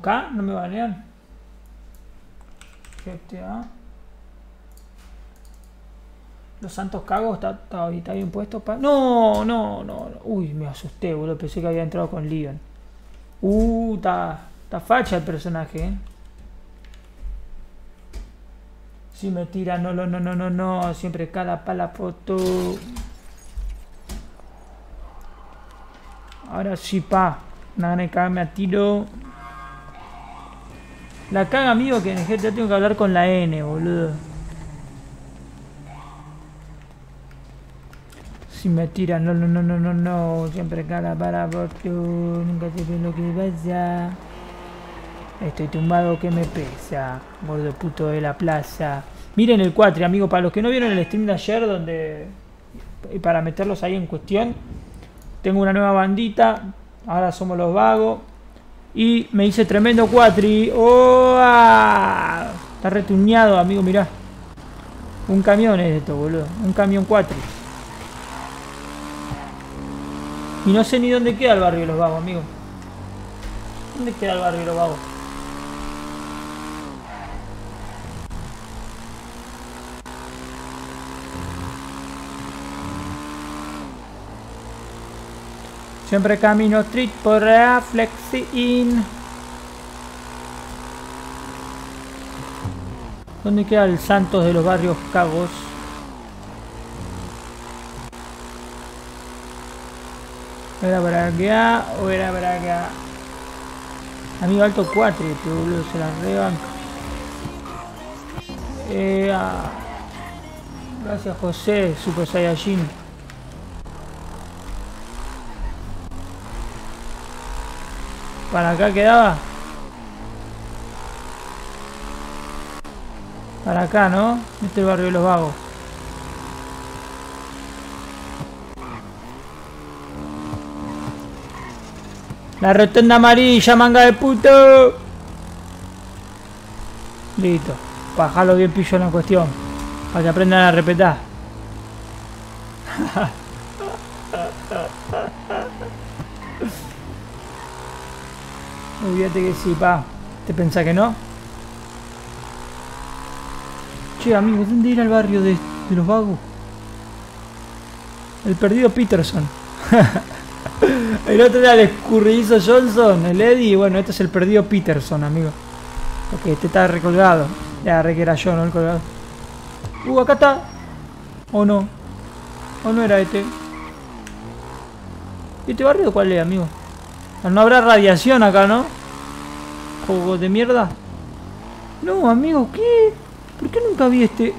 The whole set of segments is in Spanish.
con? ¿No me banean? Los Santos Cagos está, está, bien puesto. Pa no, no, no. Uy, me asusté, boludo. Pensé que había entrado con Leon. Uh, está, está facha el personaje, eh. Si me tira, no, no, no, no, no, no. Siempre cada para la foto. Ahora sí, pa. Nada cagarme a tiro. La caga, amigo, que en GTA tengo que hablar con la N, boludo. Si me tiran, no, no, no, no, no, no. Siempre cara para foto. Nunca sé lo que pasa. Estoy tumbado que me pesa. Gordo puto de la plaza. Miren el 4, amigo. Para los que no vieron el stream de ayer, donde. Para meterlos ahí en cuestión. Tengo una nueva bandita. Ahora somos los vagos. Y me hice tremendo cuatri. ¡Oh! Está retuñado, amigo, mirá. Un camión es esto, boludo. Un camión cuatri. Y no sé ni dónde queda el barrio de los vagos, amigo. ¿Dónde queda el barrio de los vagos? Siempre camino street por Flexi-In. ¿Dónde queda el Santos de los barrios Cagos? ¿Era para acá o era para acá? Amigo Alto 4, este boludo se la rebanca. Eh, ah. Gracias José, Super Saiyajin. ¿Para acá quedaba? Para acá, ¿no? Este es el barrio de los vagos. La rotonda amarilla, manga de puto. Listo. Bajalo bien pillo en la cuestión. Para que aprendan a respetar. Olvídate que sí, pa. ¿Te pensás que no? Che, amigo, ¿dónde ir al barrio de, de los vagos? El perdido Peterson. el otro era el escurridizo Johnson, el Eddie. Bueno, este es el perdido Peterson, amigo. Ok, este está recolgado. Ya, re que era yo, ¿no? El colgado. Uh, acá está. ¿O no? ¿O no era este? ¿Y este barrio cuál es, amigo? No habrá radiación acá, ¿no? Juego de mierda. No, amigo, ¿qué? ¿Por qué nunca vi este...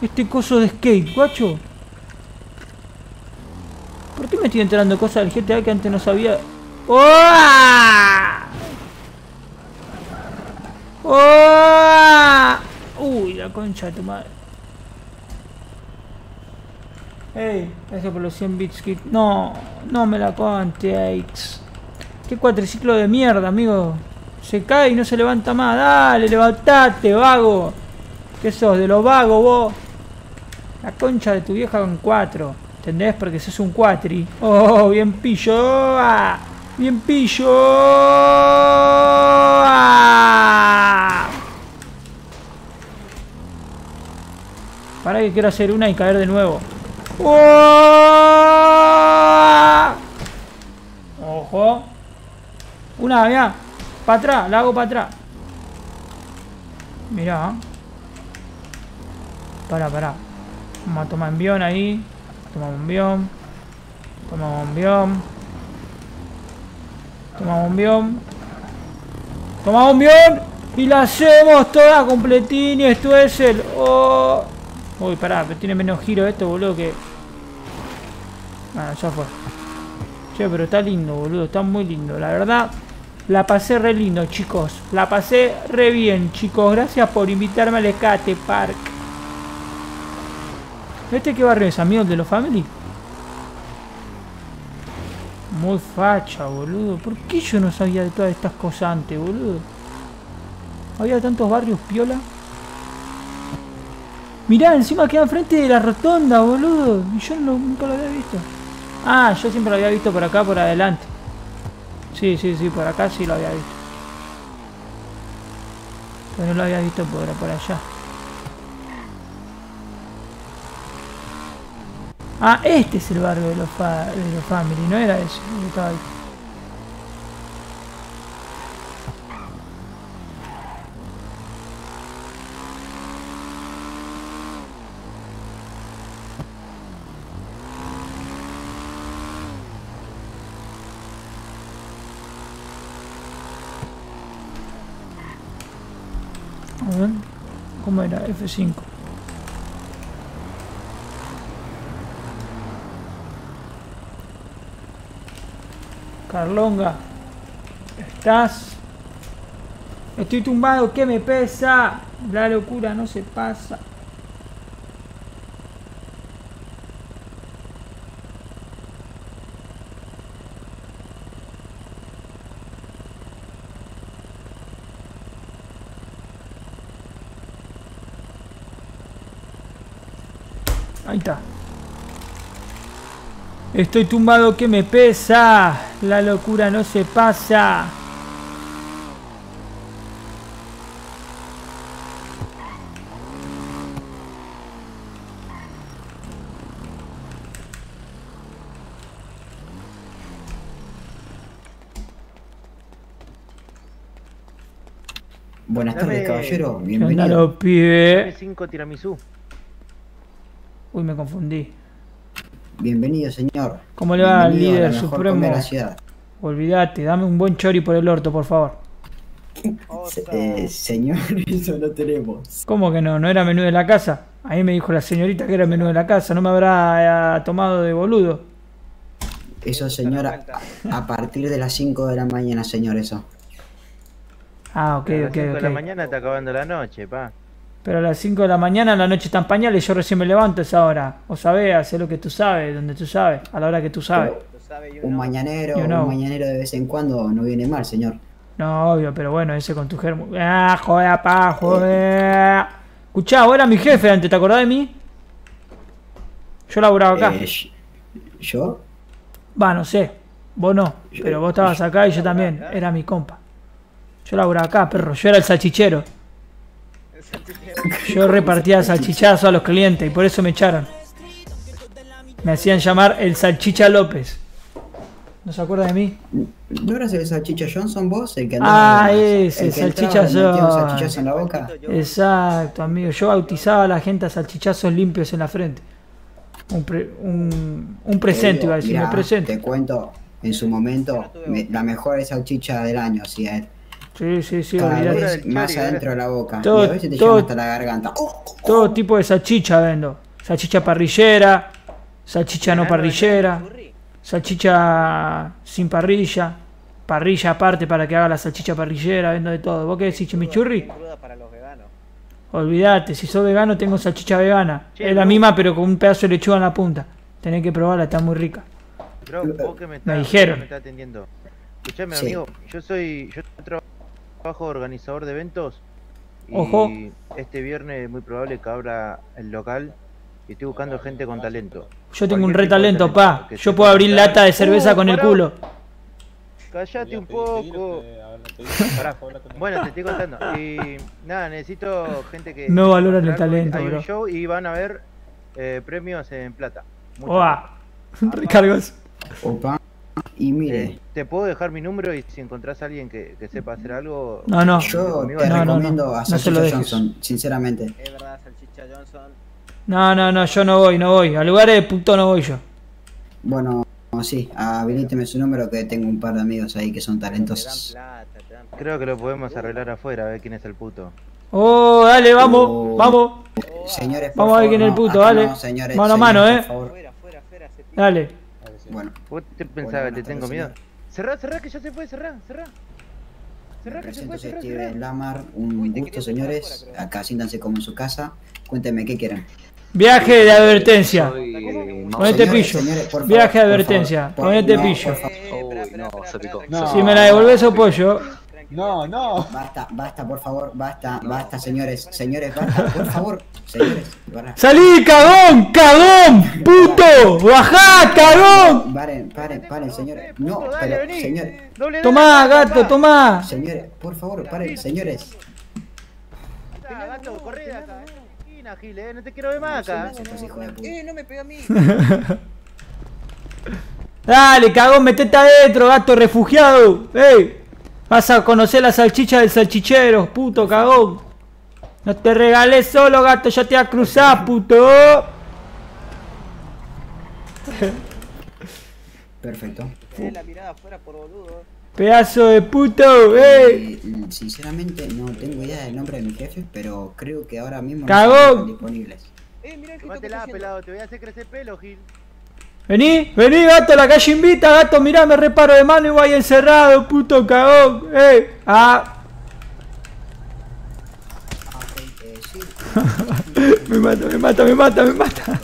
Este coso de skate, guacho? ¿Por qué me estoy enterando cosas del GTA que antes no sabía? ¡Oh! ¡Oh! Uy, la concha de tu madre. Ey, gracias por los 100 bits kit. No, no me la contéis. Qué cuatriciclo de mierda, amigo. Se cae y no se levanta más. Dale, levantate, vago. ¿Qué sos? De los vagos vos. La concha de tu vieja con cuatro. ¿Entendés? Porque sos un cuatri. Oh, bien pillo. Ah, bien pillo. Ah. Para que quiero hacer una y caer de nuevo. ¡Oh! Ojo. Una, mirá. Para atrás, la hago para atrás. Mirá. Para, para. Vamos a tomar envión ahí. Tomamos envión. Tomamos envión. Tomamos envión. Tomamos envión. Y la hacemos toda completín. Y esto es el... Oh. Uy, pará, pero tiene menos giro esto, boludo, que... Ah, ya fue. Che, pero está lindo, boludo. Está muy lindo. La verdad, la pasé re lindo, chicos. La pasé re bien, chicos. Gracias por invitarme al Skate Park. ¿Este qué barrio es, amigo? de los Family? Muy facha, boludo. ¿Por qué yo no sabía de todas estas cosas antes, boludo? Había tantos barrios piola. Mirá, encima queda enfrente de la rotonda, boludo. Y yo nunca lo había visto. Ah, yo siempre lo había visto por acá, por adelante. Sí, sí, sí, por acá sí lo había visto. Pero no lo había visto por, por allá. Ah, este es el barrio de los, de los Family, no era que estaba ahí. A ver, ¿cómo era? F5. Carlonga, ¿estás? Estoy tumbado, ¿qué me pesa? La locura no se pasa. Ahí está. Estoy tumbado que me pesa. La locura no se pasa. Buenas tardes, caballero. ¿Qué onda Bienvenido. los pibes? 5 tiramisú. Uy, me confundí. Bienvenido, señor. ¿Cómo le va al a líder supremo? comida de la ciudad. Olvídate, dame un buen chori por el orto, por favor. Eh, señor, eso no tenemos. ¿Cómo que no? ¿No era menú de la casa? Ahí me dijo la señorita que era menú de la casa. ¿No me habrá eh, tomado de boludo? Eso, señora, a partir de las 5 de la mañana, señor, eso. Ah, ok, a las ok, 5 de la ok. mañana está acabando la noche, pa. Pero a las 5 de la mañana la noche está en pañales yo recién me levanto a esa hora. O sabés, hacer lo que tú sabes, donde tú sabes, a la hora que tú sabes. Un mañanero, You know. un mañanero de vez en cuando no viene mal, señor. No, obvio, pero bueno, ese con tu germo. Ah, joder, pa, joder. Escuchá, vos eras mi jefe antes, ¿te acordás de mí? Yo laburaba acá. Eh, ¿Yo? Va, no sé. Vos no. Pero vos estabas acá y yo también. Era mi compa. Yo laburaba acá, perro. Yo era el salchichero. Yo repartía salchichazo a los clientes y por eso me echaron. Me hacían llamar el Salchicha López. ¿No se acuerda de mí? ¿No eras el salchicha Johnson vos? El que Ah, andaba- ese, el que salchicha entraba salchichazo en la boca? Exacto, amigo. Yo bautizaba a la gente a salchichazos limpios en la frente. Un, pre- un, un presente, iba a decir, Mirá, un presente. Te cuento, en su momento, me- la mejor salchicha del año, sí, eh. Sí, sí, sí, Cada vez más chori, adentro de la boca. Todo- y a veces te todo- llama hasta la garganta. ¡Oh! Todo tipo de salchicha vendo. Salchicha parrillera, salchicha no parrillera, salchicha sin parrilla, parrilla aparte para que haga la salchicha parrillera, vendo de todo. ¿Vos qué decís, chimichurri? Olvídate, si sos vegano tengo salchicha vegana. Es la misma pero con un pedazo de lechuga en la punta. Tenés que probarla, está muy rica. Bro, vos que me, estás, dijeron. vos que me estás atendiendo. Escuchame, Sí. amigo. Yo soy. Yo trabajo organizador de eventos. Y Ojo. este viernes es muy probable que abra el local. Y estoy buscando gente con talento. Yo tengo un re talento, pa. Yo puedo abrir lata de cerveza Uh, con el culo. Cállate un poco. Pará. Bueno, te estoy contando. Y nada, necesito gente que. No valoran el talento, Hay bro. un show y van a ver eh, premios en plata. Mucho. Oa. Recargos. Opa. Y mire, Eh, te puedo dejar mi número y si encontrás a alguien que, que sepa hacer algo. No, no. yo te no, no, no. recomiendo a No lo Salchicha. Johnson, sinceramente. Es verdad, Salchicha Johnson. No, no, no, yo no voy, no voy. A lugares de puto no voy yo. Bueno, sí, habilíteme su número que tengo un par de amigos ahí que son talentosos. Creo que lo podemos arreglar afuera, a ver quién es el puto. Oh, dale, vamos, Oh. vamos. Señores, por Vamos a ver quién es el puto, dale. no, señores, Mano a mano, por eh. favor. Fuera, fuera, fuera, se pide. Dale. Bueno, ¿Vos te pensabas te tengo miedo? Cerrá, cerrá, que ya se fue, cerrá, cerrá. Cerrá, que se presento, fue, cerrá, Steven cerrá. Lamar, un Uy, gusto señores, acá siéntanse como en su casa, cuéntenme qué quieren. Viaje de advertencia. Señores, Ponete pillo. Viaje de advertencia. Ponete no, pillo. Si me la devolvés o pollo. Tranquilo, No, no. Basta, basta, por favor, basta, basta, señores, señores, basta, por favor, señores. para. ¡Salí, cagón! ¡Cagón! ¡Puto! ¡Bajá, cagón! Paren, paren, paren, señores. No, pero, señores, Tomá, gato, tomá. señores, por favor, paren, señores. Ah, Gato, corre de acá. eh. Esquina, Gil, eh, No te quiero ver más acá. Eh, no me pega a mí. Dale, cagón, metete adentro, gato refugiado. ¡Ey! Vas a conocer la salchicha del salchichero, puto cagón. No te regalé solo, gato, ya te va a cruzar, puto. Perfecto. Tiene la mirada afuera por boludo. Pedazo de puto. Eh, sinceramente no tengo idea del nombre de mi jefe, pero creo que ahora mismo no Cagón. están disponibles. Eh, mira el pelado, te voy a hacer crecer pelo, Gil. Vení, vení, gato, la calle invita, gato, mirá, me reparo de mano y voy encerrado, puto cagón. Ah, Ah, eh, sí. me mata, me mata, me mata, me mata.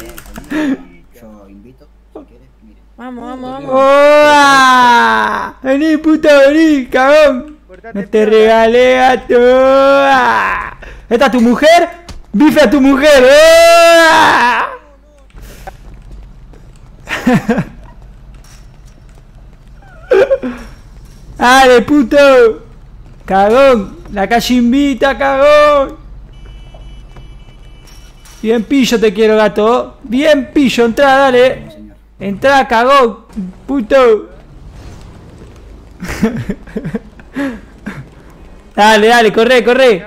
Yo invito, si quieres, miren. Vamos, vamos, vamos. ¡Oh! Vení, puto, vení, cagón. No te regalé, gato. ¡Ah! ¿Esta es tu mujer? Bife a tu mujer. ¡Ah! Dale, puto. Cagón. La calle invita, cagón. Bien pillo te quiero, gato. Bien pillo, entra, dale. Entra, cagón, puto. dale, dale, corre, corre.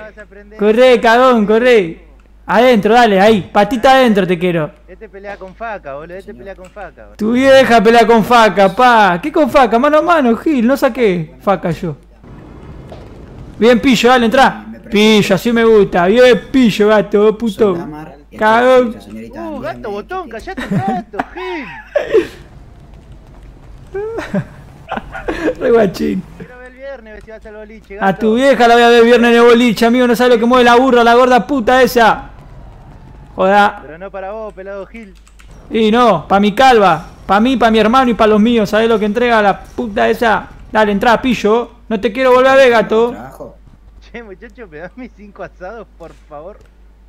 Corre, cagón, corre. Adentro, dale, ahí. Patita adentro te quiero. Este pelea con faca, boludo. Este pelea con faca. boludo. Tu vieja pelea con faca, pa. ¿Qué con faca? Mano a mano, Gil. No saqué faca yo. Bien pillo, dale, entra. Pillo, así me gusta. Bien pillo, gato, puto. Soldamar, y Cagón. Uh, gato botón, callate un rato, Gil. Re guachín. Quiero ver el viernes, ver si vas al boliche, A gato. tu vieja la voy a ver viernes en el boliche, amigo. No sabe lo que mueve la burra, la gorda puta esa. Joda. Pero no para vos, pelado Gil. Y no, pa' mi calva. Pa' mí, pa' mi hermano y pa' los míos. ¿Sabes lo que entrega la puta esa? Dale, entra, pillo. No te quiero volver a ver, gato. Trabajo. Che, muchacho, me das mis cinco asados, por favor.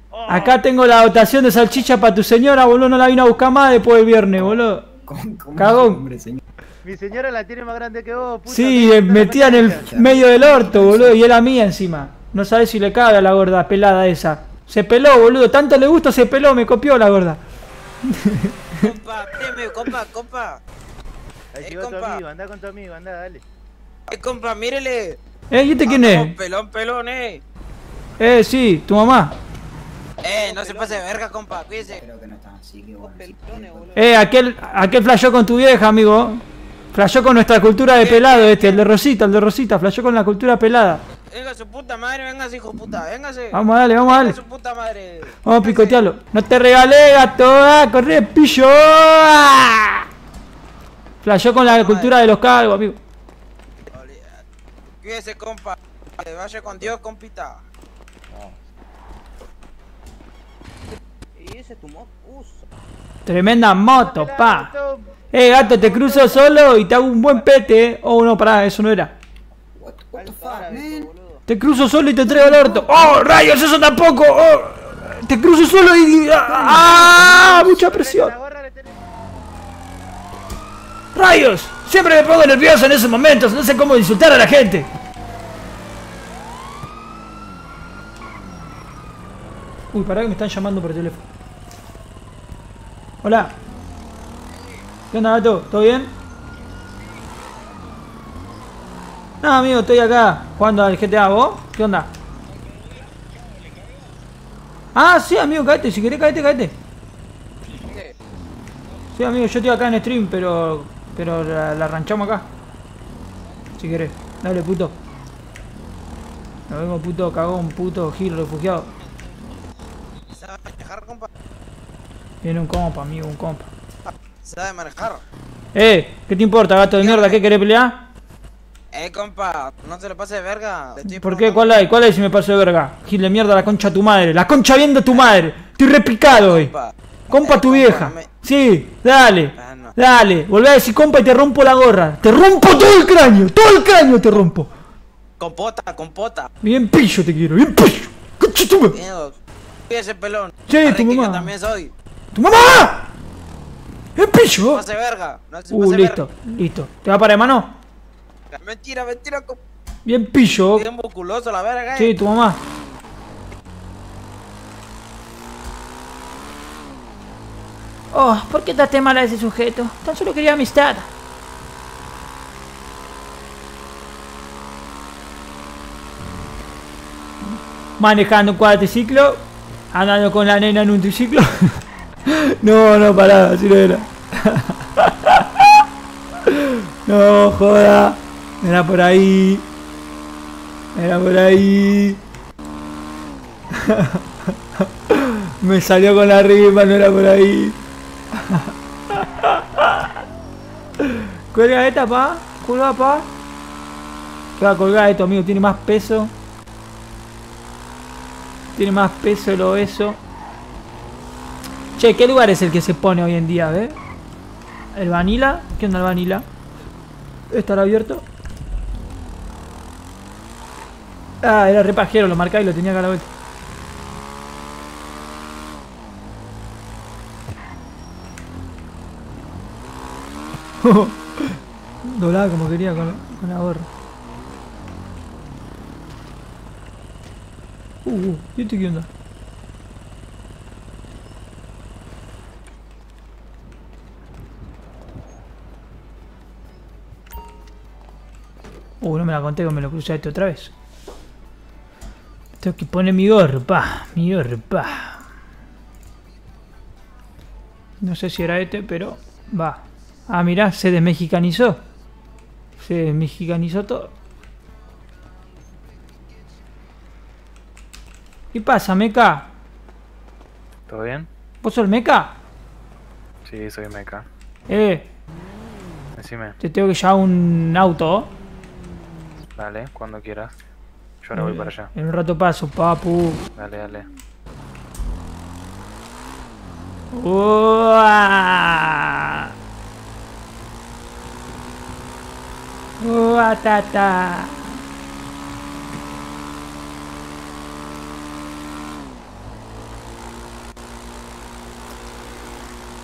Oh, Acá tengo la dotación de salchicha para tu señora, boludo. No la vino a buscar más después del viernes, boludo. ¿Cómo- cómo Cagón. nombre, señor? Mi señora la tiene más grande que vos, puta. Sí, que metida en el medio del orto, boludo. Y es la mía encima. No sabes si le cabe a la gorda pelada esa. Se peló, boludo. Tanto le gusta, se peló. Me copió la gorda. Compa, deme, compa, compa. Ahí Eh, llegó tu compa. amigo, anda con tu amigo, anda, dale. Eh, compa, mírele. Eh, ¿y este quién es? Pelón, pelón, eh. Eh, sí, tu mamá. Eh, no se pase de verga, compa, cuídese. Creo que no está así que bueno. sí. Pelones, boludo. Eh, aquel, aquel flashó con tu vieja, amigo. Flashó con nuestra cultura de pelado este, el de Rosita, el de Rosita, flashó con la cultura pelada. Venga su puta madre, véngase, hijo puta, véngase. Vamos, dale, vamos, Venga dale. su puta madre. Vamos a picotearlo. No te regalé, gato, ah, corre, pillo. ah. Flashó con la cultura de los cargos, amigo. Cuídese, compa. Que vaya con Dios, compita. Y ese es tu moto. Tremenda moto, pa. Eh, gato, te cruzo solo y te hago un buen pete. eh. Oh, no, pará, eso no era. What, what the fuck, man? Te cruzo solo y te traigo el orto. ¡Oh, rayos! ¡Eso tampoco! Oh, te cruzo solo y. ¡Ah! Mucha presión. La gorra le tenés. ¡Rayos! Siempre me pongo nervioso en esos momentos. No sé cómo insultar a la gente. Uy, pará que me están llamando por teléfono. Hola. ¿Qué onda, gato? ¿Todo bien? No, amigo, estoy acá jugando al GTA. ¿Vos? ¿Qué onda? Ah, sí, amigo, caete. Si querés, caete, caete. Sí, amigo, yo estoy acá en stream, pero. Pero la, la ranchamos acá. Si querés. Dale, puto. Nos vemos, puto cagón, puto gil, refugiado. ¿Sabe manejar, compa? Viene un compa, amigo, un compa. ¿Sabe manejar? Eh, ¿qué te importa, gato de mierda? ¿Qué querés pelear? Eh, compa, no se le pase de verga. ¿Por qué? ¿Cuál hay? ¿Cuál hay si me paso de verga? Gil de mierda, la concha de tu madre. La concha viendo tu madre. Estoy repicado hoy. Compa. Compa Eh, tu compa, vieja. me- Sí, dale. Ah, no. Dale. Volvé a decir compa y te rompo la gorra. Te rompo todo el cráneo. Todo el cráneo te rompo. Compota, compota. Bien pillo te quiero, bien pillo. Concha tu madre. Ese pelón. Sí, tu mamá. Yo también soy. ¡Tu mamá! ¡Bien pillo! No hace verga. No hace, Uh, listo, listo. ¿Te va para hermano? verga. Mentira, mentira. com- Bien pillo. Bien musculoso la verga. Sí, eh. tu mamá. Oh, ¿por qué traté mal a ese sujeto? Tan solo quería amistad. Manejando un cuatriciclo, andando con la nena en un triciclo. no, no, pará, así no era. no, joda. Era por ahí. Era por ahí. Me salió con la rima, no era por ahí. Cuelga esta, pa. Cuelga, pa. ¿Qué va a colgar esto, amigo? Tiene más peso. Tiene más peso el obeso. Che, ¿qué lugar es el que se pone hoy en día, ve? ¿El vanilla? ¿Qué onda el vanilla? ¿Estará abierto? Ah, era repajero, lo marcaba y lo tenía acá a la vuelta. Doblaba como quería con con la gorra. Uh, uh, ¿y este qué onda? Uh, no me la conté que me lo crucé este otra vez. Tengo que poner mi gorro, pa. Mi gorro, pa. No sé si era este, pero va. Ah, mirá, se desmexicanizó. Se desmexicanizó todo. ¿Qué pasa, meca? ¿Todo bien? ¿Vos sos el meca? Sí, soy meca. Eh, Decime, te tengo que llevar un auto. dale, cuando quieras. Ahora voy para allá. En un rato paso, papu. Dale, dale. Uah. Uah, tata.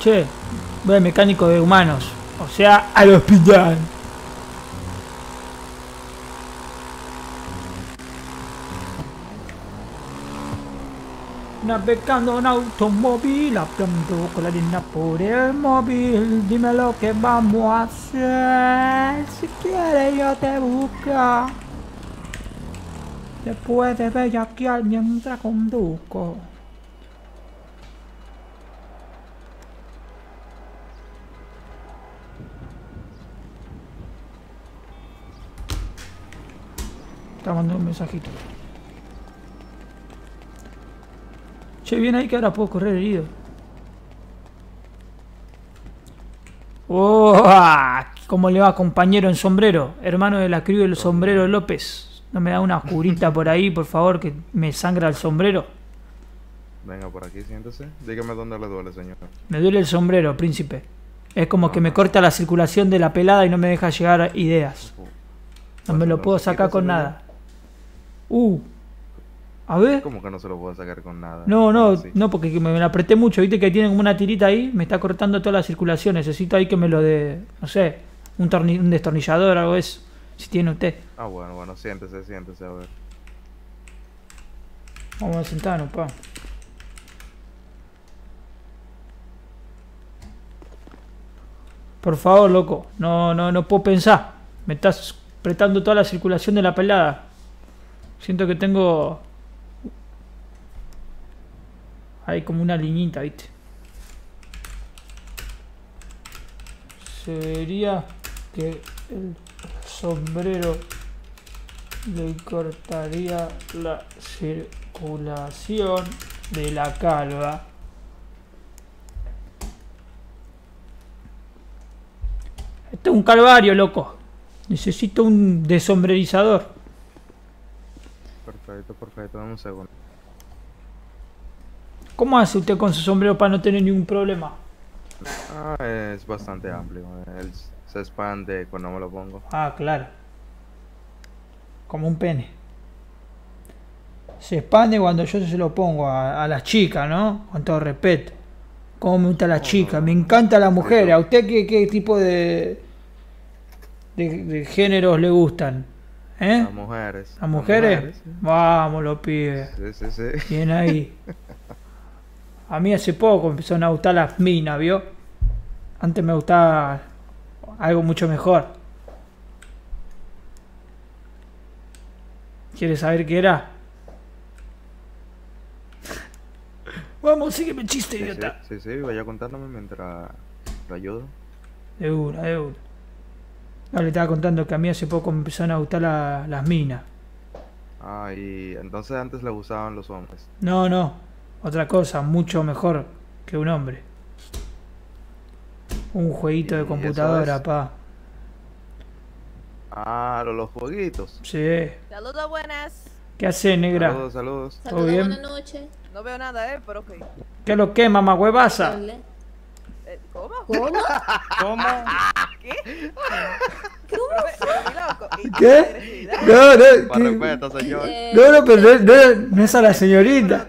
Che, voy al mecánico de humanos. O sea, al hospital. Navegando en automóvil, hablando con la arena por el móvil. Dime lo que vamos a hacer. Si quieres, yo te busco. Después de bellaquear mientras conduzco. Está mandando un mensajito. Che, bien ahí que ahora puedo correr herido. ¡Oh! ¿Cómo le va, compañero en sombrero? Hermano de la crew del sombrero López. ¿No me da una curita por ahí, por favor, que me sangra el sombrero? Venga por aquí, siéntese. Dígame dónde le duele, señor. Me duele el sombrero, príncipe. Es como que me corta la circulación de la pelada y no me deja llegar ideas. No me lo puedo sacar con nada. Uh. A ver. ¿Cómo que no se lo puedo sacar con nada? No, no, no, porque me, me la apreté mucho. Viste que tiene como una tirita ahí. Me está cortando toda la circulación. Necesito ahí que me lo de. No sé. Un, torni- un destornillador, algo de eso. Si tiene usted. Ah, bueno, bueno, siéntese, siéntese, a ver. Vamos a sentarnos, pa. Por favor, loco. No, no, no puedo pensar. Me estás apretando toda la circulación de la pelada. Siento que tengo. Hay como una liñita, ¿viste? Se vería que el sombrero le cortaría la circulación de la calva. Esto es un calvario, loco. Necesito un desombrerizador. Perfecto, perfecto, dame un segundo. ¿Cómo hace usted con su sombrero para no tener ningún problema? Ah, es bastante amplio. Él se expande cuando me lo pongo. Ah, claro. como un pene. Se expande cuando yo se lo pongo a, a las chicas, ¿no? Con todo respeto. ¿Cómo me gusta la chica? Me encanta la mujer. ¿A usted qué, qué tipo de, de, de géneros le gustan? ¿Eh? Las mujeres. ¿Las mujeres? sí. Vamos, los pibes. Sí, sí, sí. Bien ahí. A mí hace poco me empezaron a gustar las minas, ¿vio? Antes me gustaba algo mucho mejor. ¿Quieres saber qué era? Vamos, sígueme el chiste, sí, idiota. sí, sí, vaya contándome mientras lo ayudo. De una, de una. No, le estaba contando que a mí hace poco me empezaron a gustar la- las minas. Ah, y entonces antes le gustaban los hombres. No, no. Otra cosa, mucho mejor que un hombre. Un jueguito ¿Y de computadora, es? pa. Ah, los, jueguitos. Sí. Saludos, buenas. ¿Qué hace, negra? Saludos, saludos. ¿Todo Saludos, bien? buenas noches. No veo nada, eh, pero ok. ¿Qué es lo que, mamá huevaza? Eh, ¿Cómo? ¿Cómo? ¿Cómo? ¿Qué? ¿Cómo? Mi loco. ¿Y ¿Qué? No, no, ¿qué? respeto, señor. Eh, no, no, pero no, no, no es a la señorita.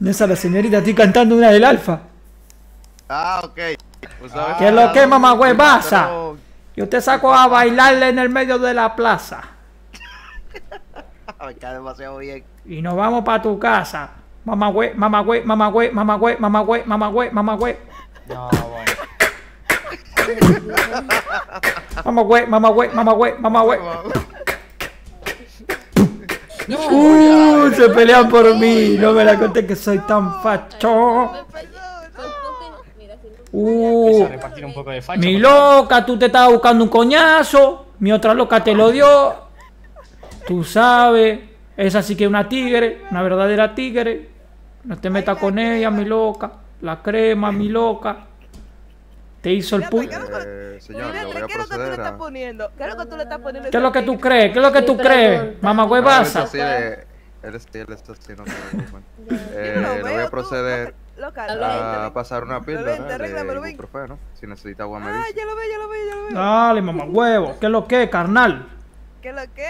No es a la señorita, estoy cantando una del alfa. Ah, ok. Pues, ¿sabes ¿Qué es lo que, mamá huevaza? Yo te saco a bailarle en el medio de la plaza. Me cae demasiado bien. Y nos vamos para tu casa. Mamá güey, mamá güey, mamá güey, mamá güey, mamá güey, mamá güey, mamá güey. No, bueno. Mamá güey, mamá güey, mamá güey, mamá güey. Uh, se pelean por mí. No me la conté que soy tan facho. Pues, no- Uh, un poco de mi loca, tú te estabas buscando un coñazo. Mi otra loca te lo dio. Tú sabes. Esa sí que es una tigre, una verdadera tigre. No te metas con ella, mi loca. La crema, mi loca. Te hizo el pu... Eh, señor, Mira, ¿qué es lo que tú le estás poniendo? ¿Qué es lo que tú le estás poniendo? ¿Qué es lo que tú crees? ¿Qué es lo que tú crees? Mamá huevaza. Él es, él así, no. Eh, voy a proceder a pasar una píldora de ibuprofeno. Si necesita agua me Ah, ya lo veo, ya lo veo, ya lo veo. Dale, mamá huevo. ¿Qué es lo que, carnal? ¿Qué es lo que?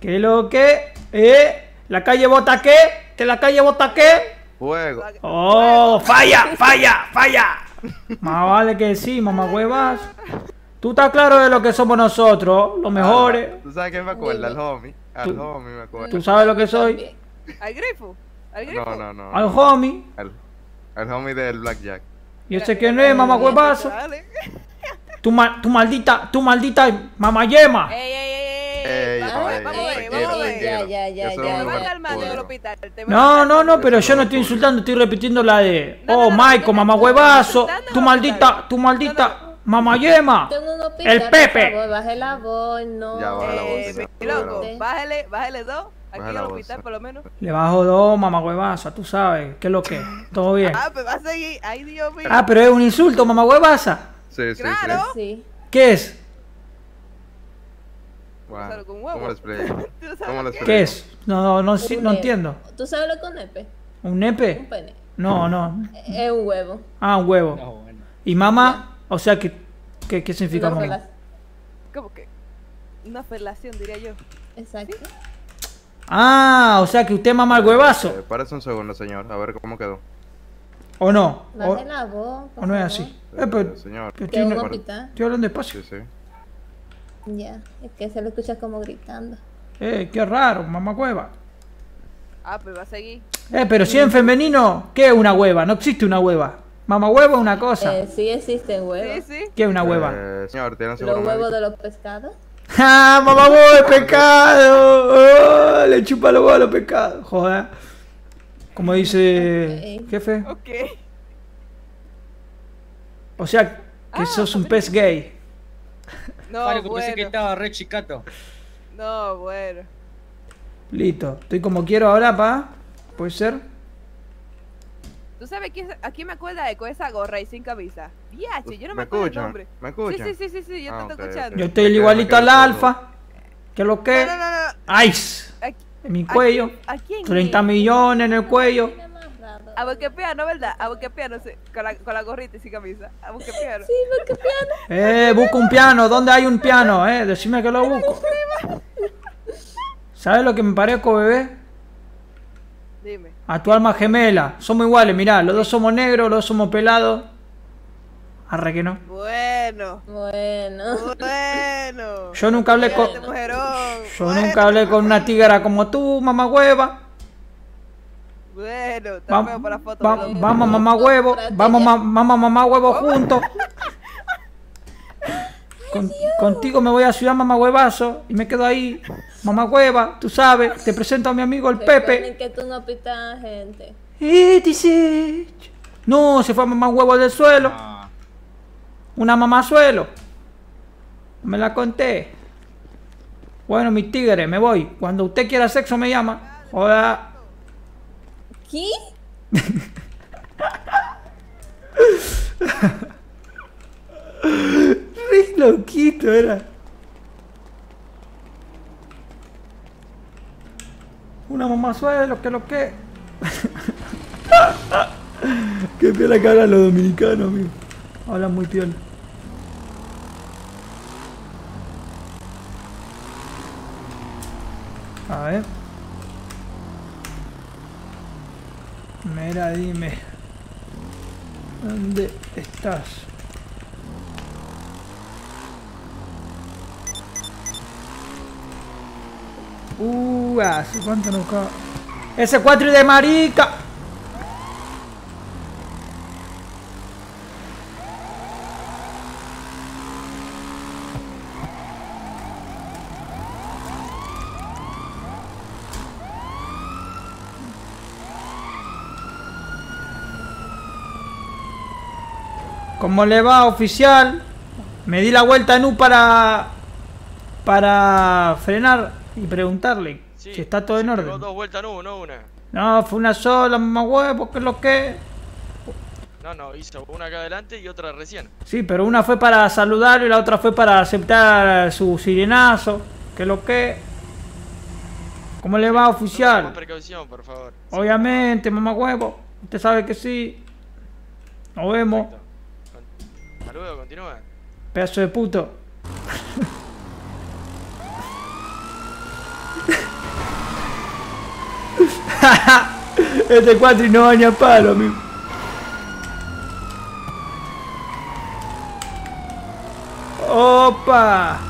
¿Qué es lo que? ¿Eh? ¿La calle bota qué? ¿Que la calle bota qué? Fuego. ¡Oh! ¡Falla! ¡Falla! ¡Falla! Más vale que sí, mamá huevas. Tú estás claro de lo que somos nosotros, los mejores. Ah, ¿Tú sabes quién me acuerda? Al homie. Al Tú- homie me acuerda. Tú sabes lo que soy. ¿Al grifo? ¿Al grifo? No, no, no. Al no. homie. Al, al homie del Blackjack. Yo sé quién es, mamá huevazo. Tu, ma- tu maldita, tu maldita mamá yema. ¡Ey, ey, ey, ey! Ey, vamos, ey, vamos, tranquilo, vamos, tranquilo. ya, ya, ya, ya, No, no, no, pero yo no estoy insultando, estoy repitiendo la de. Oh, Michael, mamá huevazo. Tu maldita, tu maldita mamá yema. El Pepe. Baje la voz, no. Ya, baja la voz, Eh, loco, bájale, bájale dos. Aquí voz. hospital, por lo menos. Le bajo dos, mamá huevaza, tú sabes. ¿Qué es lo que? Todo bien. Ah, pues va a seguir. Ay, Dios mío. Ah, pero es un insulto, mamá huevaza. Sí, sí, Claro. sí. Sí. ¿Qué es? Wow. Solo con huevo. ¿Cómo le explico? ¿Tú no sabes ¿Cómo le lo que explico? ¿Qué es? No, no, no, sí, Un no entiendo. ¿Tú sabes lo que es un nepe? ¿Un Un nepe? pene. No, no. Es un huevo. Ah, un huevo. No, bueno. ¿Y mamá? O sea, ¿qué, qué, qué significa Una mamá? ¿Cómo que? Una felación, diría yo. Exacto. Ah, o sea que usted mama el Eh, huevazo. Parece un segundo, señor. A ver cómo quedó. ¿O no? ¿O, Baje la voz. o no es así? Eh, pero, Eh, señor. pero estoy, un estoy hablando despacio. Sí, sí. Ya. Es que se lo escucha como gritando. Eh, qué raro, mamá hueva. Ah, pues va a seguir. Eh, pero si en femenino, ¿qué es una hueva? No existe una hueva. Mamá huevo es una cosa. Eh, sí existen huevos. Sí, sí. ¿Qué es una hueva? Eh, señor, ¿tiene Los huevos médico? de los pescados. ¡Ah, mamá huevo es pecado! Oh, le chupa los huevos a los pecados. Joder. Como dice jefe. Ok. O sea, que Ah, sos un pez gay. No, Mario, que pensé que bueno. estaba re chicato. No, bueno. Listo. Estoy como quiero ahora, pa. ¿Puede ser? ¿Tú sabes quién, a quién me acuerda de con esa gorra y sin camisa? Viache, yo no me, ¿Me acuerdo el escuchan? nombre. ¿Me Sí, escuchan? sí, sí, sí, sí, yo Ah, te estoy escuchando. Yo estoy igualito al alfa. ¿Qué lo que? No, no, no, no. Ice. ¿A, En mi cuello. ¿A quién? 30 es? millones en el cuello. A Boquepiano, ¿verdad? A Boquepiano, sí, con la, con la gorrita y sin camisa. A Boquepiano. Sí, porque piano. Eh, busco un piano. ¿Dónde hay un piano? Eh, decime que lo busco. ¿Sabes lo que me parezco, bebé? Dime. A tu alma gemela. Somos iguales, mirá. Los dos somos negros, los dos somos pelados. Arre que no. Bueno. Bueno. Bueno. Yo nunca hablé con... Este. Yo Bueno. nunca hablé con una tigra como tú, mamá hueva. Bueno, Va- feo para foto. va- pero- vamos mamá huevo, vamos ma- mamá mamá huevo juntos. Con- contigo me voy a Ciudad Mamá Huevazo y me quedo ahí. Mamá Hueva, tú sabes, te presento a mi amigo el Pepe. Que tú no pitas a gente. Eh, dice. No, se fue a mamá huevo del suelo. Una mamá suelo. Me la conté. Bueno, mi tigre, me voy. Cuando usted quiera sexo me llama. Joda. ¿Qué? Re loquito era. Una mamá suelo, que lo que. Qué piola que hablan los dominicanos, amigo. Hablan muy piola. A ver. Mira, dime. ¿Dónde estás? Uh, hace cuánto no ca- Ese cuatro de marica. ¿Cómo le va, oficial? Me di la vuelta en U para. para frenar y preguntarle si está todo en orden. dos vueltas, no, no una. No, fue una sola, mamá huevo, ¿qué es lo que? No, no, hizo una acá adelante y otra recién. Sí, pero una fue para saludarlo y la otra fue para aceptar su sirenazo. ¿Qué es lo que? ¿Cómo le va, oficial? precaución, por favor. Obviamente, mamá huevo. Usted sabe que sí. Nos vemos. Hasta luego, continúa. Pedazo de puto. este cuatro y no baña palo, amigo. ¡Opa!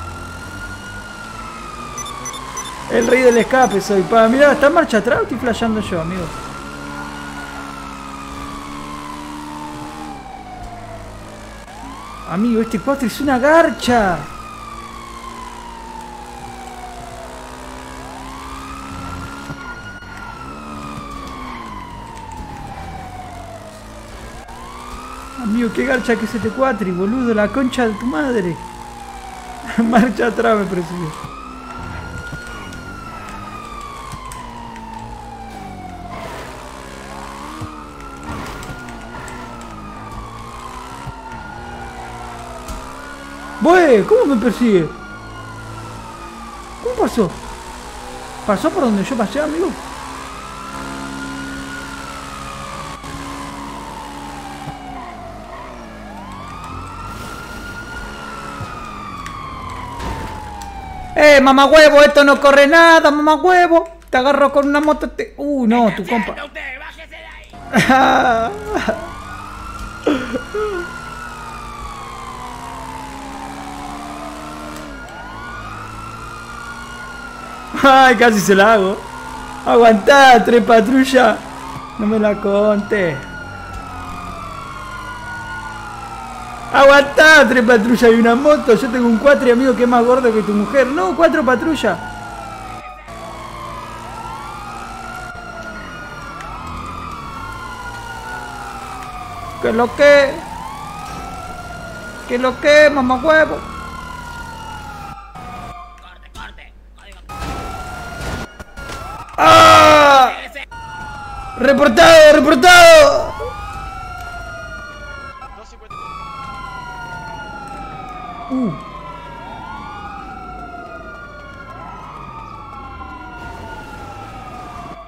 El rey del escape soy. Pa, mira, está marcha atrás o estoy flasheando yo, amigo. Amigo, este 4 es una garcha. Amigo, qué garcha que es este 4 y boludo, la concha de tu madre. Marcha atrás me persiguió. Bue, ¿cómo me persigue? ¿Cómo pasó? ¿Pasó por donde yo pasé, amigo? ¡Eh, mamá huevo! Esto no corre nada, mamá huevo. Te agarro con una moto. Te... Uh, no, tu compa. Ay, casi se la hago. Aguantá, tres patrulla. No me la conté. Aguantá, tres patrulla y una moto. Yo tengo un cuatri amigo que es más gordo que tu mujer. No, cuatro patrulla. ¿Qué lo que? ¿Qué lo que, mamá huevo? ¡Ah! ¡Reportado, reportado! Uh.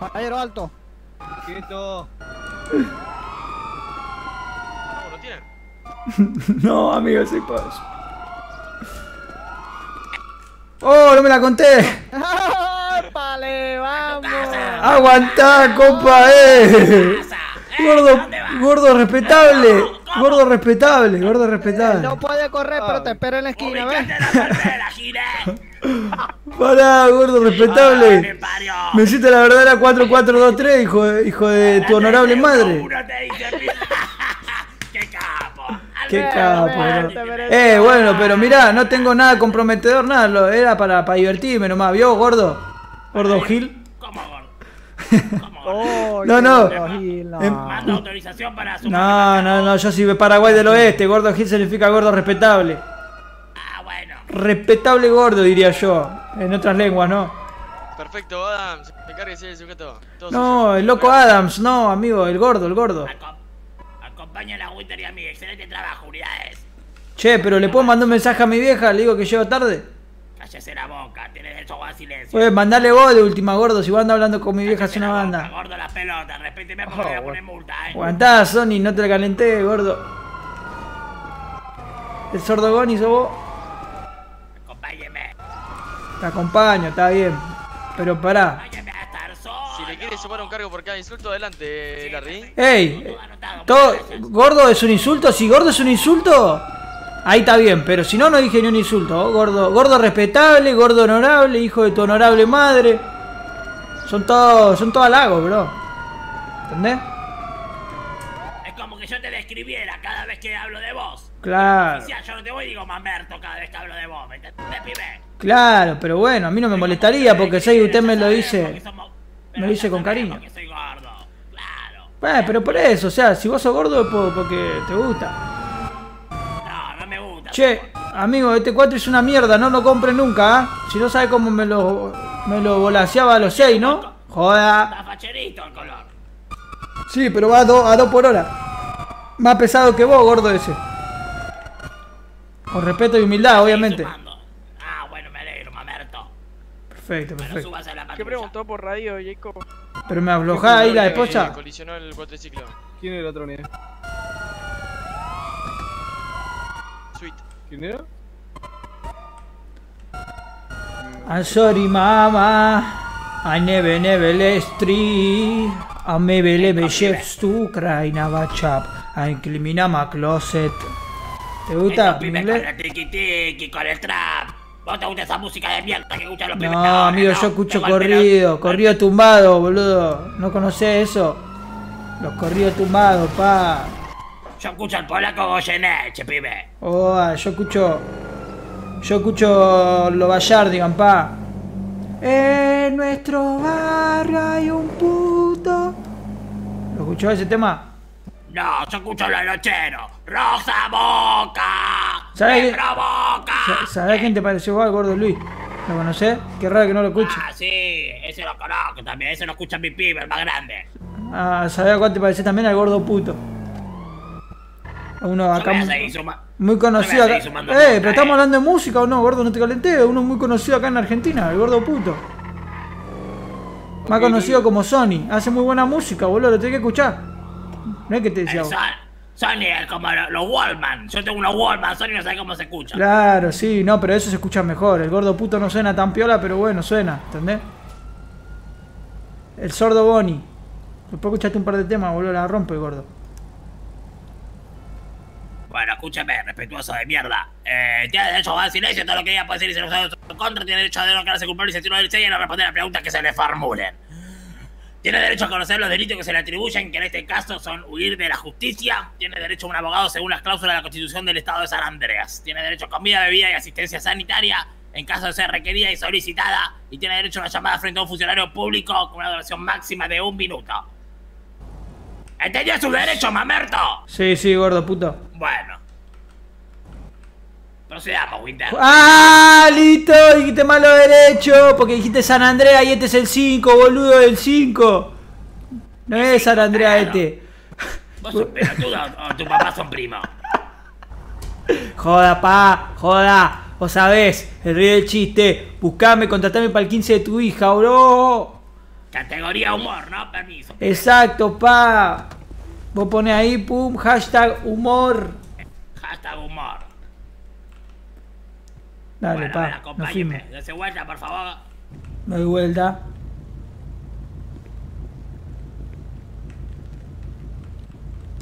Caballero alto. Quieto. No, lo tienen. no, amigo, soy paso. ¡Oh, no me la conté! ¡Para Aguantá, compa, eh. Gordo, gordo respetable. Gordo respetable, gordo respetable. No puede correr, pero te espera en la esquina, ¿ves? Pará, gordo respetable. Me hiciste la verdadera 4423, hijo de, hijo de tu honorable madre. Qué capo, bro. Eh, bueno, pero mirá, no tengo nada comprometedor, nada. lo- Era para, para divertirme nomás. ¿Vio, gordo? Gordo Gil. Oh, No, no. Gil, no. Em- Manda autorización para su No, no, no, yo soy de Paraguay del Oeste. Gordo Gil significa gordo respetable. Ah, bueno. Respetable gordo, diría yo. En otras lenguas, ¿no? Perfecto, Adam. Encárguese del sujeto. Todo No, el loco Adams, no, amigo, el gordo, el gordo. Acompaña a la Winter y a mí. Excelente trabajo, unidades. Che, pero le puedo mandar un mensaje a mi vieja, le digo que llego tarde. Cállese la boca. Tiene derecho a guardar silencio. Pues mandale vos de última, gordo, si vos andas hablando con mi vieja hace una banda. Gordo las pelotas. Respéteme porque voy a poner multa, eh. Aguantá, Sony, no te la calenté, gordo. El sordo Goni sos vos. Acompáñeme. Te acompaño, está bien. Pero pará. Si le quiere sumar un cargo por cada insulto, adelante, Larry. ¡Ey! Todo, ¿Gordo es un insulto? Si gordo es un insulto, ahí está bien, pero si no, no dije ni un insulto. ¿oh? Gordo, gordo respetable, gordo honorable, hijo de tu honorable madre. Son todos, son todos halagos, bro. ¿Entendés? Es como que yo te describiera cada vez que hablo de vos. Claro. Oficial, yo no te voy digo mamerto cada vez que hablo de vos. ¿Me entendés, pibe? Claro, pero bueno, a mí no me molestaría porque si usted me lo dice, me lo dice con cariño. Bueno, pero por eso, o sea, si vos sos gordo es por- porque te gusta. Che, amigo, este 4 es una mierda, no lo compre nunca, ¿ah? Si no sabe cómo me lo, me lo volaseaba a los 6, ¿no? Joda. Está facherito el color. Sí, pero va a 2 a dos por hora. Más pesado que vos, gordo ese. Con respeto y humildad, obviamente. Ah, bueno, me alegro, mamerto. Perfecto, perfecto. subas a la ¿Qué preguntó por radio, Jacob? Pero me aflojá ahí la esposa. Colisionó el cuatriciclo. ¿Quién era la otra unidad? ¿Quién era? I'm sorry, mama. I never, never let street. I maybe never chefs to cry now chap. I clean my closet. ¿Te gusta con el tiki tiki, con el trap. ¿Vos te gusta esa música de mierda que escuchan los pibes? No, amigo, yo escucho corrido, corrido tumbado, boludo. ¿No conocés eso? Los corridos tumbados, pa. Yo escucho al polaco Goyeneche, pibe. Oh, yo escucho. Yo escucho lo Bayardigan, pa. En nuestro barrio hay un puto. ¿Lo escuchó ese tema? No, yo escucho los locheros. ¡Rosa Boca! ¿Sabés. Sa- ¿Sabés quién te pareció igual, gordo Luis? ¿Lo conocés? Qué raro que no lo escuche. Ah, sí, ese lo conozco también. Ese lo escucha mi pibe, el más grande. Ah, ¿sabés a cuál te pareció también al gordo puto? Uno acá muy, conocido acá. Eh, pero estamos hablando de música o no, gordo, no te calenté. Uno muy conocido acá en Argentina, el gordo puto. Más conocido como Sony. Hace muy buena música, boludo, lo tenés que escuchar. No es que te decía Eh. Son- Sony es como lo- los Wallman. Yo tengo unos Wallman, Sony no sabe cómo se escucha. Claro, sí, no, pero eso se escucha mejor. El gordo puto no suena tan piola, pero bueno, suena, ¿entendés? El sordo Bonnie. Después escuchaste un par de temas, boludo, la rompe el gordo. Bueno, escúcheme, respetuoso de mierda. Eh, tiene derecho a guardar silencio, todo lo que diga puede ser y se lo en contra, tiene derecho a no culpable y sentir una y no responder a preguntas que se le formulen. Tiene derecho a conocer los delitos que se le atribuyen, que en este caso son huir de la justicia. Tiene derecho a un abogado según las cláusulas de la Constitución del Estado de San Andreas. Tiene derecho a comida, bebida y asistencia sanitaria en caso de ser requerida y solicitada. Y tiene derecho a una llamada frente a un funcionario público con una duración máxima de un minuto. ¿Entendió su derecho, mamerto? Sí, sí, gordo puto. Bueno. Procedamos, Winter. ¡Ah! Listo, dijiste malo derecho, porque dijiste San Andrea y este es el 5, boludo, el 5. No es San Andrea este. ¿Vos sos pelotudo o tu papá son primos? Joda, pa, joda. Vos sabés, el rey del chiste. Buscame, contratame para el 15 de tu hija, bro. Categoría humor, no permiso. Exacto, pa. Vos pones ahí, pum, hashtag humor. Hashtag humor. Dale, bueno, pa. Acompáñeme. Dese vuelta, por favor. Doy vuelta.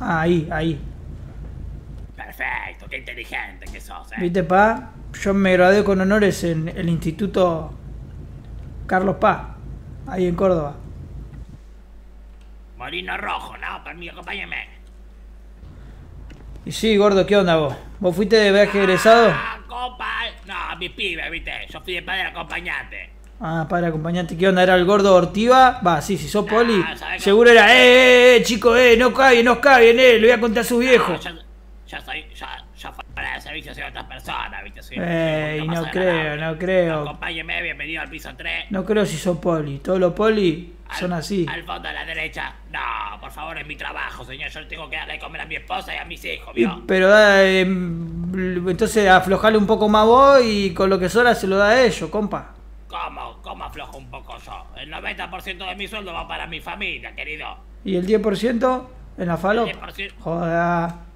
Ah, ahí, ahí. Perfecto, qué inteligente que sos, eh. Viste, pa. Yo me gradué con honores en el Instituto Carlos Paz ahí en Córdoba. Molino Rojo, no, permiso, acompáñeme. Y sí, gordo, ¿qué onda vos? ¿Vos fuiste de viaje egresado? Ah, compa, no, mi pibe, viste, yo fui de padre acompañante. Ah, padre acompañante, ¿qué onda? ¿Era el gordo Ortiva? Va, sí, si sos poli. ¿sabés Seguro era, eh, eh, chico, eh, no caguen, no caguen, eh, le voy a contar a sus viejos. Yo, ya soy, ya para el servicio soy otras personas, viste, soy Ey, no creo, no creo. Acompáñeme, bienvenido al piso 3. No creo si sos poli. Todos los poli son así. Al fondo a la derecha. No, por favor, es mi trabajo, señor. Yo tengo que darle de comer a mi esposa y a mis hijos, Y- ¿vio? pero da, eh, entonces aflojale un poco más vos y con lo que sobra se lo da a ellos, compa. ¿Cómo? ¿Cómo aflojo un poco yo? El 90% de mi sueldo va para mi familia, querido. ¿Y el 10% en la falo? El 10%. Joda.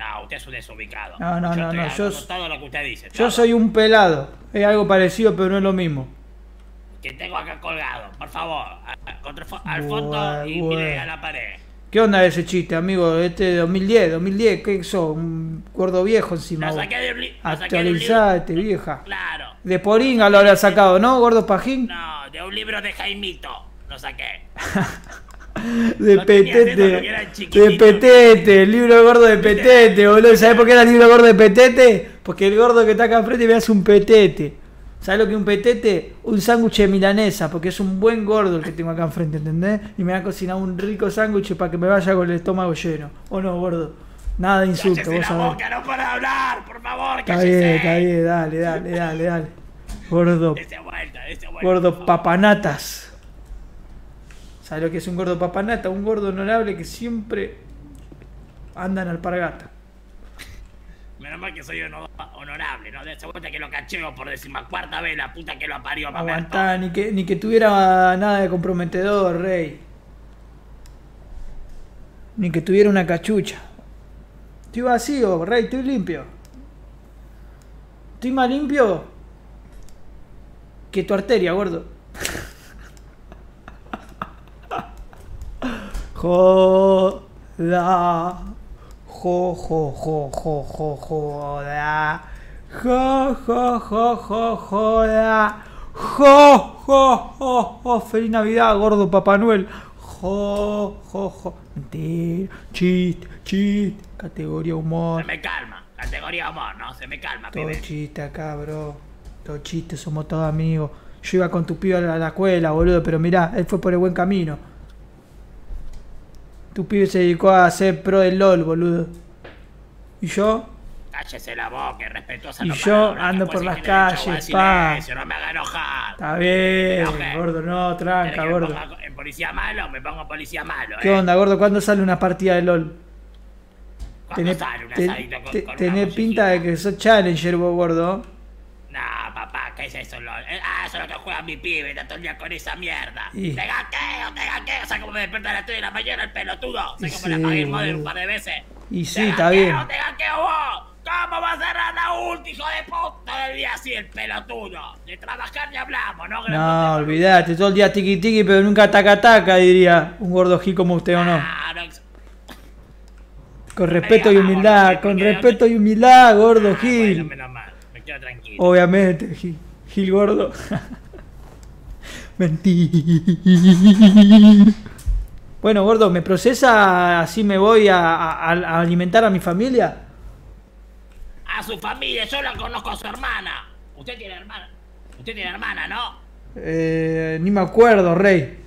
No, usted es un desubicado. No, no, yo no, no, yo- todo lo que usted dice. Yo soy un pelado. Es algo parecido, pero no es lo mismo. Que tengo acá colgado, por favor. a- a- contra el fo- al fondo Buah, y buah. mire a la pared. ¿Qué onda ese chiste, amigo? Este de 2010, 2010, ¿qué sos? Un gordo viejo encima. Lo de. Actualizate, vieja. Claro. De Poringa lo habrá sacado, ¿no, gordo Pajín? No, de un libro de Jaimito. Lo saqué. De haciendo Petete. De. Petete, el libro gordo de Petete, boludo. ¿Sabés por qué era el libro gordo de Petete? Porque el gordo que está acá enfrente me hace un petete. ¿Sabes lo que es un petete? Un sándwich de milanesa, porque es un buen gordo el que tengo acá enfrente, ¿entendés? Y me va a cocinar un rico sándwich para que me vaya con el estómago lleno. ¿O no, gordo? Nada de insulto, Cállese vos la sabés. boca, no para hablar, por favor, Está bien, está bien, dale, dale, dale, dale. Gordo, vuelta, vuelta. gordo papanatas. ¿Sabes lo que es un gordo papanata? Un gordo honorable que siempre anda en alpargata. Menos mal que soy hono- honorable, ¿no? Dese vuelta que lo cacheo por decimacuarta vez, la puta que lo parió, mamerto. Aguantá, ni que, ni que tuviera nada de comprometedor, rey. Ni que tuviera una cachucha. Estoy vacío, rey, estoy limpio. Estoy más limpio que tu arteria, gordo. Joda. Jo, jo, jo, jo, jo, joda. Jo, jo, jo, jo, joda. Jo, jo, jo, jo. Feliz Navidad, gordo Papá Noel. Jo, jo, jo. Mentira. Chiste, chiste. Categoría humor. Se me calma, categoría amor, ¿no? Se me calma, Todo pibe. chiste acá, bro. Todo chiste, somos todos amigos. Yo iba con tu pibe a la escuela, boludo, pero mirá, él fue por el buen camino. Tu pibe se dedicó a ser pro del LOL, boludo. ¿Y yo? Cállese la boca, respetuosa Y yo ando por las calles, silencio, pa. No me haga enojar. Está bien, gordo, no, ¿Querés tranca, me gordo. en policía malo? Me pongo policía malo, ¿Qué ¿eh? onda, gordo? ¿Cuándo sale una partida de LOL? ¿Cuándo Tenés, sale un te- con, te- con una tenés pinta de que sos challenger, vos, gordo. ¿Qué es eso? Lo- eh, Ah, eso es lo que juega mi pibe, está todo el día con esa mierda. Te gaqueo, te gaqueo. ¿Sabes cómo me despierta a las 3 de la mañana el pelotudo? ¿Sabes Y cómo le sí, apagué el modem un par de veces? Y sí, Te está bien. te gaqueo vos! ¿Cómo va a cerrar la ulti, hijo de puta del día así, el pelotudo? De trabajar ni hablamos, ¿no? No, olvidate, todo el día tiqui tiqui, pero nunca taca taca, diría un gordo gil como usted o no. Ah, no, Con respeto y humildad, con respeto y humildad, gordo Gil. menos mal, me quedo tranquilo. Obviamente, Gil, Gil gordo. Mentira. Bueno, gordo, ¿me procesa así me voy a, a- a alimentar a mi familia? A su familia, yo la conozco a su hermana. Usted tiene hermana. Usted tiene hermana, ¿no? Eh, ni me acuerdo, rey.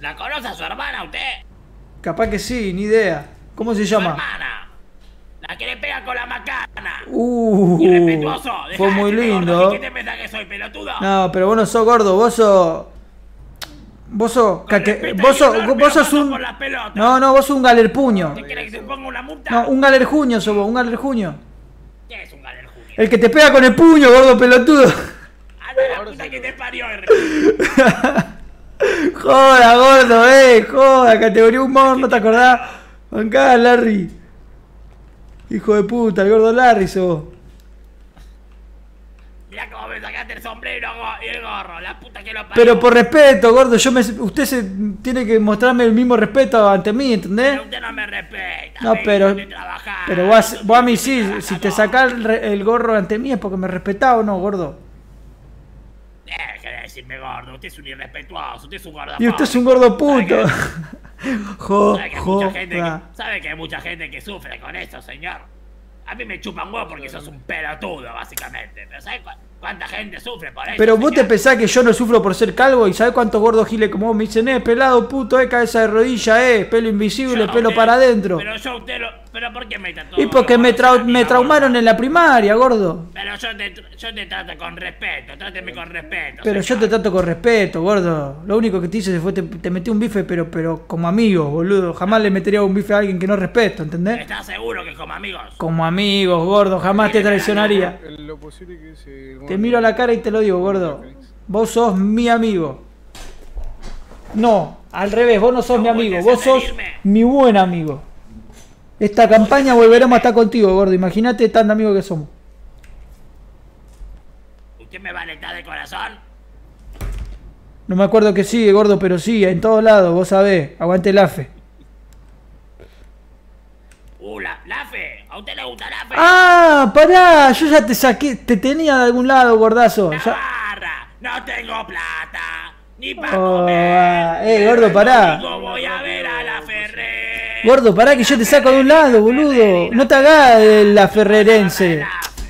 ¿La conoce a su hermana usted? Capaz que sí, ni idea. ¿Cómo se llama? hermana. La que le pega con la macana. Uh, Irrespetuoso. Dejá fue muy decirme gordo, lindo. ¿Qué te pensás que soy, pelotudo? No, pero vos no sos gordo, vos sos. Vos sos. cate- Vos sos, vos sos un. No, no, vos sos un galerpuño. ¿Te quieres que te ponga una multa? No, un galerjuño sos vos, un galerjuño. ¿Qué es un galerjuño? El que te pega con el puño, gordo pelotudo. Anda la puta que te parió, R. Joda, gordo, eh, joda, categoría humor, ¿no te acordás? Bancá, Larry. Hijo de puta, el gordo vos. Mirá cómo me sacaste el sombrero y el gorro. La puta que lo parió. Pero por respeto, gordo, yo me, usted se, tiene que mostrarme el mismo respeto ante mí, ¿entendés? Pero usted no me respeta. No, pero, trabajar. pero vos, a- vos a mí sí, si te sacás el, el gorro ante mí es porque me respetás o no, gordo. De decirme gordo. Usted es un irrespetuoso. Usted es un gordo. Y usted es un gordo puto. Jo, ¿Sabe que, hay mucha gente que, ¿Sabe que hay mucha gente que sufre con eso, señor? A mí me chupan huevo porque sos un pelotudo, básicamente. Pero ¿sabes cu- cuánta gente sufre por eso? Pero vos te pensás que yo no sufro por ser calvo y sabés cuántos gordos giles como vos me dicen, eh, pelado puto, eh, cabeza de rodilla, eh, pelo invisible, Yo, pelo usted- para adentro. Pero yo a usted lo... ¿Pero por qué me trató? Y porque me, trau- me traumaron en la primaria, gordo. Pero yo te, yo te trato con respeto. Tráteme con respeto. Pero yo te trato con respeto, gordo. Lo único que te hice fue te, te metí un bife, pero, pero como amigo, boludo. Jamás le metería un bife a alguien que no respeto, ¿entendés? ¿Estás seguro que como amigos? Como amigos, gordo, jamás te traicionaría. Lo posible que se... Te miro a la cara y te lo digo, gordo. Vos sos mi amigo. No, al revés, vos no sos mi amigo, vos sos mi buen amigo. Esta campaña volveremos a estar contigo, gordo. Imagínate tan amigos que somos. ¿Usted me va a de corazón? No me acuerdo que sigue, gordo, pero sí, en todos lados, vos sabés. Aguante el AFE. Uh, la, la fe. ¿A usted le gusta la fe? Ah, pará, yo ya te saqué, te tenía de algún lado, gordazo. Ya- Barra, no tengo plata. Ni para Oh, comer. eh, gordo, pará. Domingo voy a ver a la Ferrer. Gordo, pará que yo te saco de un lado, boludo. No te hagas de la ferrerense.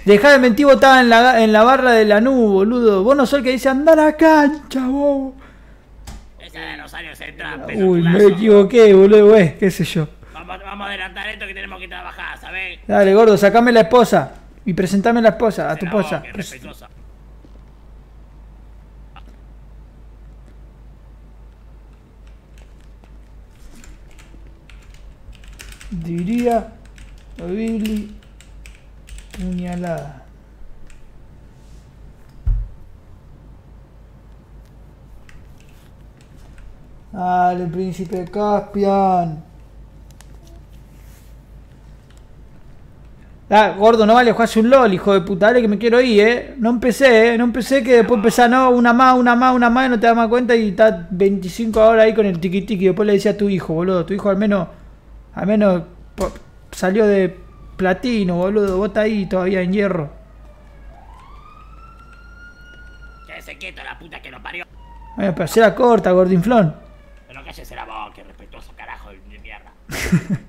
Dejá de mentir, vos estabas en la, en la barra de la nube, boludo. Vos no sos el que dice andar a la cancha, vos. Esa de Rosario Central, Uy, me equivoqué, boludo, güey, qué sé yo. Vamos, vamos a adelantar esto que tenemos que trabajar, ¿sabes? Dale, gordo, sacame la esposa. Y presentame la esposa, a tu esposa. Diría Billy puñalada. Dale, príncipe Caspian. Ah, gordo, no vale jugarse un LOL, hijo de puta, dale que me quiero ir, eh. No empecé, eh. No empecé que después empezás, no, una más, una más, una más y no te das más cuenta y estás 25 horas ahí con el tiki tiki. Después le decía a tu hijo, boludo. Tu hijo al menos, al menos po- salió de platino, boludo. Vos estás ahí todavía en hierro. Quédese quieto, la puta que lo parió. Bueno, pero hacela corta, gordinflón. Pero cállese la boca, respetuoso carajo de mierda.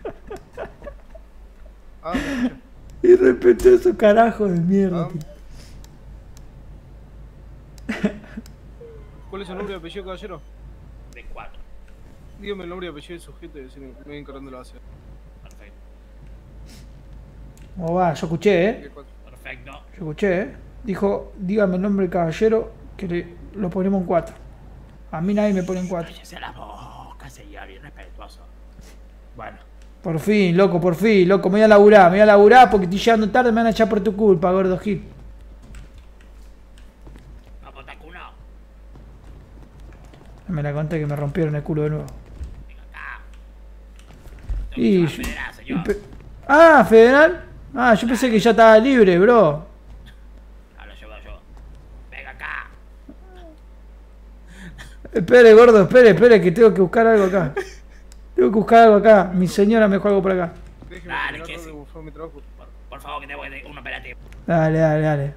Y respetuoso carajo de mierda. tío. ¿Cuál es el nombre y apellido, caballero? Dígame el nombre y apellido del sujeto y decir, me voy encargando la base. Perfecto. ¿Cómo va? Yo escuché, eh. Perfecto. Yo escuché, eh. Dijo, dígame el nombre del caballero que le- lo ponemos en cuatro. A mí nadie me pone en cuatro. Cállese la boca, señor, bien respetuoso. Bueno, Por fin, loco, por fin, loco, me voy a laburar, me voy a laburar porque estoy llegando tarde, me van a echar por tu culpa, gordo Gil. vamos. Me la conté que me rompieron el culo de nuevo. Y, y pe- ah, federal. Ah, yo pensé que ya estaba libre, bro. Ah, lo llevo yo. Venga acá. Espere, gordo, espere, espere, que tengo que buscar algo acá. Tengo que buscar algo acá. Mi señora me dejó algo por acá. Déjeme Dale, que sí. trabajo. Por favor, que te voy a un operativo. Dale, dale, dale.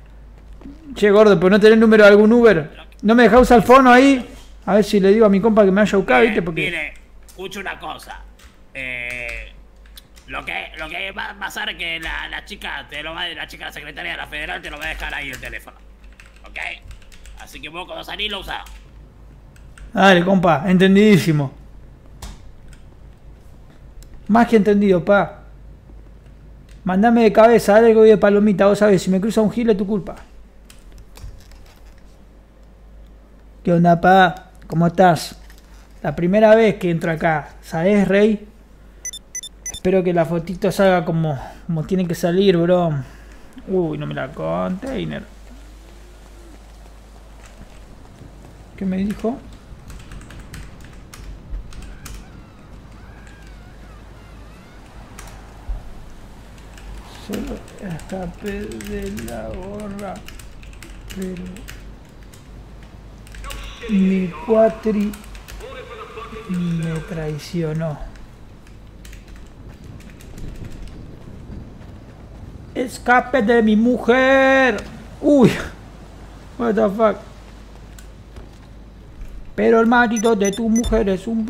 Che, gordo, pero no tenés número de algún Uber. ¿No me dejás usar el fono ahí? A ver si le digo a mi compa que me vaya a buscar, ¿viste? Porque... Mire, escucha una cosa. Eh, lo que lo que va a pasar es que la, la chica te lo va la chica la secretaria de la federal te lo va a dejar ahí el teléfono. ¿Ok? Así que vos cuando salís lo usás. Dale, compa, entendidísimo. Más que entendido, pa. Mandame de cabeza, dale voy de palomita, vos sabés, si me cruza un gil es tu culpa. ¿Qué onda, pa? ¿Cómo estás? La primera vez que entro acá, ¿sabés, Rey? Espero que la fotito salga como, como tiene que salir, bro. Uy, no me la container. ¿Qué me dijo? Solo escapé de la gorra Pero... Mi cuatri me traicionó. Escape de mi mujer. Uy. What the fuck. Pero el marido de tu mujer es un.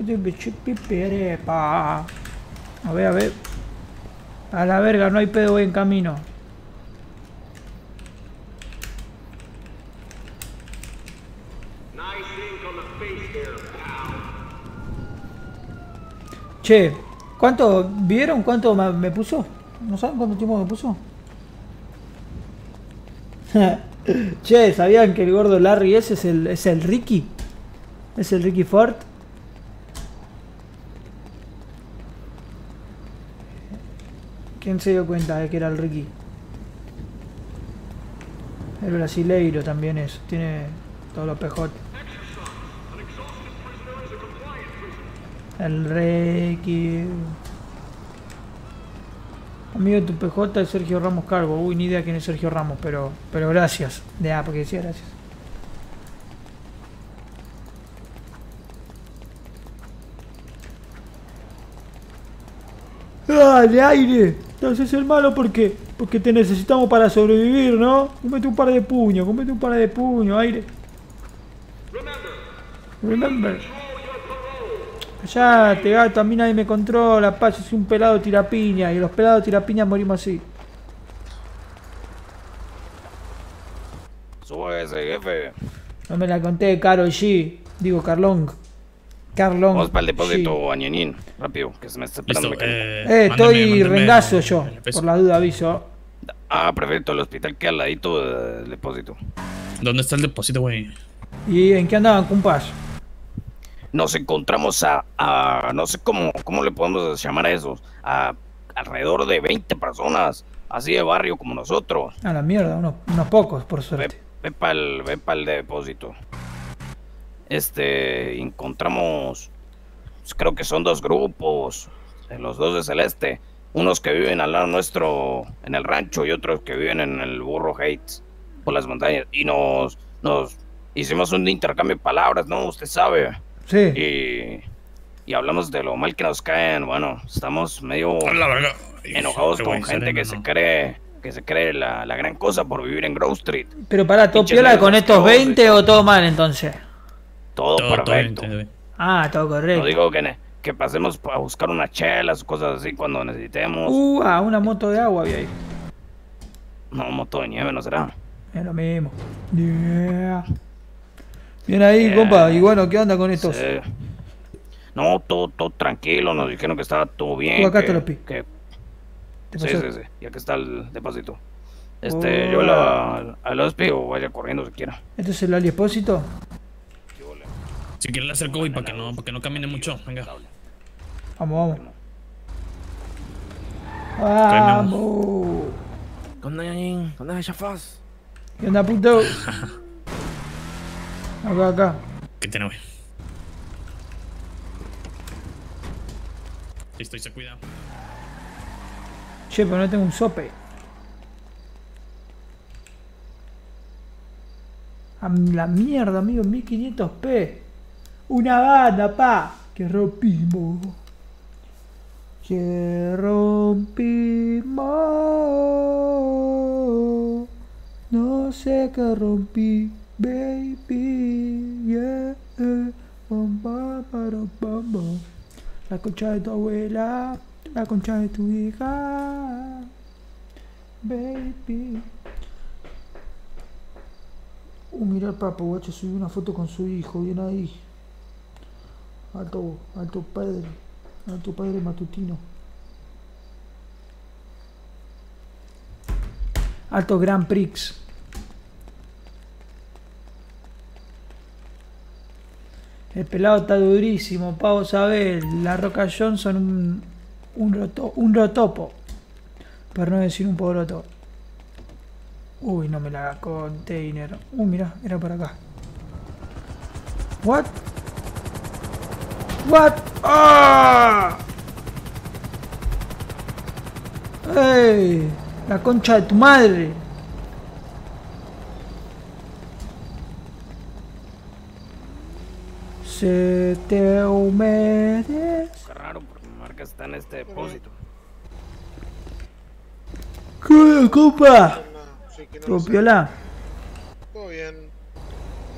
A ver, a ver. A la verga, no hay pedo en camino. Che, ¿cuánto vieron cuánto me puso? ¿No saben cuánto tiempo me puso? che, ¿sabían que el gordo Larry ese es el, es el Ricky? ¿Es el Ricky Ford? ¿Quién se dio cuenta de que era el Ricky? El brasileiro también es, tiene todos los PJ. El Ricky. Amigo, tu PJ es Sergio Ramos Cargo. Uy, ni idea quién es Sergio Ramos, pero, pero gracias. De ah, porque decía gracias. Dale, aire. Entonces el malo porque porque te necesitamos para sobrevivir, ¿no? Comete un par de puños, comete un par de puños, aire. Remember. Callate, gato, a mí nadie me controla, pa, yo soy un pelado tirapiña y los pelados tirapiña morimos así. Súbese, jefe. No me la conté, Caro G. Digo, Carlong. Carlong. Vamos para el depósito, Añanín. Rápido, que se me está esperando. Listo, mecánico. Eh, estoy rengazo yo. Por la duda aviso. Ah, perfecto, el hospital queda al ladito del depósito. ¿Dónde está el depósito, güey? ¿Y en qué andaban, compas? Nos encontramos a, a- no sé cómo, cómo le podemos llamar a eso, a alrededor de 20 personas, así de barrio como nosotros. A la mierda, unos, unos pocos, por suerte. Ve para el, ve depósito. Este, encontramos, pues, creo que son dos grupos, los dos de Celeste. Unos que viven al lado nuestro en el rancho y otros que viven en el Burro Heights, por las montañas. Y nos, nos hicimos un intercambio de palabras, ¿no? Usted sabe. Sí. Y, y hablamos de lo mal que nos caen. Bueno, estamos medio enojados con gente que se cree que se cree la, la gran cosa por vivir en Grove Street. Pero para, ¿todo piola con estos asquerosos. 20 o todo mal entonces? Todo, perfecto. Ah, todo correcto. No digo que, que pasemos a buscar unas chelas o cosas así cuando necesitemos. Uh, ah, una moto de agua había ahí. No, moto de nieve, ¿no será? Es lo mismo. Yeah. Bien ahí, Yeah. compa. Y bueno, ¿qué onda con estos? Sí. No, todo, todo tranquilo. Nos dijeron que estaba todo bien. Tú acá que- te lo pi. que- ¿Te Sí, sí, sí. Y aquí está el depósito. Este, Oh. yo la, al hospi o vaya corriendo si quiera. ¿Esto es el Ali Espósito? Si quieres le acerco, güey, para que no, para que no camine mucho. Venga. Vamos, vamos. Vamos. ¿Qué onda, Yanin? ¿Qué onda, chafaz? ¿Qué onda, puto? Acá, acá. ¿Qué güey? Listo, y se cuida. Che, pero no tengo un sope. A la mierda, amigo, 1500p. Una banda, pa. Que rompimos. Que rompimos. No sé qué rompí, baby. Yeah. La concha de tu abuela, la concha de tu hija. Baby. Uh, mira el papo, guacho, subió una foto con su hijo, bien ahí. Alto, alto padre, alto padre matutino. Alto Grand Prix. El pelado está durísimo, pavo saber. La Roca Johnson, un, un, roto- un rotopo. Por no decir un poroto. Uy, no me la container. Uy, mira, era por acá. What? What? ¡Ah! ¡Ey! La concha de tu madre. Se te humedece. Qué raro, porque mi marca está en este depósito. ¿Qué compa? ¿Todo piola? Todo bien.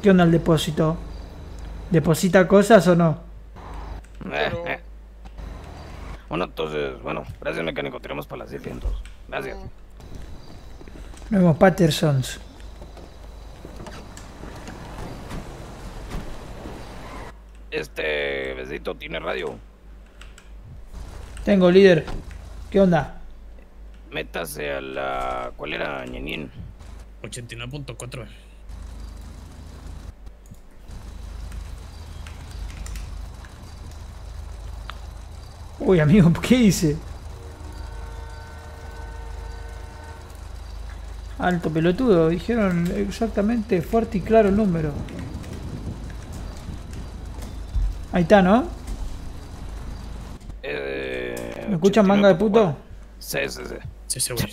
¿Qué onda el depósito? ¿Deposita cosas o no? Eh, eh. Bueno, entonces, bueno, gracias mecánico, tiramos para las 700. Gracias. Nos vemos Pattersons. Este besito tiene radio. Tengo líder. ¿Qué onda? Métase a la. ¿Cuál era, ñeñín? 89.4. Uy, amigo, ¿qué hice? Alto pelotudo, dijeron exactamente fuerte y claro el número. Ahí está, ¿no? Eh, ¿Me escuchan manga de puto? Sí, sí, sí. Sí, seguro.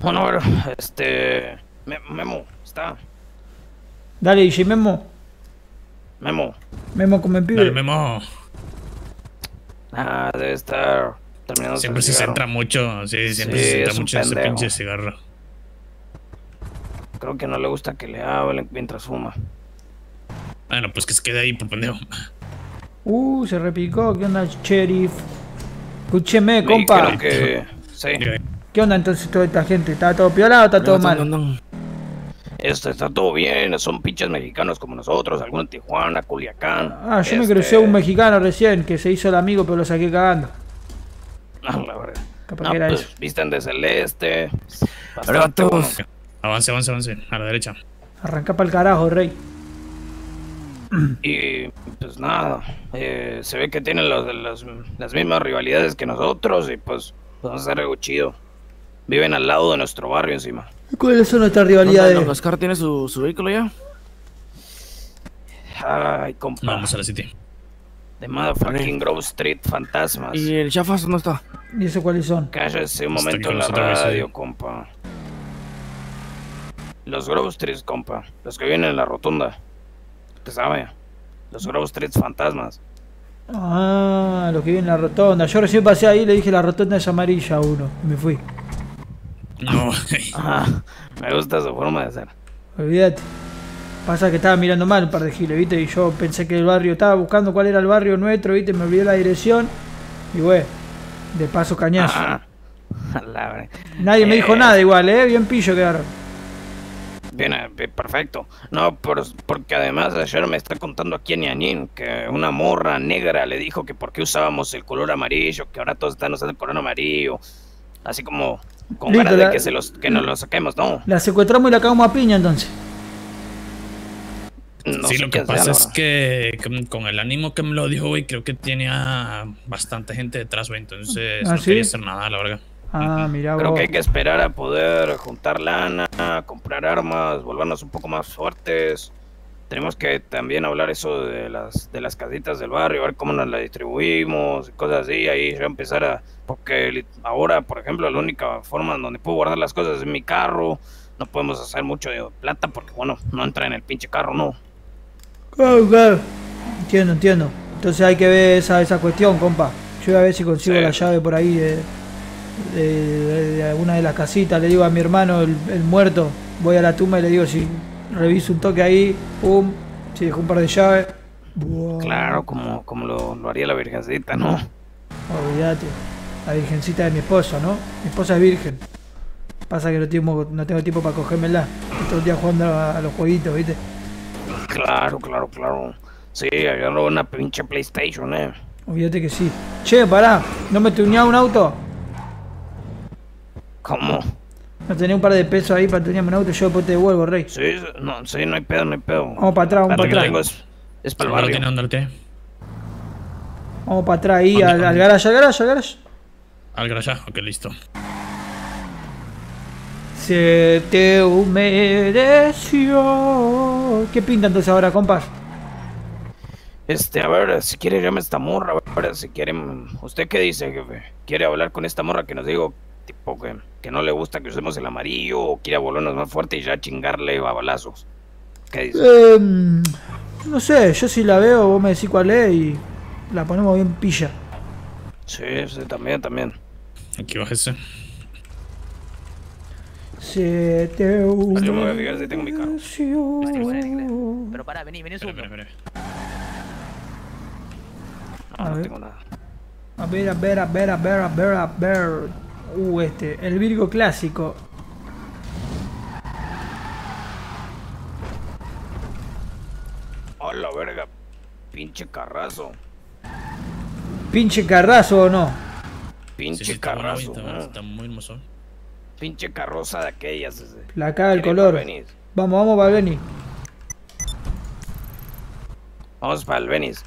Bueno, a ver, este. Me- Memo, está. Dale, DJ Memo. Memo. Memo como el pibe. Dale, Memo. Ah, debe estar terminando Siempre se centra mucho, sí, siempre Sí, se centra mucho en ese pinche cigarro. Creo que no le gusta que le hablen mientras fuma. Bueno, pues que se quede ahí por pendejo. Uh, se repicó. ¿Qué onda, sheriff? Escúcheme, Me compa. que. Sí. ¿Qué onda entonces toda esta gente? ¿Está todo piolado o está todo mal? Esto está todo bien, son pinches mexicanos como nosotros, algunos en Tijuana, Culiacán. Ah, yo me este, crucé un mexicano recién que se hizo el amigo, pero lo saqué cagando. Ah, la verdad. Capaz No, que era pues, eso. visten de celeste. bastante. Avance, avance, avance. A la derecha. Arranca para el carajo, rey. Y pues nada, eh, se ve que tienen los- los- las mismas rivalidades que nosotros y pues vamos a hacer algo chido. Viven al lado de nuestro barrio encima. ¿Cuáles son nuestras ¿Dónde rivalidades? Oscar tiene su, su vehículo ya? Ay, compa. Vamos a la City. De motherfucking Grove Street Fantasmas. ¿Y el Chafas dónde está? ¿Y eso cuáles son? Cállese un momento en la radio, compa. Los Grove Streets, compa. Los que vienen en la rotonda. ¿Te sabe? Los Grove Streets Fantasmas. Ah, lo que viene en la rotonda. Yo recién pasé ahí y le dije la rotonda es amarilla a uno. Y me fui. No. Ajá, me gusta su forma de ser. Olvídate. Pasa que estaba mirando mal un par de giles, ¿viste? Y yo pensé que el barrio, estaba buscando cuál era el barrio nuestro, ¿viste? Me olvidé la dirección. Y bueno, de paso cañazo. Ajá. A la ver- Nadie me dijo Eh, nada igual, ¿eh? Bien pillo quedaron. Bien, perfecto. No, por- porque además ayer me está contando aquí en Yanin que una morra negra le dijo que por qué usábamos el color amarillo, que ahora todos están usando el color amarillo. Así como con Listo, ganas de la- que, se los, que nos lo saquemos, ¿no? La secuestramos y la cagamos a piña entonces. No sí, lo que pasa es que con- con el ánimo que me lo dijo, güey, creo que tiene a bastante gente detrás, güey. Entonces ¿Ah, no sí? quería hacer nada, la verdad. Ah, mira Creo que hay que esperar a poder juntar lana, comprar armas, volvernos un poco más fuertes. Tenemos que también hablar eso de las de las casitas del barrio, a ver cómo nos la distribuimos y cosas así. Ahí ya empezar a... Porque ahora, por ejemplo, la única forma en donde puedo guardar las cosas es en mi carro. No podemos hacer mucho de plata porque, bueno, no entra en el pinche carro, ¿no? Claro, claro. Entiendo, entiendo. Entonces hay que ver esa, esa cuestión, compa. Yo voy a ver si consigo Sí. la llave por ahí de, de, alguna de las casitas. Le digo a mi hermano, el, el muerto, voy a la tumba y le digo si reviso un toque ahí, pum, si dejo un par de llaves. Buah, Claro, como, como lo, lo haría la virgencita, ¿no? Olvídate. La virgencita de mi esposa, ¿no? Mi esposa es virgen. Pasa que no tengo, no tengo tiempo para cogérmela. Todo el día jugando a, a los jueguitos, ¿viste? Claro, claro, claro. Sí, agarró una pinche PlayStation, ¿eh? Olvídate que sí. Che, pará, ¿no me tuneaba un auto? ¿Cómo? ¿No tenés un par de pesos ahí para tunearme un auto? Yo después te devuelvo, rey. Sí, no, sí, no hay pedo, no hay pedo. Vamos para atrás, vamos para que atrás. tengo es, es para el ¿Dónde barrio. tiene? Vamos para atrás ahí, ¿Dónde, al, al garage, al garage, al garage. Al garage. Ok, listo. Se te humedeció. ¿Qué pinta entonces ahora, compas? Este, a ver, si quiere llame a esta morra, a ver, si quieren... ¿Usted qué dice, jefe? ¿Quiere hablar con esta morra que nos digo, tipo, que, que no le gusta que usemos el amarillo o quiere volvernos más fuerte y ya chingarle a balazos? ¿Qué dice? Em, No sé, yo si la veo, vos me decís cuál es y la ponemos bien pilla. Sí, sí, también, también. Aquí bájese. Se te Yo me voy a fijar si tengo mi carro. Pero pará, vení, vení un segundo. No, no tengo nada. A ver, a ver, a ver, a ver, a ver, a ver. Uh, este, el Virgo clásico. Hola, verga. Pinche carrazo. Pinche carrazo o no. Pinche Sí, sí, está bueno, carrazo. está-. Está muy hermoso. Pinche carroza de aquellas. ese. La caga el ¿Quiere color. para Venice? Vamos, vamos, para. Vamos para el Venice.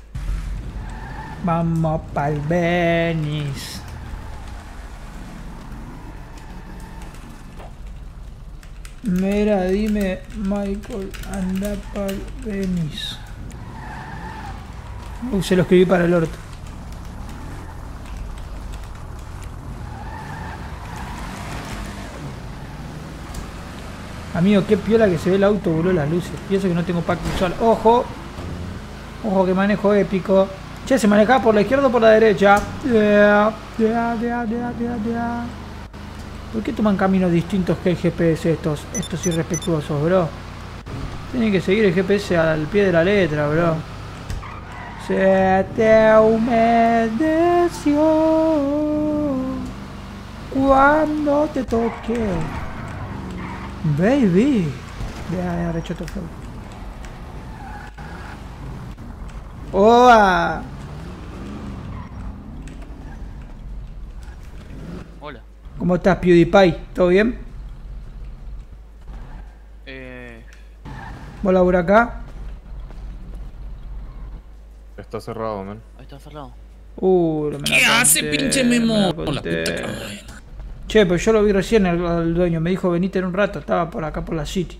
Vamos pa'l Venice. Mira, dime, Michael, anda pa'l Venice. Uy, se lo escribí para el orto. Amigo, qué piola que se ve el auto, boludo, las luces. Y eso que no tengo pack visual. ¡Ojo! Ojo que manejo épico. Che, ¿se manejaba por la izquierda o por la derecha? Yeah, yeah, yeah. ¿Por qué toman caminos distintos que el GPS estos, estos irrespetuosos, bro? Tienen que seguir el GPS al pie de la letra, bro. Se te humedeció cuando te toqué. Baby. Vea, vea, rechoto. ¡Oa! ¿Cómo estás, PewDiePie? ¿Todo bien? Eh. ¿Vos laburás acá? Está cerrado, man. Ahí está cerrado. Uh, no me ¿Qué hace, conté, pinche me Memo? la La puta conté. que lo- Che, pero yo lo vi recién al, al dueño. Me dijo venite en un rato. Estaba por acá por la City.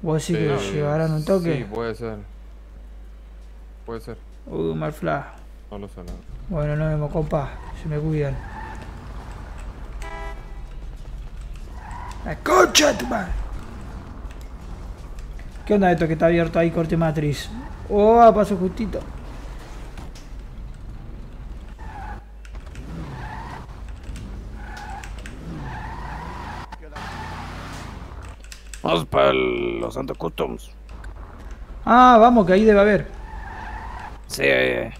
¿Vos decís que Sí, llevarán un toque? Sí, puede ser. Puede ser. Uh, Marfla. No lo sé nada. Bueno, no vemos, compa. Se me cuidan. La concha de tu madre. ¿Qué onda esto que está abierto ahí, corte matriz? Oh, paso justito. Vamos para el- los Santos Customs. Ah, vamos, que ahí debe haber. Sí, eh,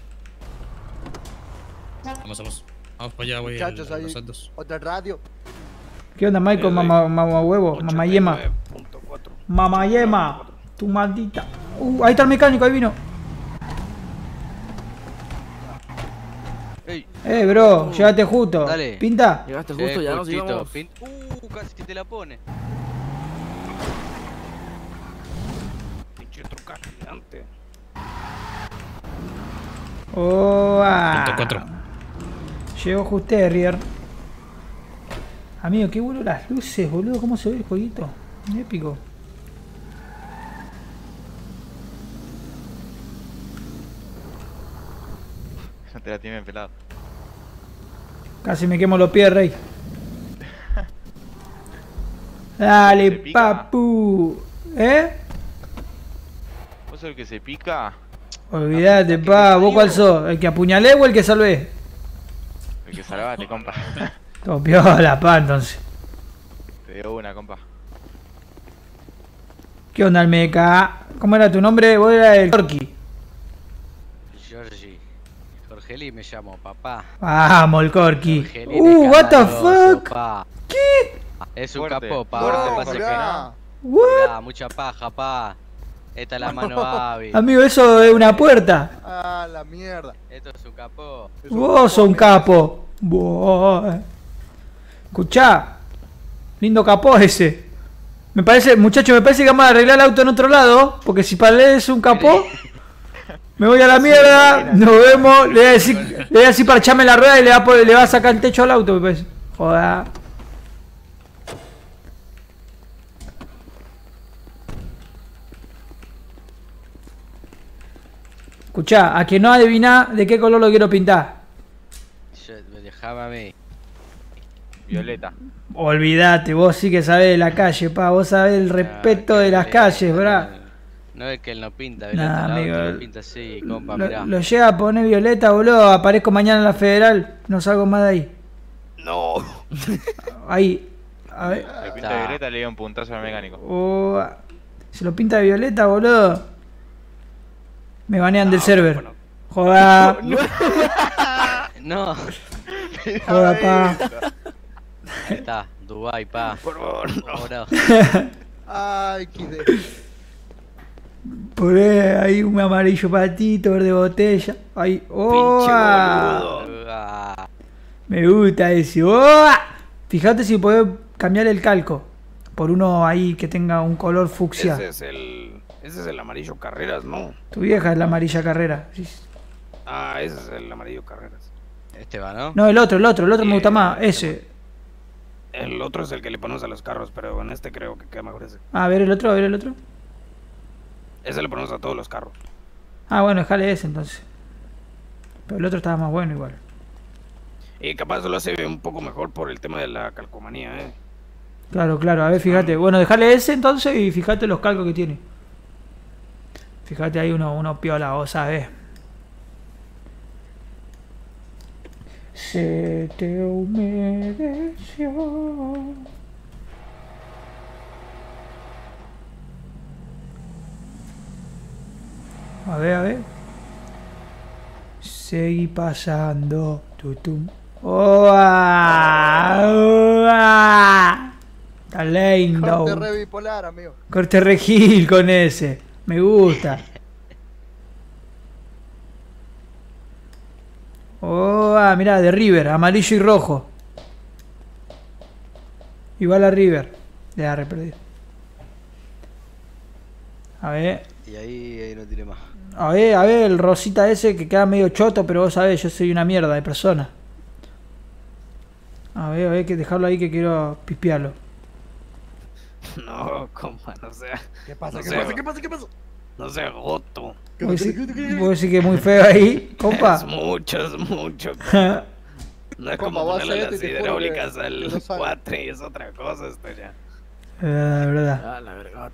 Vamos, vamos. Vamos para allá, güey. Muchachos, a hay los Santos. otra radio. ¿Qué onda, Michael? Mamá, mamá huevo, mamá yema. 89.4. Mamá yema. Tu maldita. Uh, ahí está el mecánico, ahí vino. Ey. Eh, bro, llegate justo. Dale. ¿Pinta? Llegaste Eh, justo, ya nos fin- Uh, casi te la pone. Pinche truca gigante. Oh, ah. Punto cuatro. Llegó Justerrier. Amigo, qué bueno las luces, boludo. ¿Cómo se ve el jueguito? Épico. No te la tienen pelado. Casi me quemo los pies, rey. Dale, papu. ¿Eh? ¿Vos sos el que se pica? Olvídate, pa. ¿Vos cuál sos? ¿El que apuñalé o el que salvé? El que salvaste, compa. Todo piola, pa, entonces. Te dio una, compa. ¿Qué onda, el meca? ¿Cómo era tu nombre? Vos eras el Corky. Giorgi. Jorgeli me llamo, papá. Vamos, el Corky. Uh, what the fuck? pa. ¿Qué? Es un Fuerte. capo, pa. Fuerte, No te pase que no. What? Mirá, mucha paja, pa. Esta es la mano hábil. Amigo, eso es una puerta. Ah, la mierda. Esto es un capó. Vos sos un capo. Vos. Escuchá. Lindo capó ese. Me parece, muchachos, me parece que vamos a arreglar el auto en otro lado. Porque si para él es un capó, me voy a la mierda. Nos vemos. Le voy a decir, le voy a decir para echarme la rueda y le va, a, le va a sacar el techo al auto, me parece. Joda. Escuchá, a que no adivina de qué color lo quiero pintar. Yo- Dejame a mí. Violeta. Olvídate, vos sí que sabés de la calle, pa, vos sabés el respeto de las calles, bra. No es que él no pinta, Nah, Violeta, el amigo, lo pinta así, compa, Lo, mirá. lo llega a poner violeta, boludo. Aparezco mañana en la federal. No salgo más de ahí. No. Ahí. A ver. Le pinta de violeta, le dio un puntazo al mecánico. Oh, se lo pinta de violeta, boludo. Me banean del server. Joda. No. Joda, pa. Ahí está, Dubai, pa. Por favor, no. Ay, qué Poné ahí un amarillo patito, verde botella. Ahí. Oh, Ah, Me gusta ese. Oh, Fíjate si podés cambiar el calco. Por uno ahí que tenga un color fucsia. Ese es el. Ese es el amarillo carreras, ¿no? Tu vieja es la amarilla carrera. Sí. Ah, ese es el amarillo carreras. Este va, ¿no? No, el otro, el otro, el otro me gusta más. Ese. El otro es el que le ponemos a los carros, pero en este creo que queda mejor ese. Ah, a ver el otro, a ver el otro. Ese le ponemos a todos los carros. Ah, bueno, déjale ese entonces. Pero el otro estaba más bueno igual. Y capaz lo hace un poco mejor por el tema de la calcomanía, ¿eh? Claro, claro, a ver, fíjate. Bueno, déjale ese entonces y fíjate los calcos que tiene. Fíjate ahí uno, uno piola, vos sabés. Se te humedeció. A ver, a ver. Seguí pasando. Tutum. Ah. Está lindo. Corte re bipolar, amigo. Corte regil con ese. Me gusta. Oh, ah, mirá, de River, amarillo y rojo. Igual a River. Ya, re perdí. A ver. Y ahí, ahí no tiene más. A ver, a ver, el rosita ese que queda medio choto, pero vos sabés, yo soy una mierda de persona. A ver, a ver, que dejarlo ahí que quiero pispearlo. No, compa, no sea. ¿Qué pasa? no ¿Qué sea- pasa? ¿Qué pasa? ¿Qué pasa? No sea goto. ¿Vos decís, vos decís que muy feo ahí, compa? Es mucho, es mucho. No es Compa, como vos ponerle las hidráulicas al no sabe. 4 y es otra cosa esto ya. Eh, verdad. Ah, la.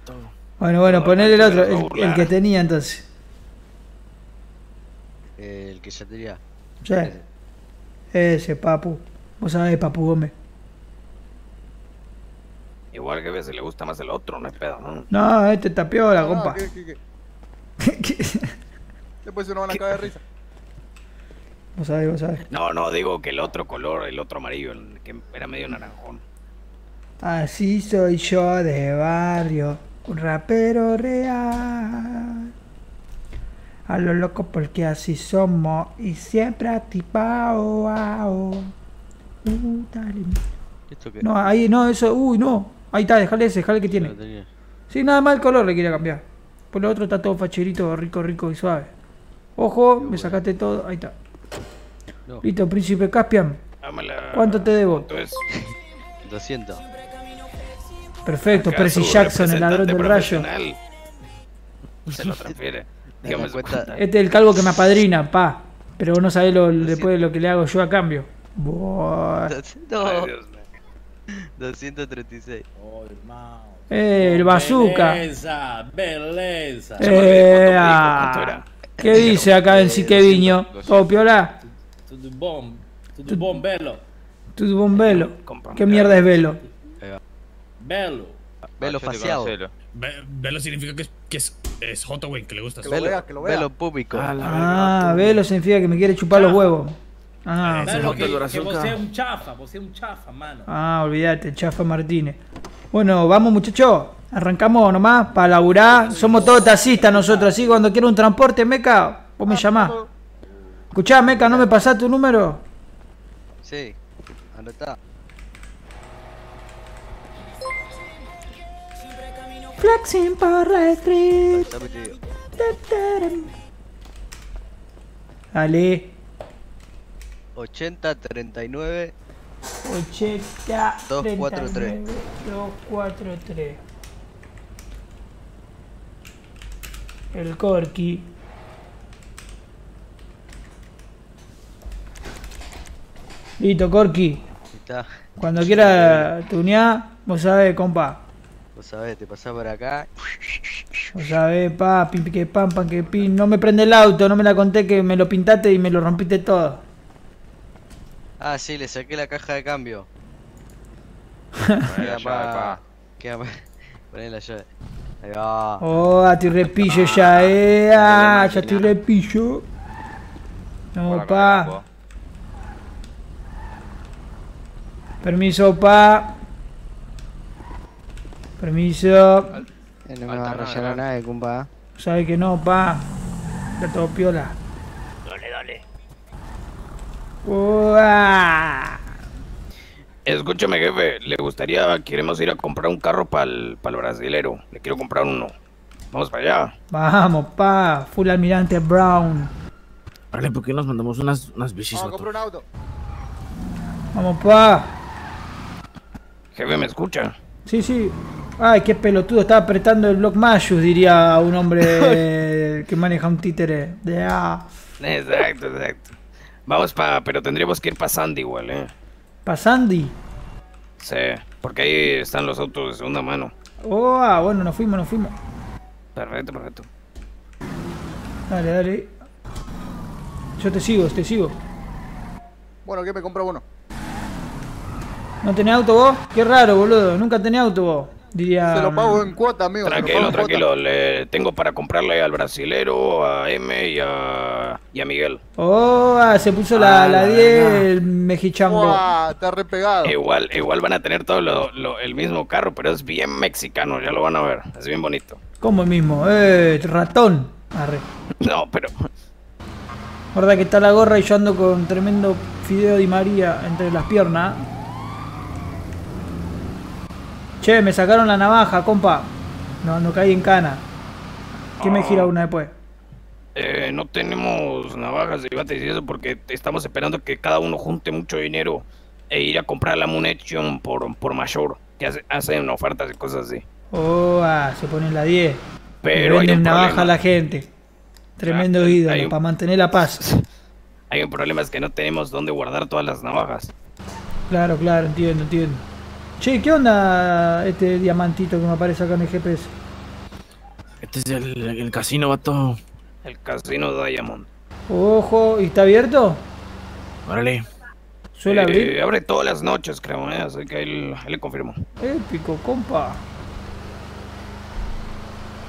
Bueno, bueno, ponele el otro, a el, que tenía entonces. El que ya tenía. Sí. Ese, papu. Vos sabés, papu Gómez. Igual que a veces le gusta más el otro, no es pedo, ¿no? No, este está piola, No, compa. ¿qué, qué, qué? Después se nos van a caer de risa. Vos sabés, vos sabés. No, no, digo que el otro color, el otro amarillo, el que era medio naranjón. Así soy yo de barrio, un rapero real. A lo loco porque así somos y siempre activado. Uh, dale. ¿Esto qué? No, ahí no, eso, uy, no. Ahí está, dejale ese, dejale que tiene. Sí, nada más el color le quería cambiar. Por lo otro está todo facherito, rico, rico y suave. Ojo, me sacaste todo, ahí está. No. Listo, príncipe Caspian. Dámela. ¿Cuánto te debo? ¿Cuánto es? 200. Perfecto, Percy Jackson, el ladrón del rayo. Se lo transfiere. Dígame cuenta-. Este es el calvo que me apadrina, pa. Pero vos no sabés lo, después lo que le hago yo a cambio. Buah. No. Ay, Dios mío. 236. Eh, el bazooka. Olvidó cuánto Eh, ah. ¿Qué dice acá en Siqueviño? ¿Todo piola? To the bomb, to the bomb, bello. Tu bombelo. Compa, ¿Qué mierda es velo? Velo Ah, te faciado. Velo significa que es, que es, es Hot Wing, que le gusta. Que lo vea, que lo vea. Velo público. Ah, Ah, velo significa que me quiere chupar los huevos. Ah, Hot que, vos seas un chafa, vos seas un chafa, mano. ah, olvídate, Chafa Martínez. Bueno, vamos muchachos. Arrancamos nomás para laburar. Somos todos taxistas nosotros, así cuando quiero un transporte, Meca, vos me llamás. Escuchá, Meca, ¿no me pasás tu número? Sí. Anotá. Flexing para Street. Pasame, tío. Dale. 80 39 80 243. 243. El Corky. Listo, Corky. Está. Cuando quiera tunear, vos sabés, compa. Vos sabés, te pasás por acá. O sabés, pa, pim, que pam, pam, que pin. No me prende el auto, no me la conté que me lo pintaste y me lo rompiste todo. Ah, sí, le saqué la caja de cambio. Queda pa. queda más- Poné la llave. Ahí va. Oh, a ti repillo ya, eh. Ah, ya estoy repillo. No, pa. Permiso, pa. Permiso. No me va a rayar a nadie, compa. Sabe que no, pa. Está todo piola. Uah. Escúchame, jefe, le gustaría, queremos ir a comprar un carro para el brasilero. Le quiero comprar uno. Vamos para allá. Vamos, pa. Full almirante Brown. Vale, ¿por qué nos mandamos unas, unas bicis? Vamos a vato? comprar un auto. Vamos, pa. Jefe, ¿me escucha? Sí, sí. Ay, qué pelotudo. Estaba apretando el block Mayus, diría un hombre que maneja un títere. De A. Exacto, exacto. Vamos para, pero tendríamos que ir para Sandy igual, eh. Pa' Sandy. Sí, porque ahí están los autos de segunda mano. Oh, ah, bueno, nos fuimos, nos fuimos. Perfecto, perfecto. Dale, dale. Yo te sigo, te sigo. Bueno, ¿qué me compro uno? ¿No tenés auto vos? Qué raro, boludo. Nunca tenés auto vos. Diría. Se lo pago en cuota, amigo. Tranquilo, tranquilo. Le tengo para comprarle al brasilero, a M y a, y a Miguel. Oh, ah, se puso la, Ah, la la 10 verdad. el mexichango. Buah, está re pegado. Igual, igual van a tener todo lo- lo- el mismo carro, pero es bien mexicano, ya lo van a ver. Es bien bonito. ¿Cómo el mismo? Eh, ratón. Arre. No, pero Verdad que está la gorra y yo ando con tremendo fideo di María entre las piernas. Che, me sacaron la navaja, compa. No, no caí en cana. ¿Quién me gira una después? eh, no tenemos navajas de bates y eso porque estamos esperando que cada uno junte mucho dinero e ir a comprar la munición por, por mayor, que hace- hacen ofertas y cosas así. Oh, ah, se pone la 10. Pero hay venden un navaja problema. a la gente. Tremendo hay ídolo, un- para mantener la paz. Hay un problema es que no tenemos dónde guardar todas las navajas. Claro, claro, entiendo, entiendo. Che, ¿qué onda este diamantito que me aparece acá en el GPS? Este es el, el casino, vato. El casino Diamond. Ojo, ¿y está abierto? Órale. ¿Suele Eh, abrir? Abre todas las noches, creo, ¿eh? así que ahí, ahí le confirmo. Épico, compa.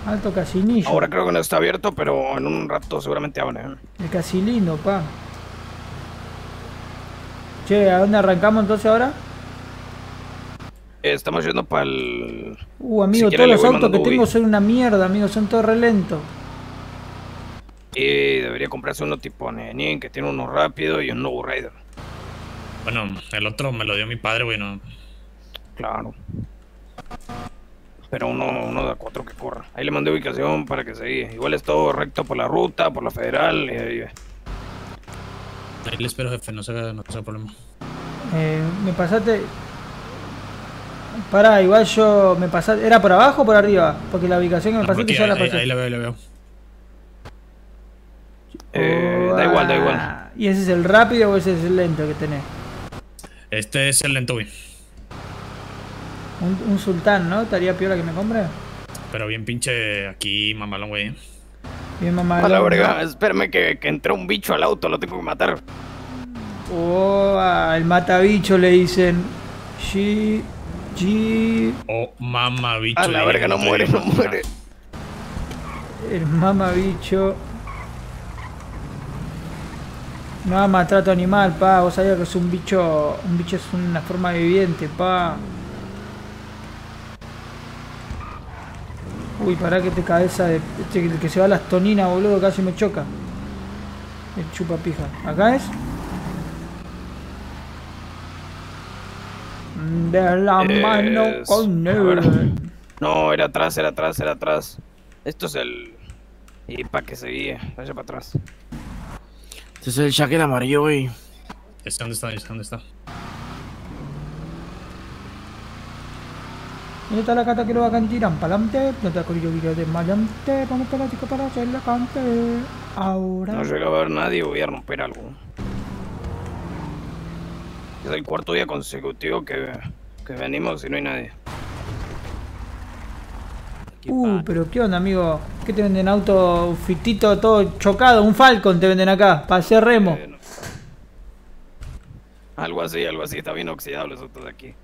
Alto casinillo. Ahora creo que no está abierto, pero en un rato seguramente abre. ¿eh? El casilino, pa. Che, ¿a dónde arrancamos entonces ahora? Estamos yendo para el... Uh, amigo, Si todos los autos que tengo son una mierda, amigo, son todos re lentos. Y debería comprarse uno tipo Nenin, que tiene uno rápido y un Novo Raider. Bueno, el otro me lo dio mi padre, güey, no. Claro. Pero uno, uno de a cuatro que corra. Ahí le mandé ubicación para que se guíe. Igual es todo recto por la ruta, por la federal. Y ahí, Ahí le espero, jefe, no se haga, no se haga problema. Eh, me pasaste. Pará, igual yo me pasaste. ¿Era por abajo o por arriba? Porque la ubicación que me pasaste ya la ahí, pasé. ahí le veo, ahí le veo. Eh, da igual, da igual. Ah, ¿Y ese es el rápido o ese es el lento que tenés? Este es el lento, güey. Un, un sultán, ¿no? ¿Estaría piola que me compre? Pero bien pinche aquí, mamalón, güey. Bien mamá. A la verga, espérame que, que entró un bicho al auto, lo tengo que matar. Oh, el matabicho le dicen. G. G. Oh, mamá, bicho. A la verga, no muere, no muere. El mamabicho. No maltrato animal, pa. Vos sabías que es un bicho. Un bicho es una forma viviente, pa. Uy, pará que te cabeza de. Este que- que se va a las toninas, boludo, casi me choca. El chupa pija. ¿Acá es? De la mano con él. No, era atrás, era atrás, era atrás. Esto es el... Y para que se guíe, vaya para atrás. Este es el jacket amarillo, güey. Este, ¿Dónde está? Este, ¿Dónde está? ¿Dónde está la cata que lo va a cantar? Pa'lante, no te acuerdo yo de malante, vamos para la chica para hacer la cante. Ahora. No llega a ver nadie, voy a romper algo. Es el cuarto día consecutivo que, que venimos y no hay nadie. Uh, pero ¿qué onda, amigo? ¿Qué te venden auto fitito todo chocado? Un Falcon te venden acá, para hacer remo. Eh, Algo así, algo así. Está bien oxidado los autos de aquí.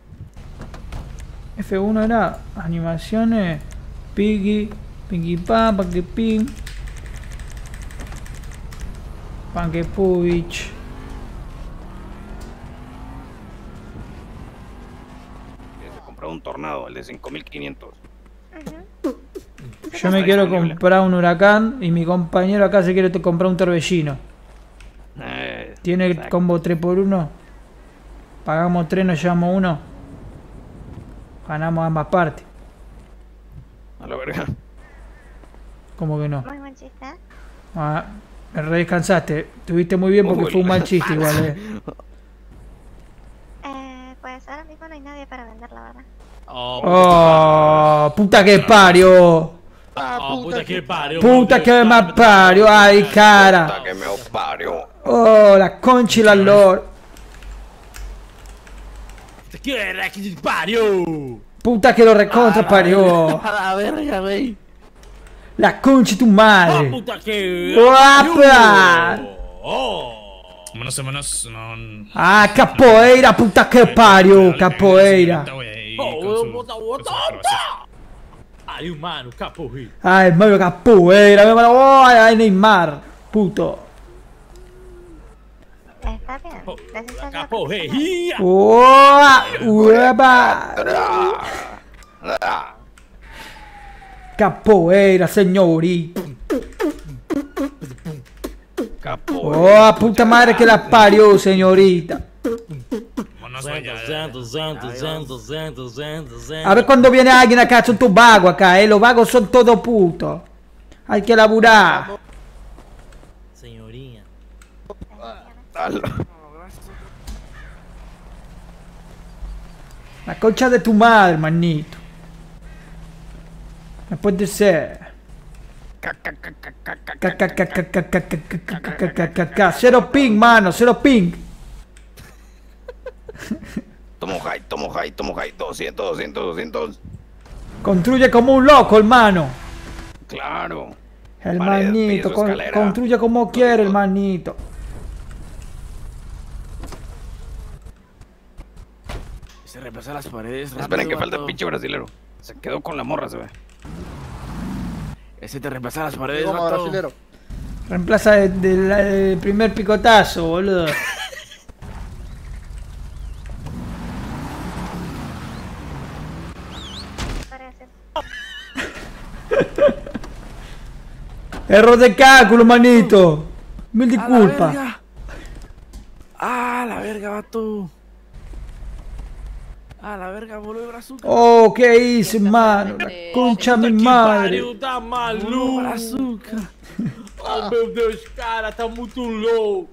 F1 era animaciones, Piggy, Piggy Pan, Panque Pin, Panque Puvich. Se compró un tornado, el de 5500. Yo me quiero comprar un huracán y mi compañero acá se quiere comprar un torbellino. Eh, ¿Tiene el combo 3x1? Pagamos 3, nos llevamos uno. Ganamos ambas partes. a la verga. ¿Cómo que no? Muy buen chiste. Ah, me re descansaste. Tuviste muy bien porque Uy, fue un mal chiste igual, eh. Ahora mismo no hay nadie para vender, la verdad. Oh, puta que parió. Oh, puta que parió. Puta que me parió, ay cara. que me parió. Oh, la concha y la lor. Te quiero que parió. Puta que lo recontra parió. A la verga, güey. La concha de tu Oh, madre. puta que. Guapa. Oh. No, no, ah, capoeira, puta que pariu, capoeira. Pariu, mano, capoeira. Ai, mano, capoeira, meu mano. Neymar, puto. Oh, capoeira. ¡Ueba! Capoeira, señorita. Oh, puta madre que la parió, señorita. A ver cuando viene alguien acá, son tus vagos acá, eh. Los vagos son todos putos. Hay que laburar. Señoría. La concha de tu madre, manito. No puede ser. Cero ping, mano, cero ping. Tomo high, tomo high, tomo high. 200, 200, 200. Construye como un loco, hermano. Claro. El manito, construye como quiere, el manito. Se repasa las paredes. Esperen que falta el pinche brasilero. Se quedó con la morra, se ve. Ese te reemplaza las paredes, Como vato. brasilero. Reemplaza el, del- el primer picotazo, boludo. Error de cálculo, manito. Mil A la disculpas. verga. Ah, la verga, vato. Ah, la verga, voló el brazo. Oh, ¿qué hice, mano? La concha de mi madre. Pariu, tá maluco. Brazuca. Oh, meu Deus, cara, tá muito louco.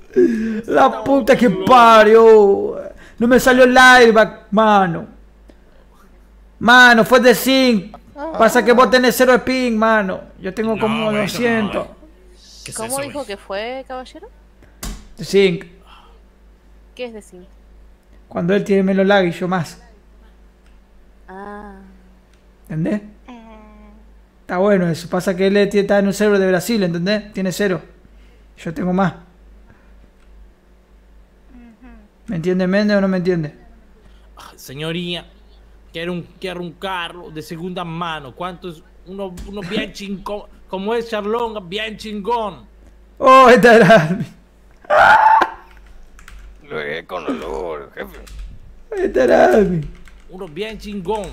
La puta que parió. No me salió el airbag, mano. Mano, fue de zinc. Pasa que vos tenés cero de ping, mano. Yo tengo como bueno, 200. ¿Qué es ¿Cómo eso, dijo que fue, caballero? De zinc. ¿Qué es decir? Cuando él tiene menos lag y yo más. Ah. ¿Entendés? Está bueno eso. Pasa que él está en un server de Brasil, ¿entendés? Tiene cero. Yo tengo más. ¿Me entiende Méndez o no me entiende? Señoría, quiero un, quiero un carro de segunda mano. ¿Cuánto es? Uno, uno bien chingón. Como es Charlón, bien chingón. Oh, esta era. Lo con olor, jefe. Esta era. Uno bien chingón.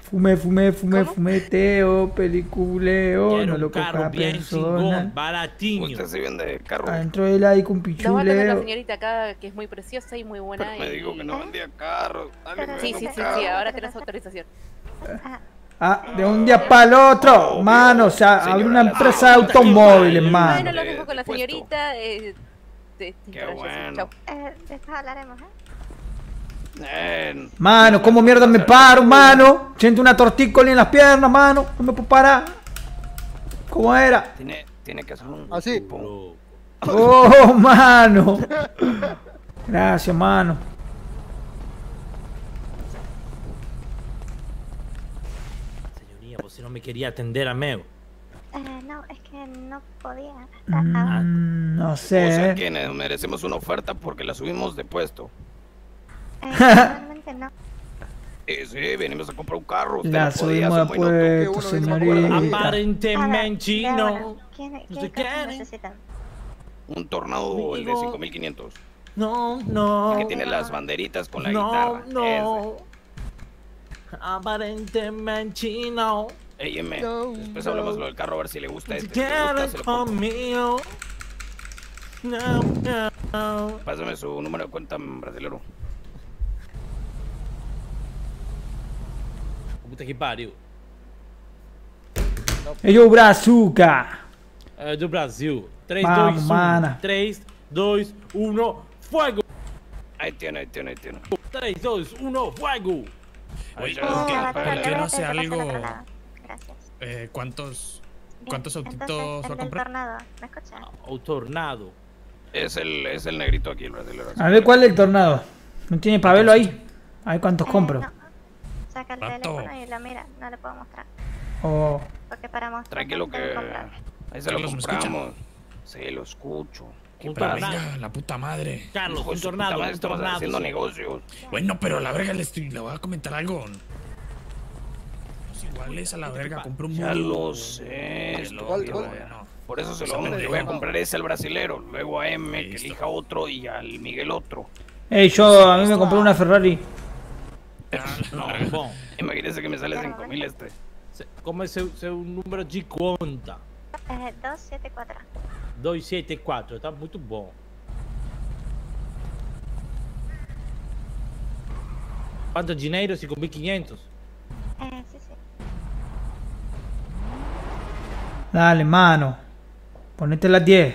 Fumé, fumé, fumé, fumeteo, peliculeo, quiero no lo carro coja bien persona. chingón, baratinho. Usted se vende carro. Adentro de él hay con atender la pichuleo. señorita acá que es muy preciosa y muy buena. Me y... dijo que no vendía carros. Alguien me Sí, sí, sí, carro. sí, ahora tenés autorización. Ah, de un día para el otro, mano. O sea, abre una empresa de automóviles, Bueno, mano. lo dejo con la señorita. Eh, te- Qué gracias, bueno. Eh, después hablaremos, ¿eh? Eh, Mano, ¿cómo mierda me paro, mano? Siento una tortícola en las piernas, mano. No me puedo parar. ¿Cómo era? tiene, tiene que hacer un. Así. Oh, mano. Gracias, mano. Mía, pues si no me quería atender a Meo. Eh, no, es que no podía. Mm, no O sea sé. que merecemos una oferta porque la subimos de puesto. Eh, realmente no. Eh, sí, venimos a comprar un carro. Usted La no subimos de puesto, señorita. Aparentemente ver, no. ¿Quién, No qué sé necesitan? Un tornado el de Amigo. 5500. No, no. El que tiene las banderitas con la no, guitarra. no. Aparentemente no. Ey, M, después hablamos lo del carro a ver si le gusta este. Si gusta, conmigo. No, no. Pásame su número de cuenta brasilero. Puta que pariu. Ellos brazuca. É do Brasil. 3, Vamos, 2, 1. mana. 3, 2, 1, fuego! Ahí tiene, ahí tiene, ahí tiene. 3, 2, 1, fuego! Oye, ya, ¿por qué, ya, por ya, qué ya, no ya, algo? ya, ya, ya. Gracias. Eh, ¿Cuántos, Bien, cuántos autitos entonces, va a comprar? tornado, ¿me escucha? O tornado. Es el, es el negrito aquí, el brasilero. A ver cuál es el tornado. ¿No tiene pabelo ahí? A ver cuántos compro. Saca el teléfono y lo mira, no le puedo mostrar. Oh. Porque para mostrar. Tranquilo que ahí se lo compramos. Sí, lo escucho. ¿Qué Un pasa? venga, la puta madre. Carlos, un tornado, madre, un estamos tornado. haciendo negocios. Bueno, pero a la verga le, estoy, le voy a comentar algo. Pues igual es a la verga, compré un Ya lo sé. Bueno. Por eso se lo le voy a comprar ese al brasilero, luego a M que elija otro y al Miguel otro. Ey, yo a mí me compré una Ferrari. No, bom. imagínese que me sale 5000 este. É seu, seu número de conta? Eh, 274. 274, tá muito bom. Quanto dinheiro? 5.500? Eh, Dale, mano. Ponete las 10.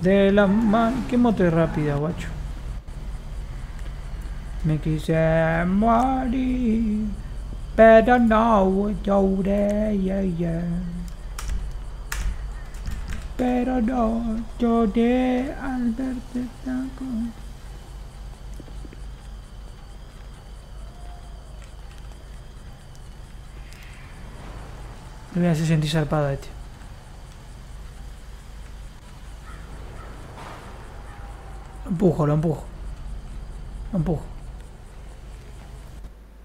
De la mano. ¿Qué moto es rápida, guacho? Me quise morir. Pero no lloré, yeah, yeah. Pero no lloré al verte tan Le voy a hacer sentir zarpada a este. Lo empujo, lo empujo. Lo empujo.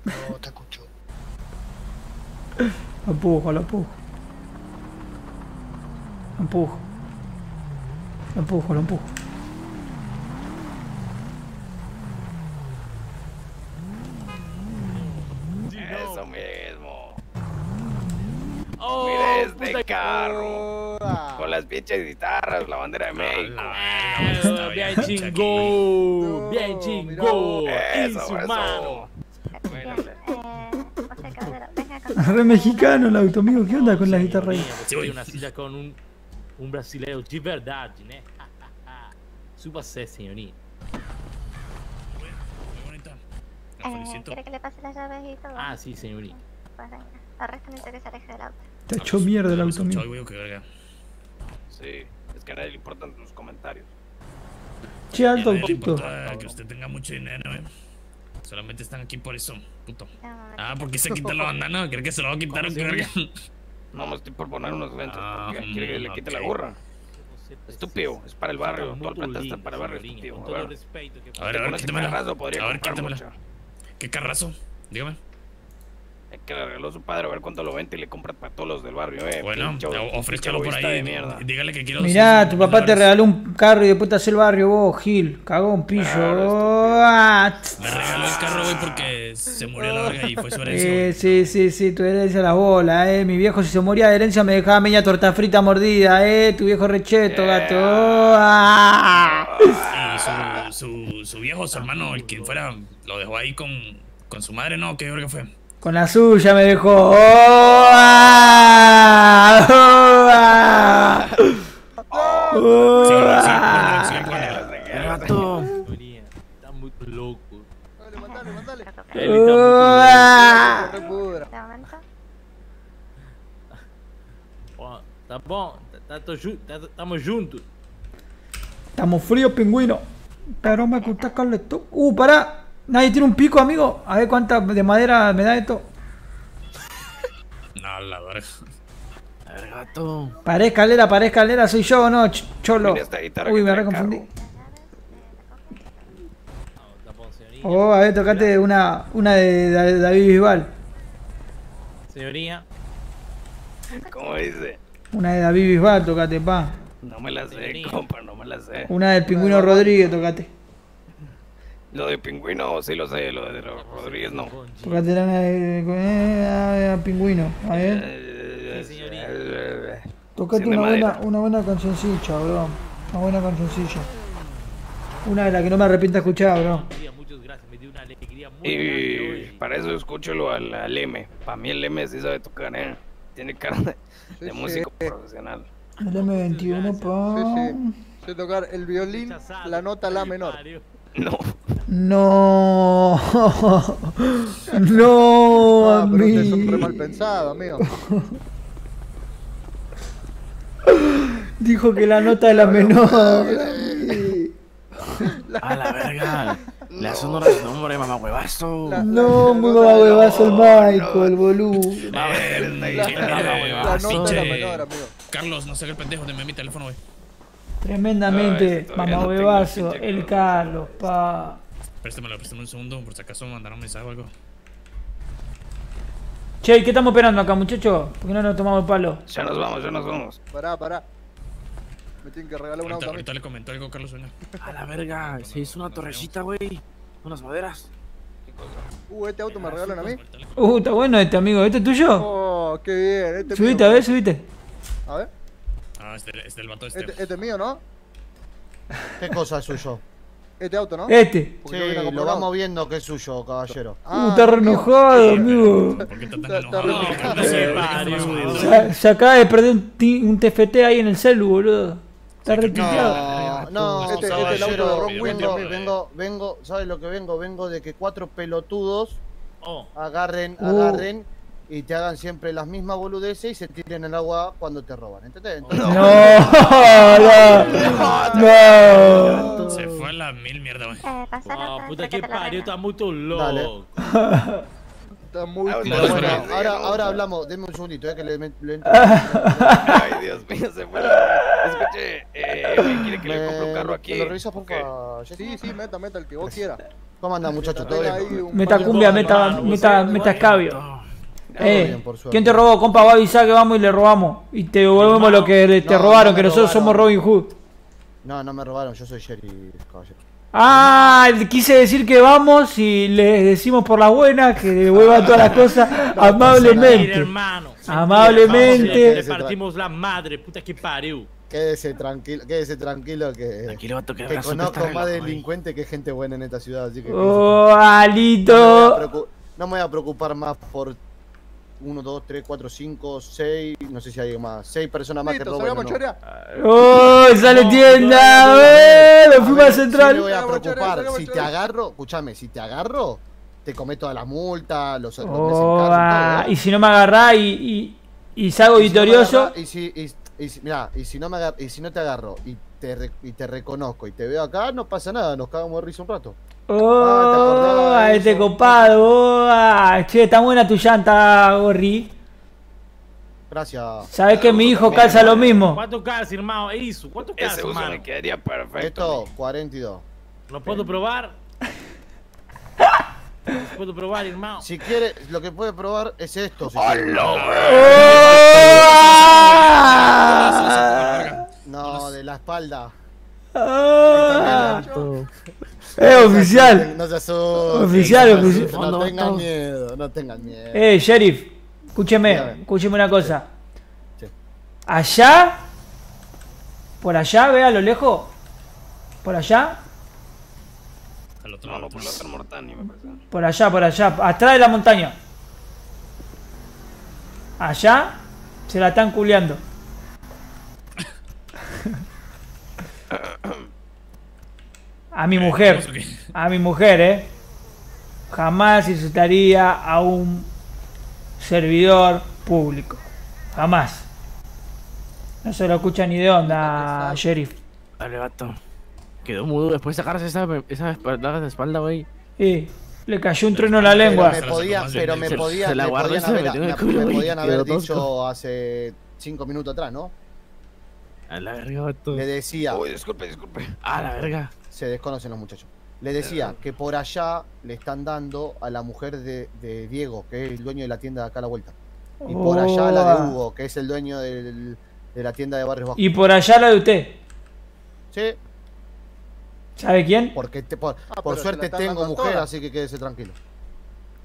No, te escucho. Lo empujo, lo empujo. Lo empujo. Lo empujo, lo empujo. Oh, Mira este puta- carro. Con las pinches guitarras, la bandera de México. Ah, bien chingón, bien chingón. Isso, eso. mano. Caldero, venga con Re mexicano el auto, amigo. ¿Qué onda con la guitarra ahí? Você foi nascida com um, um brasileiro de verdade, né? Suba sé, senhorinha. Eh, ¿Quiere que le pase las llaves y todo? Ah, sí, senhorinha. Que se aleje del auto. Te ha hecho mierda el auto, verga. Sí, es que a nadie le importan tus comentarios. Che, alto puto. importa que usted tenga mucho dinero, eh. Solamente están aquí por eso, puto. Ah, porque se quita la bandana, ¿cree que se lo va a quitar o qué verga? No me estoy por poner unos lentes. Ah, porque quiere que le quite la gorra. Estúpido, es para el barrio. Toda la plata está para el barrio, estúpido. A todo ver, A ver, quítamela. A ver, quítamela. ¿Qué carrazo? Dígame. Es que le regaló su padre a ver cuánto lo vende y le compra para todos los del barrio, eh. Bueno, pincho- ofrézcalo por ahí. egoísta de mierda. Dígale que quiero. Mirá, tu papá te regaló un carro y después te hace el barrio vos, Gil. Cagó un pillo. Ah. Me regaló el carro, güey, porque se murió la verga y fue su herencia. Eh, sí, sí, sí, tu herencia la bola, eh. Mi viejo si se moría de herencia me dejaba media torta frita mordida, eh. Tu viejo recheto, gato. Ah. Y su, su, su viejo, su hermano, el que fuera, lo dejó ahí con, con su madre, ¿no? ¿Qué verga fue? Con la suya me dejó. Oh, oh. Oh, ah. Senhorinha, tá muito louco. Dale, mandale, mandale. Ele tá bom, tá, tá, tá- tamo junto. Estamos fríos, pingüino. Pero me gusta Carleto. Uh, pará. Nadie tiene un pico, amigo. A ver cuánta de madera me da esto. No, la verga. A ver, gato. Pared escalera, pared escalera, soy yo o no, Ch- cholo. Uy, me reconfundí. Oh, a ver, tocate una, una de, de David Bisbal. Señoría. ¿Cómo dice? Una de David Bisbal, tocate, pa. No me la sé, compa, no me la sé. Una del pingüino Rodríguez, tocate. Lo de pingüino sí lo sé, lo de Rodríguez no. Tocate la de, eh, a- pingüino. A ver. Eh, Tocate Cien de una buena, una buena cancioncilla, bro. Una buena cancioncilla. Una de las que no me arrepiento de escuchar, bro. Muchas gracias, me dio una alegría muy Y para eso escúchalo al, al M. Para mí el M sí sabe tocar, ¿eh? Tiene cara de, de Sí, músico sí. profesional. El M21, pa. Sí, sí. Sé tocar el violín, la nota la menor. No. No. No, Ah, pero ustedes son re amigo. mal pensados, amigo. Dijo que la nota es la menor. A la verga. Le hace honor a su nombre, mamá huevazo. No, muy huevazo el Michael, boludo. A ver, la- la- eh, la- la nota pinche- era menor, amigo. Carlos, no sé qué el pendejo, deme mi teléfono, güey. Tremendamente, mamá no huevazo, pinche el Carlos, pa. Préstamelo, préstame un segundo, por si acaso me mandaron un mensaje o algo. Che, ¿y ¿qué estamos esperando acá, muchachos? ¿Por qué no nos tomamos el palo? Ya nos vamos, ya nos vamos. Pará, pará. Me tienen que regalar un Ahorita, auto ahorita le comentó algo Carlos Sueña. A la verga, se hizo una torrecita, güey. Unas maderas. Uh, este auto me regalan a mí. Uh, está bueno este amigo, ¿este es tuyo? Oh, qué bien. Este es Subite, mío. a ver, subite. A ver. Ah, este, este el vato este. Este, este es mío, ¿no? ¿Qué cosa es suyo? Este auto, ¿no? Este. Sí, lo vamos viendo que es suyo, caballero. Uh, está re enojado, amigo. ¿Por qué está tan enojado? re- Carlos, sí, ¿por qué está enojado? Se, acaba de perder un, un TFT ahí en el celu, boludo. Está re picado. No, no, Este- este es el auto de vengo, amigo. vengo, vengo, ¿sabes lo que vengo? Vengo de que cuatro pelotudos Oh. agarren, Uh. agarren y te hagan siempre las mismas boludeces y se tiren el agua cuando te roban, ¿entendés? Entonces- No, no. Se fue a la mil mierda, güey. Ah, puta que parió, está muy loco. Está muy Pero Bueno, bueno, bueno. ahora, ahora hablamos, deme un segundito, eh, que le, le entro. Ay, Dios mío, se fue. Escuche, eh, ¿me quiere que le compre un carro aquí? ¿Me lo revisas, por ¿Qué? favor? Sí, sí, meta, meta el que vos quieras. ¿Cómo anda, muchachos? Meta cumbia, meta, hermano. meta, meta escabio. Eh, bien, por. ¿quién te robó, compa? Va a avisar que vamos y le robamos. Y te devolvemos lo que te No, robaron, no que nosotros somos. Robin Hood. No, no me robaron, yo soy Sherry, caballero. Ah, quise decir que vamos y les decimos por las buenas que devuelvan todas las cosas amablemente. hermano. Amablemente. Le partimos la madre, puta que parió. Quédese tranquilo, quédese tranquilo que, Tranquilo, vato, que que conozco más reloj, delincuente que gente buena en esta ciudad, así que Oh, Alito. no me voy a preocupar más por 1, 2, 3, 4, 5, 6, no sé si hay más, 6 personas más que Listo, roben. salgamos, ¿no? Oh, sale tienda. Eh, lo fuimos a Sí me central. voy a preocupar, si te agarro, escúchame, si te agarro, te comé todas las multas, los, los meses Oh, cárcel, ah, todo, y si no me agarrás y, y, y salgo Y si no me victorioso. agarra- y si, y, y si- mirá, y si no me agar- y si no te agarro y te, re- y te reconozco y te veo acá, no pasa nada, nos cagamos de risa un rato. Oh, Ah, ¿te este copado. oh, ah, che, está buena tu llanta, Gorri. Gracias. Sabes que mi hijo calza lo mismo. ¿Cuánto calza, hermano? Eso, ¿cuánto calza, Ese hermano? me quedaría perfecto. Esto, 42. ¿Lo puedo probar? ¿Lo puedo probar, hermano? Si quiere, lo que puede probar es esto. si ¡Hola. Ah. No, de la espalda. Eh, oficial. No se asusten. Oficial, no oficial. No tengan miedo, no tengan miedo. Eh, sheriff, escúcheme, Dígame. escúcheme una cosa. Sí. Allá, por allá, ve a lo lejos. Por allá, Al otro No, lado. no, por la otra mortani, me parece. por allá, por allá, atrás de la montaña. Allá se la están culeando. A mi mujer, a mi mujer, eh. Jamás insultaría a un servidor público. Jamás. No se lo escucha ni de onda, sheriff. Dale, vato. Quedó mudo después de sacarse esa, esa espalda de espalda, güey. Eh, le cayó un trueno en la lengua. Pero me podía, pero me podía, se la me podían se la haber, me- culo, me podían haber dicho tosco. hace cinco minutos atrás, ¿no? A la verga, vato. Le decía. Uy, disculpe, disculpe. A la verga. Se desconocen los muchachos. Le decía que por allá le están dando a la mujer de, de Diego, que es el dueño de la tienda de acá a la vuelta. Y por allá la de Oh. Hugo, que es el dueño del- de la tienda de Barrios Bajos. Y por allá la de usted. Sí, ¿Sabe quién? porque te- por, Ah, por suerte tengo mujer, así que quédese tranquilo.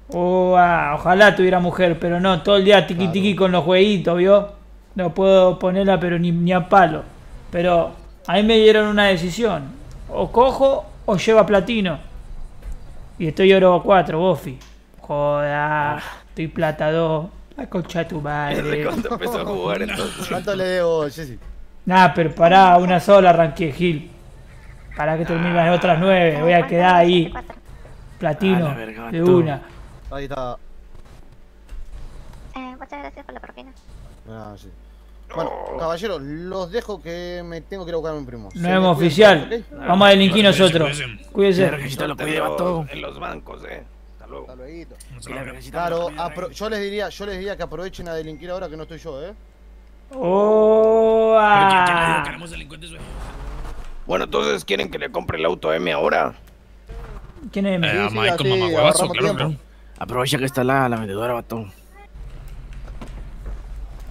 Oh, ah, ojalá tuviera mujer, pero no, todo el día tiqui tiqui con los jueguitos, ¿vio? No puedo ponerla, pero ni, ni a palo. Pero a mí me dieron una decisión. O cojo o lleva platino. Y estoy oro 4, Bofi. Joda, estoy plata 2. La concha de tu madre. ¿Cuándo empezó a jugar entonces? ¿Cuánto le debo, Jessy? Nah, pero pará, una sola arranqué, Gil. Para que termine las otras nueve, voy a quedar ahí. Platino, A la verga, de una. Ahí está. Eh, muchas gracias por la propina. Ah, sí. Bueno, caballeros, los dejo que me tengo que ir a buscar a mi primo. No cuidan, oficial. Vamos a delinquir nosotros. Cuídese. Vergecita lo cuide. En los bancos, eh. Hasta luego. Hasta luego. La Claro, apro- yo les diría, yo les diría que aprovechen a delinquir ahora que no estoy yo, ¿eh? Oh, Pero ¿quién, quién le dijo ah. Bueno, entonces quieren que le compre el auto a M ahora. ¿Quién es? Eh, Sí, a sí, claro, tiempo. claro. Aprovecha que está la, la vendedora, vato.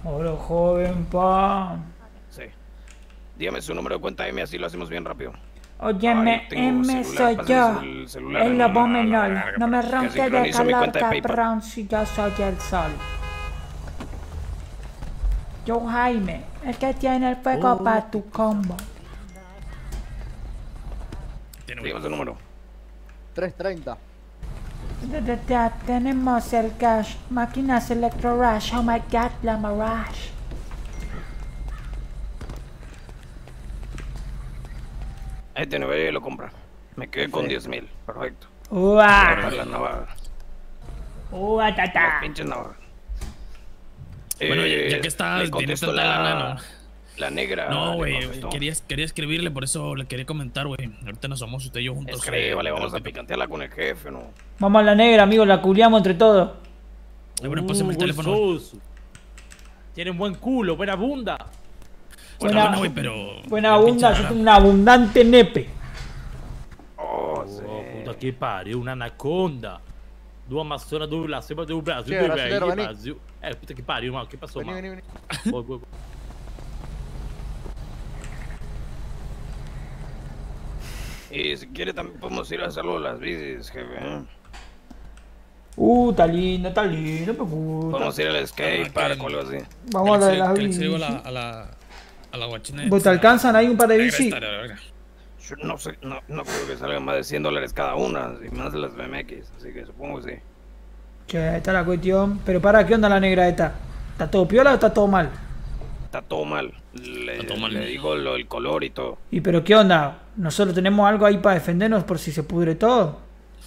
Hola, joven, pa. Sí. Dígame su número de cuenta M, así lo hacemos bien rápido. Óyeme, M celular, soy yo. el lobo la- menor. No me ronques de calor, cabrón, si yo soy el sol. Yo Jaime, el que tiene el fuego Oh. para tu combo. Dígame su número. 330. Tenemos el cash, máquinas electro rush, oh my god, la mirage. Vaya y lo compra. Me quedé con 10 mil. Perfecto. Ua, Para las navajas. ua, ta, Las pinches. Bueno, ya, ya Eh, que estás, tienes tanta la, lana, la negra. no. Güey, quería, quería escribirle, por eso le quería comentar, güey. Ahorita nos somos usted y yo juntos. Escríbale, eh, vamos a picantearla con el jefe, ¿no? Vamos a la negra, amigo, la culiamos entre todos. Eh, bueno, pásame el Uh, teléfono. Tienen buen culo, buena bunda. Buena, Buena- pero... Buena lana. tengo un abundante nepe. Oh, Oh, puta que pariu, una anaconda. Do Amazonas, do Brasil, do brasilero, Brasil, vení. Brasil. É, puta que pariu, mano. O que passou, mano? voy. Y si quiere también podemos ir a hacerlo las bicis, jefe. ¿eh? Uh, está lindo, está lindo, me gusta. Podemos ir al skate park o algo así. Vamos a la de las le- que le escribo a bici. la, a la, a la guachina. ¿Vos te alcanzan ahí un par de Negra bici? esta, la verga. Yo no sé, no, no creo que salga más de 100 dólares cada una, y más de las BMX, así que supongo que sí. Che, ahí está la cuestión. Pero para, ¿qué onda la negra esta? ¿Está todo piola o está todo mal? Está todo mal. Le, Está todo mal. le digo lo, el color y todo. ¿Y pero qué onda? ¿Nosotros tenemos algo ahí para defendernos por si se pudre todo?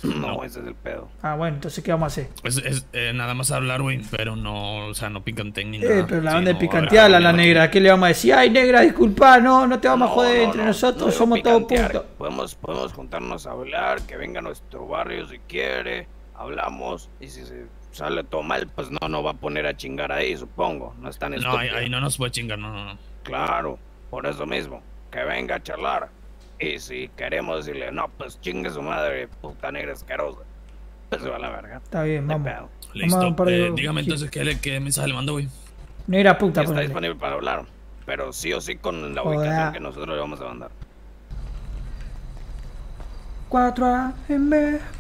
No, ese es el pedo. Ah, bueno, entonces ¿qué vamos a hacer? Es, es, eh, nada más hablar, güey, pero no, o sea, no picanteen ni Eh, nada. pero la Sí, onda de no, picantearla a la negra. ¿Qué le vamos a decir? Ay, negra, disculpa, no, no te vamos a joder no, entre no, nosotros, somos todos puntos. Podemos, podemos juntarnos a hablar, que venga a nuestro barrio si quiere, hablamos, y si se sale todo mal, pues no, no va a poner a chingar ahí, supongo. No es tan No, ahí, ahí no nos puede chingar, no, no, no. Claro, por eso mismo, que venga a charlar. Y si queremos decirle, no, pues chingue su madre, puta negra asquerosa, pues se va a la verga. Está bien, vamos. pedo. Listo. Vamos a eh, dígame sí. entonces qué, le- qué mensaje le mando, güey. Negra puta, Está ponele. disponible para hablar, pero sí o sí con la Joder. ubicación que nosotros le vamos a mandar. 4 AM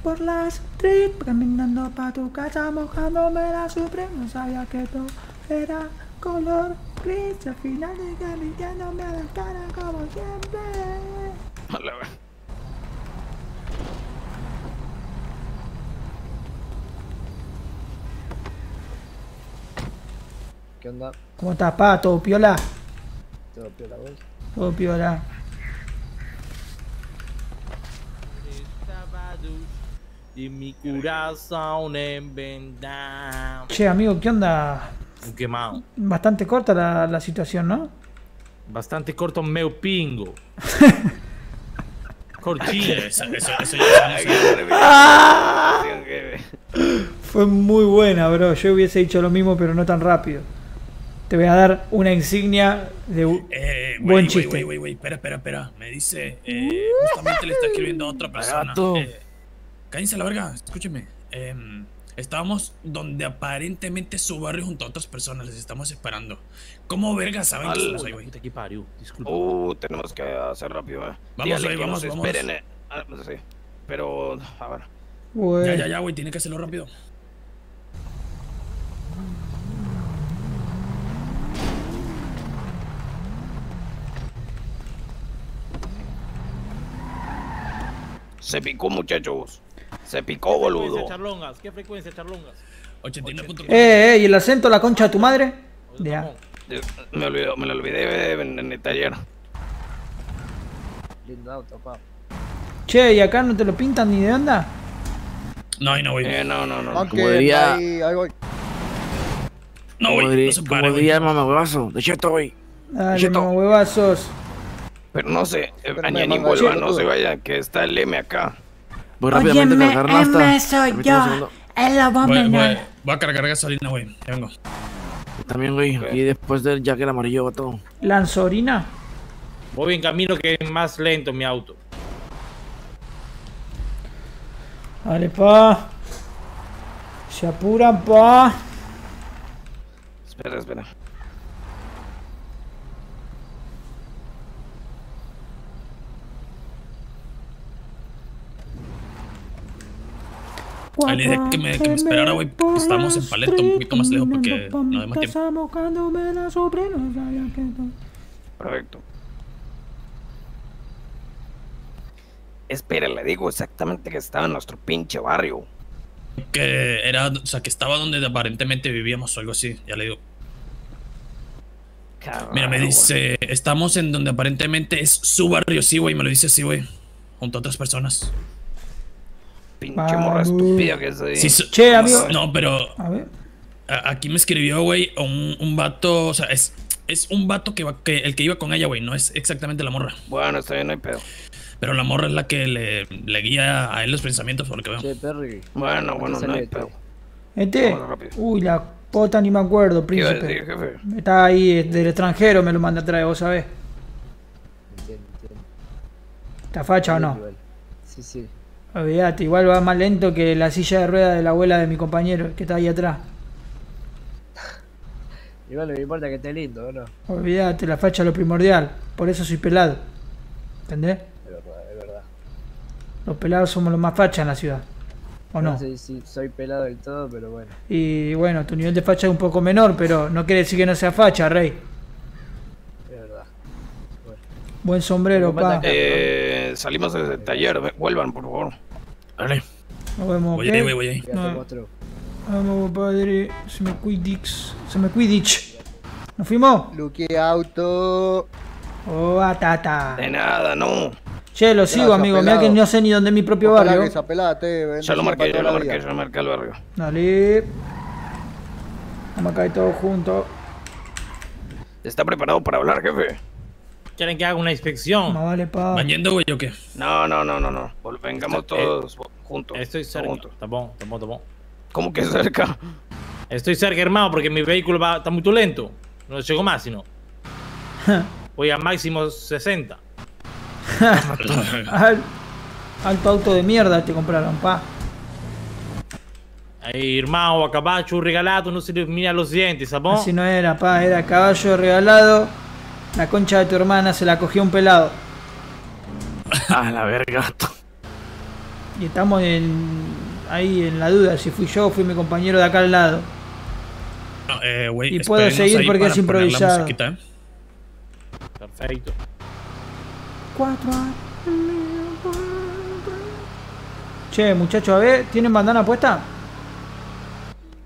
por la street, caminando pa' tu casa, mojándome la suprema. No sabía que todo era color gris. Al final de caminando a la cara como siempre. A la verga. ¿Qué onda? ¿Cómo estás, pa? ¿Todo piola? ¿Todo piola vos? Todo piola. Y mi corazón en venda. Che, amigo, ¿qué onda? Quemado. Bastante corta la, la situación, ¿no? Bastante corto meu pingo. Eso. Fue muy buena, bro. Yo hubiese dicho lo mismo, pero no tan rápido. Te voy a dar una insignia de Eh, buen güey, chiste. güey, güey, güey, espera, espera, espera. Me dice, eh, justamente le está escribiendo a otra persona. Eh, cállense a la verga, escúcheme. Em, estábamos donde aparentemente su barrio junto a otras personas, les estamos esperando. ¿Cómo verga saben que estamos ahí, güey? Uh, tenemos que hacer rápido, eh. Vamos, güey, vamos, vamos. esperen, eh. Ah, pues sí. Pero, a ver. Ya, ya, ya, güey, tiene que hacerlo rápido. Se picó, muchachos. Se picó, ¿Qué boludo. frecuencia, charlongas? ¿Qué frecuencia, charlongas? 89.4. Eh, eh, ¿y el acento, la concha de tu madre? Ya. Me, olvidó, me lo olvidé en, en el taller. Lindo auto, pa. Che, ¿y acá no te lo pintan ni de onda? No, ahí no, güey. Eh, no, no, no. Aunque Como diría- ahí, ahí voy. No, como güey, diría, no se como pare, güey. diría el mamahuevazo, de cierto, güey. Dale, Cheto. mamá huevazos. Pero no sé, eh, me ni vuelvan, cheto, no se vayan, que está el M acá. Voy rápidamente a cargar nafta. soy Permíteme un segundo. Es la Voy, voy, voy a cargar gasolina, güey. Ya vengo. Yo También, güey. Y después del jacket amarillo va todo. ¿Lanzorina? Voy en camino que es más lento mi auto. Dale, pa. Se apuran, pa. Espera, espera. Ahí le dije que me, que me esperara, güey. porque Estamos en paleta un poquito más lejos porque no hay más tiempo. Perfecto. Espera, le digo exactamente que estaba en nuestro pinche barrio. Que era, o sea, que estaba donde aparentemente vivíamos o algo así. Ya le digo. Mira, me dice, estamos en donde aparentemente es su barrio, sí, güey. Me lo dice así, güey. Junto a otras personas. Pinche morra estúpida que soy. Sí, so- Che, amigo. No, pero A ver. aquí me escribió, güey, un, un vato, o sea, es, es un vato que, va, que el que iba con ella, güey, no es exactamente la morra. Bueno, está bien, no hay pedo. Pero la morra es la que le, le guía a él los pensamientos, por lo que veo. Che, Perry. Bueno, bueno, no hay pedo. ¿Este? Uy, la pota ni me acuerdo, ¿Qué iba a decir, príncipe. jefe? Está ahí del extranjero, me lo manda a traer, vos sabés. Entiendo, entiendo. ¿Está facha o no? Igual. Sí, sí. Olvídate, igual va más lento que la silla de ruedas de la abuela de mi compañero, que está ahí atrás. Igual no me importa que esté lindo, ¿o no? Olvídate, la facha es lo primordial. Por eso soy pelado. ¿Entendés? Es verdad, es verdad. Los pelados somos los más fachas en la ciudad. ¿O no? sé si soy pelado del todo, pero bueno. Y bueno, tu nivel de facha es un poco menor, pero no quiere decir que no sea facha, rey. Es verdad. Buen sombrero, pa. Eh, salimos del taller, vuelvan, por favor. Dale. Nos vemos, Voy ¿ok? ahí, güey, voy ahí. No. Vamos, padre. Se me Quidditch. Se me Quidditch. ¿Nos fuimos? Luque auto. Oh, atata. De nada, no. Che, lo sigo, Gracias, amigo. Mira que no sé ni dónde es mi propio Ojalá barrio. esa pelada te venda Ya lo marqué, ya lo marqué, ya lo marqué al barrio. Dale. Vamos a caer todos juntos. ¿Está preparado para hablar, jefe? ¿Quieren que haga una inspección? Más vale, pa. ¿Van yendo, güey, o qué? No, no, no, no, no. Vengamos Eh, todos juntos. Estoy cerca. Juntos. ¿Cómo que cerca? Estoy cerca, hermano, porque mi vehículo va, está muy lento. No llego más, sino. Voy a máximo 60. Al- alto auto de mierda te compraron, pa. Aí, irmão, acabaste o regalado, não se lhe mira los dientes, bom? Así no era, pa. Era caballo regalado. La concha de tu hermana se la cogió un pelado. Ah, la verga. Y estamos en, ahí en la duda si fui yo o fui mi compañero de acá al lado. No, eh, Y puedo seguir porque es improvisado. musiquita, ¿eh? Perfeito. Cuatro Che, muchachos, a ver, ¿tienen bandana puesta?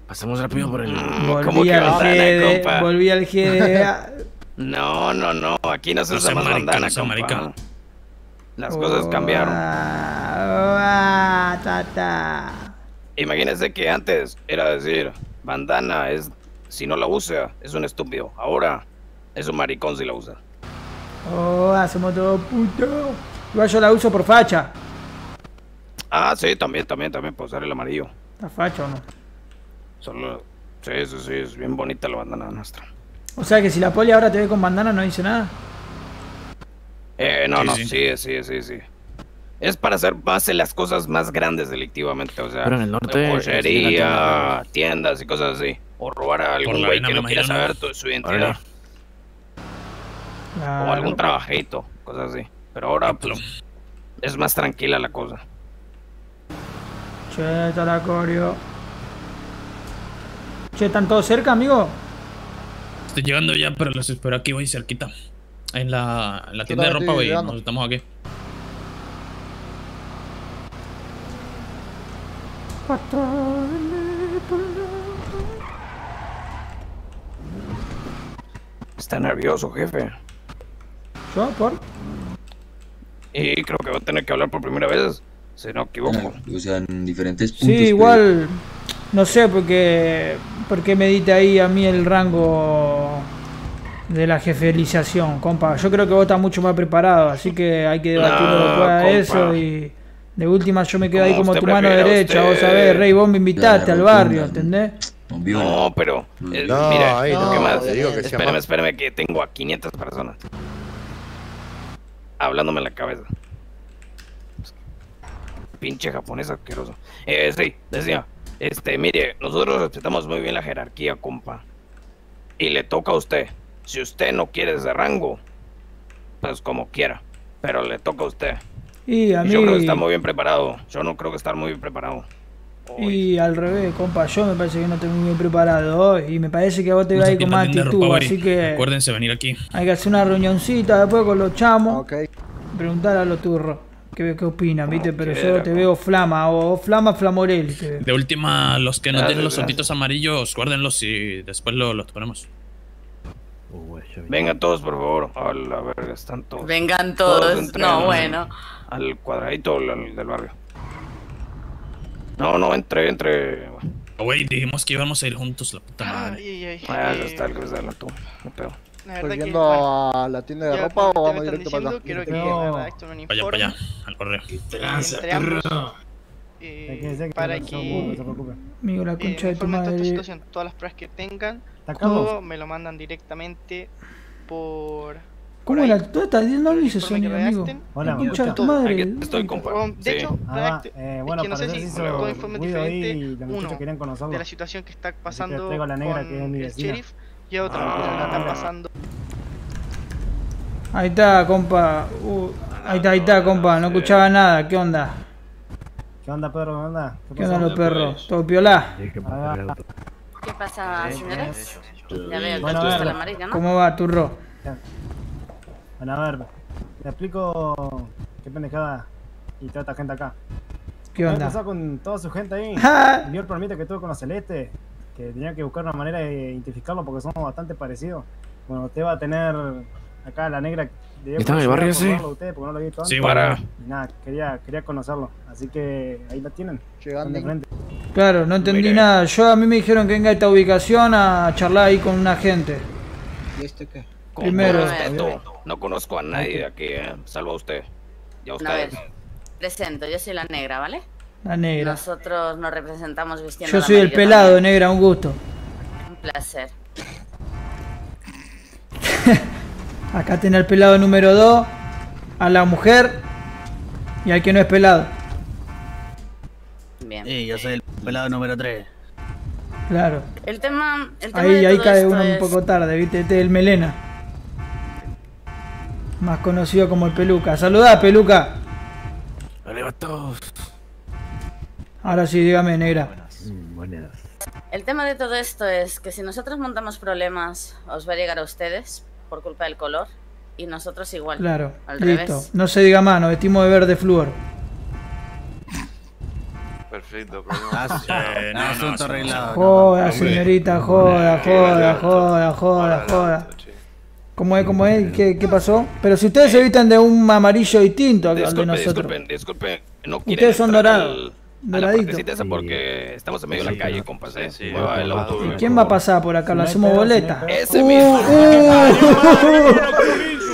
Pasamos rápido por el. ¿Cómo Volví que al bandana, GD, compa? volví al GD. No, no, no. Aquí no se No usa sea más bandana, no compa. Las cosas Oh, cambiaron. Ta, ta. Imagínense que antes era decir, bandana es, si no la usa, es un estúpido. Ahora es un maricón si la usa. Oh, hacemos todo puto. Igual yo la uso por facha. Ah, sí, también, también, también puedo usar el amarillo. ¿La facha o no? Solo. Sí, sí, sí, es bien bonita la bandana nuestra. O sea que si la poli ahora te ve con bandana no dice nada. Eh, no, Sí, no, sí. sí, sí, sí, sí. Es para hacer base las cosas más grandes delictivamente, o sea, Pero en el norte, joyería, sí, tiendas y cosas así. O robar a algún güey que no quiera saber tu, su identidad. O algún trabajito, cosas así. Pero ahora, pues, es más tranquila la cosa. Che, está la coreo. Che, ¿están todos cerca, amigo? Estoy llegando ya, pero los espero aquí, voy cerquita. En la, en la Yo tienda de ropa, güey. Nos estamos aquí. Está nervioso, jefe. ¿Yo? ¿Por? Y creo que va a tener que hablar por primera vez, si no equivoco. O sea, en diferentes puntos. Sí, pero- igual. No sé porque. Porque me diste ahí a mí el rango de la jefelización, compa. Yo creo que vos estás mucho más preparado, así que hay que debatirlo No, después de eso y. De última yo me quedo ahí Como tu mano derecha, vos usted. sabés, Rey, vos me invitaste Claro, al barrio. ¿entendés? No, pero. eh, No, mira, ahí lo no, que más. te digo que espérame, espérame, que tengo a 500 personas. Hablándome en la cabeza. Pinche japonés asqueroso. Eh, sí, decía. Este, mire, nosotros respetamos muy bien la jerarquía, compa. Y le toca a usted. Si usted no quiere ese rango, pues como quiera. Pero le toca a usted. Y a Y yo creo que está muy bien preparado. Yo no creo que estar muy bien preparado. Y al revés, compa, yo me parece que no estoy muy bien preparado y me parece que vos te vas a ir con más actitud, así que Acuérdense venir aquí. hay que hacer una reunioncita después con los chamos. Preguntar a los turros qué, qué opinan, ¿viste? Pero yo te veo flama, o flama flamorel. De última, los que no tienen los sotitos amarillos, guárdenlos y después lo- los ponemos. Vengan todos, por favor. A la verga, están todos. Vengan todos. entren No, bueno. Al cuadradito del, del barrio. No, no, entre, entre. Oh, Güey, dijimos que íbamos a ir juntos, la puta madre. Ay, ay, Ah, ya está el que se adelantó. No pedo. ¿Estoy yendo a la tienda de ropa o vamos directo para acá? diciendo, Quiero que me redacten un Vaya allá, al correo. entre ambos eh, para que Amigo, la eh, concha me de tu toda esta madre. situación, todas las pruebas que tengan, todo me lo mandan directamente por ¿Cómo era? ¿Dónde estás? Hice informe que sonido, amigo. redacten. La y concha de tu madre. Estoy, compa. De Sí. hecho, Ah, eh, bueno, es que no sé para si hizo todo informe ahí diferente, y uno, de la situación que está pasando la negra, con que es mi el sheriff y a otra cosa que está pasando Ahí está, compa. Uh, ahí está, ahí está, compa. No escuchaba nada. ¿Qué onda? ¿Qué onda, Pedro? ¿Qué onda? ¿Qué onda los perros? ¿Todo piola? ¿Qué pasa, señores? Ya veo Bueno, a la amarilla, ¿no? ¿Cómo va, turro? Bueno, a ver, te explico qué pendejada y toda esta gente acá. ¿Qué onda? empezar con toda su gente ahí. Envió el permito que tuve con los celeste, que tenía que buscar una manera de identificarlo porque somos bastante parecidos. Bueno, usted va a tener acá la negra. ¿Está en el barrio ese? Usted, no lo Sí, para. Nada, quería, quería conocerlo. Así que ahí lo tienen. Están de frente. Claro, no entendí Mire. nada. Yo a mí me dijeron que venga a esta ubicación a charlar ahí con una gente. ¿Y este qué? Con Primero. respeto, no conozco a nadie de aquí, eh, salvo a usted. Y a A ver, ustedes. presento, yo soy la negra, ¿vale? La negra. Nosotros nos representamos vistiendo Yo soy el pelado, también. negra, un gusto. Un placer. Acá tiene al pelado número 2, a la mujer y al que no es pelado. Bien. Sí, yo soy el pelado número 3. Claro. El tema, el tema Ahí, de ahí todo cae esto uno un poco tarde, viste, este es el melena. Más conocido como el peluca. Saludá, peluca. Arriba todos. Ahora sí, dígame, negra. El tema de todo esto es que si nosotros montamos problemas, os va a llegar a ustedes por culpa del color y nosotros igual. Claro, Al listo. revés. No se diga más, nos vestimos de verde flúor. Perfecto, Eh, no, asunto arreglado. Joda, señorita, joda, joda, joda, joda, joda. ¿Cómo es, cómo es? ¿Qué, qué pasó? Pero si ustedes se visten de un amarillo distinto al de nosotros. disculpen, disculpen. No Ustedes son dorados, al- A la porque estamos en medio de la calle, compas. eh. Mueva el auto. ¿Y quién va a pasar por acá? ¿Lo hacemos boleta? Ese Uh, mismo. uh,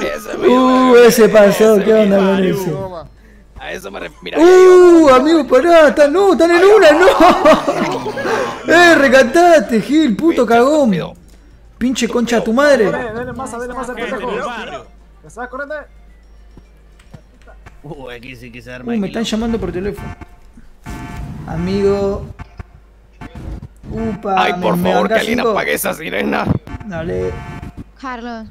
Ese medio Uh, verga, ese pasó, ese ¿qué onda mismo. con ese? A eso me refiero. Uh, amigo, pará, están, no, están en una, no. Eh, recantate, Gil, puto cagón. Pinche concha a tu madre. Dale, dale masa, dale masa, pendejo. ¿Que se va corriendo? Uh, aquí sí que se Uh, arma. me están llamando por teléfono. Amigo. Upa, Ay, ¿me- por me favor, que bancás alguien cinco? apague esa sirena. Dale. Carlos.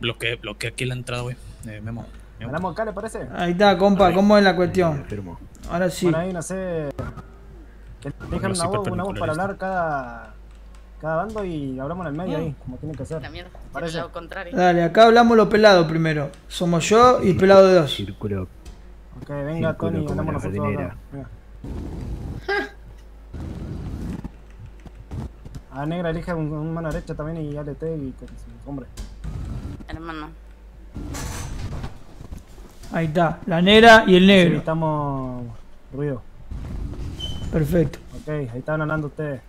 Bloqueé, bloqueé aquí la entrada, güey. Eh, Memo. Memo. ¿Ganamos acá, le parece? Ahí está, compa, ¿cómo es la cuestión? Ahora sí. Bueno, ahí no sé. Que sí, una voz, una voz perpendicular para hablar cada, cada bando y hablamos en el medio Mm. ahí, como tiene que ser. La mierda, Parece. el lado contrario. Dale, acá hablamos los pelados primero. Somos yo y pelado de dos. Círculo. Ok, venga Tony, hablamos nosotros acá. Venga. Ah, negra, elige un, un mano derecha también y ALT y hombre. Hermano. Ahí está, la negra y el negro. Necesitamos ruido. Perfecto. Ok, ahí estaban hablando ustedes.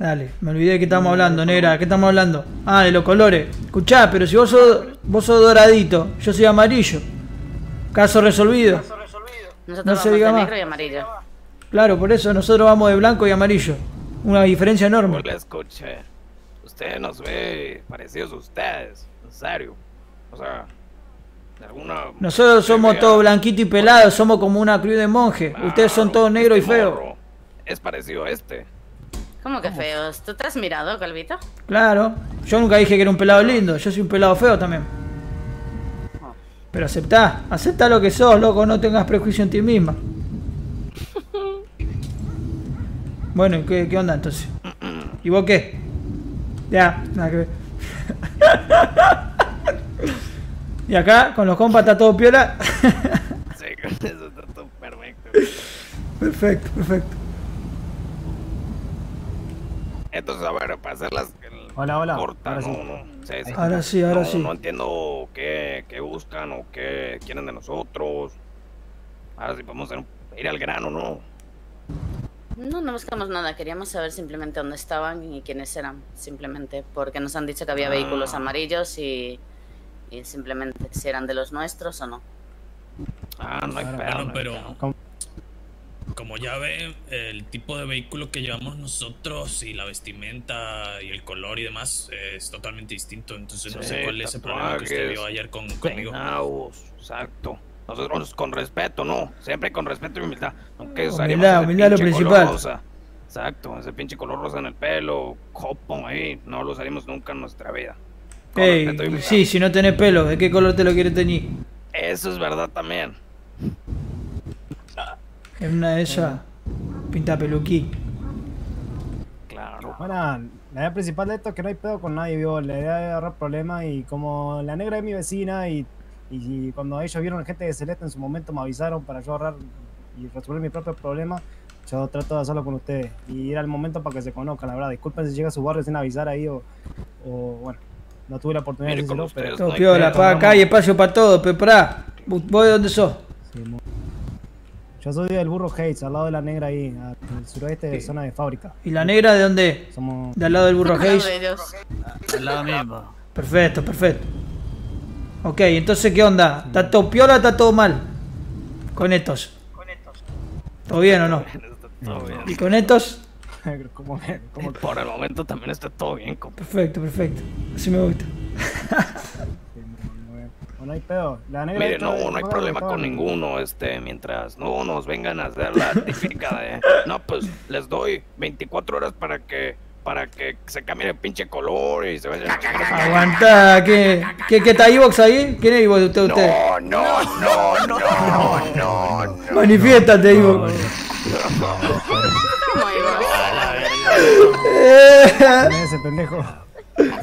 Dale, me olvidé de qué estamos hablando, negra. ¿Qué estamos hablando? Ah, de los colores. Escuchá, pero si vos sos, vos sos doradito, yo soy amarillo. Caso resolvido. Nosotros No se vamos diga de más. negro y amarillo. Claro, por eso nosotros vamos de blanco y amarillo. Una diferencia enorme. Pues le escuché. Usted nos ve parecidos a ustedes. En serio. O sea, de alguna. Nosotros somos todos blanquitos y pelados, somos como una cruz de monje. Ustedes son todos negros y este feos. Es parecido a este. ¿Cómo que feos? ¿Tú te has mirado, Calvito? Claro, yo nunca dije que era un pelado lindo, yo soy un pelado feo también. Pero aceptá, aceptá lo que sos, loco, no tengas prejuicio en ti misma. Bueno, ¿y ¿qué, qué onda entonces? ¿Y vos qué? Ya, nada que ver. y acá, con los compas está todo piola. Sí, con eso está todo perfecto. perfecto, perfecto. Entonces, a ver, para hacerlas Hola, hola. cortas, Ahora sí. no, no. Sí, sí. Ahora sí, ahora No, sí. No entiendo qué, qué buscan o qué quieren de nosotros. Ahora sí podemos hacer ir al grano, ¿no? No, no buscamos nada. Queríamos saber simplemente dónde estaban y quiénes eran. Simplemente porque nos han dicho que había Ah. vehículos amarillos y, y simplemente si eran de los nuestros o no. Ah, no hay pedo, Bueno, no hay pero pedo. Como ya ven, el tipo de vehículo que llevamos nosotros y la vestimenta y el color y demás es totalmente distinto. Entonces no sé cuál es el problema que usted vio ayer con, conmigo. peinados, exacto. Nosotros con respeto, ¿no? Siempre con respeto y humildad. Aunque Humildad, humildad lo pinche color principal. rosa. Exacto, ese pinche color rosa en el pelo, copo ahí, no lo usaríamos nunca en nuestra vida. Ey, sí, si no tenés pelo, ¿de qué color te lo quieres tener? Eso es verdad también. En una de esas, pinta peluquí. Claro. Bueno, la idea principal de esto es que no hay pedo con nadie, vivo. La idea es agarrar problemas y como la negra es mi vecina y, y cuando ellos vieron gente de Celeste en su momento me avisaron para yo agarrar y resolver mi propio problema, yo trato de hacerlo con ustedes. Y era el momento para que se conozcan, la verdad. Disculpen si llega a su barrio sin avisar ahí o, o bueno, no tuve la oportunidad Mire, de con decírselo, pero... Todo piola, pa' acá hay espacio para todo, pero pará. ¿Vos de dónde sos? Yo soy del Burro Heights, al lado de la negra ahí, al suroeste de zona de fábrica. ¿Y la negra de dónde? Somos... De al lado del burro Hayes. Al lado mismo. Perfecto, perfecto. Ok, entonces, ¿qué onda? ¿Está todo piola o está todo mal? Con estos. ¿Todo bien o no? Todo bien. ¿Y con estos? ¿Cómo, cómo- Por el momento también está todo bien, compa. Perfecto, perfecto. Así me gusta. o no hay pedo. La negra Mire, no, no hay problema con ninguno, este, mientras no nos vengan a hacer la típica de, no, pues les doy 24 horas para que, para que se cambie el pinche color y se vayan a Aguanta, ¿qué, qué, qué está Evox ahí? ¿Quién es Evox de usted? usted? No, no, no, no, no, no. Manifiéstate, Evox. ¿Quién es ese pendejo?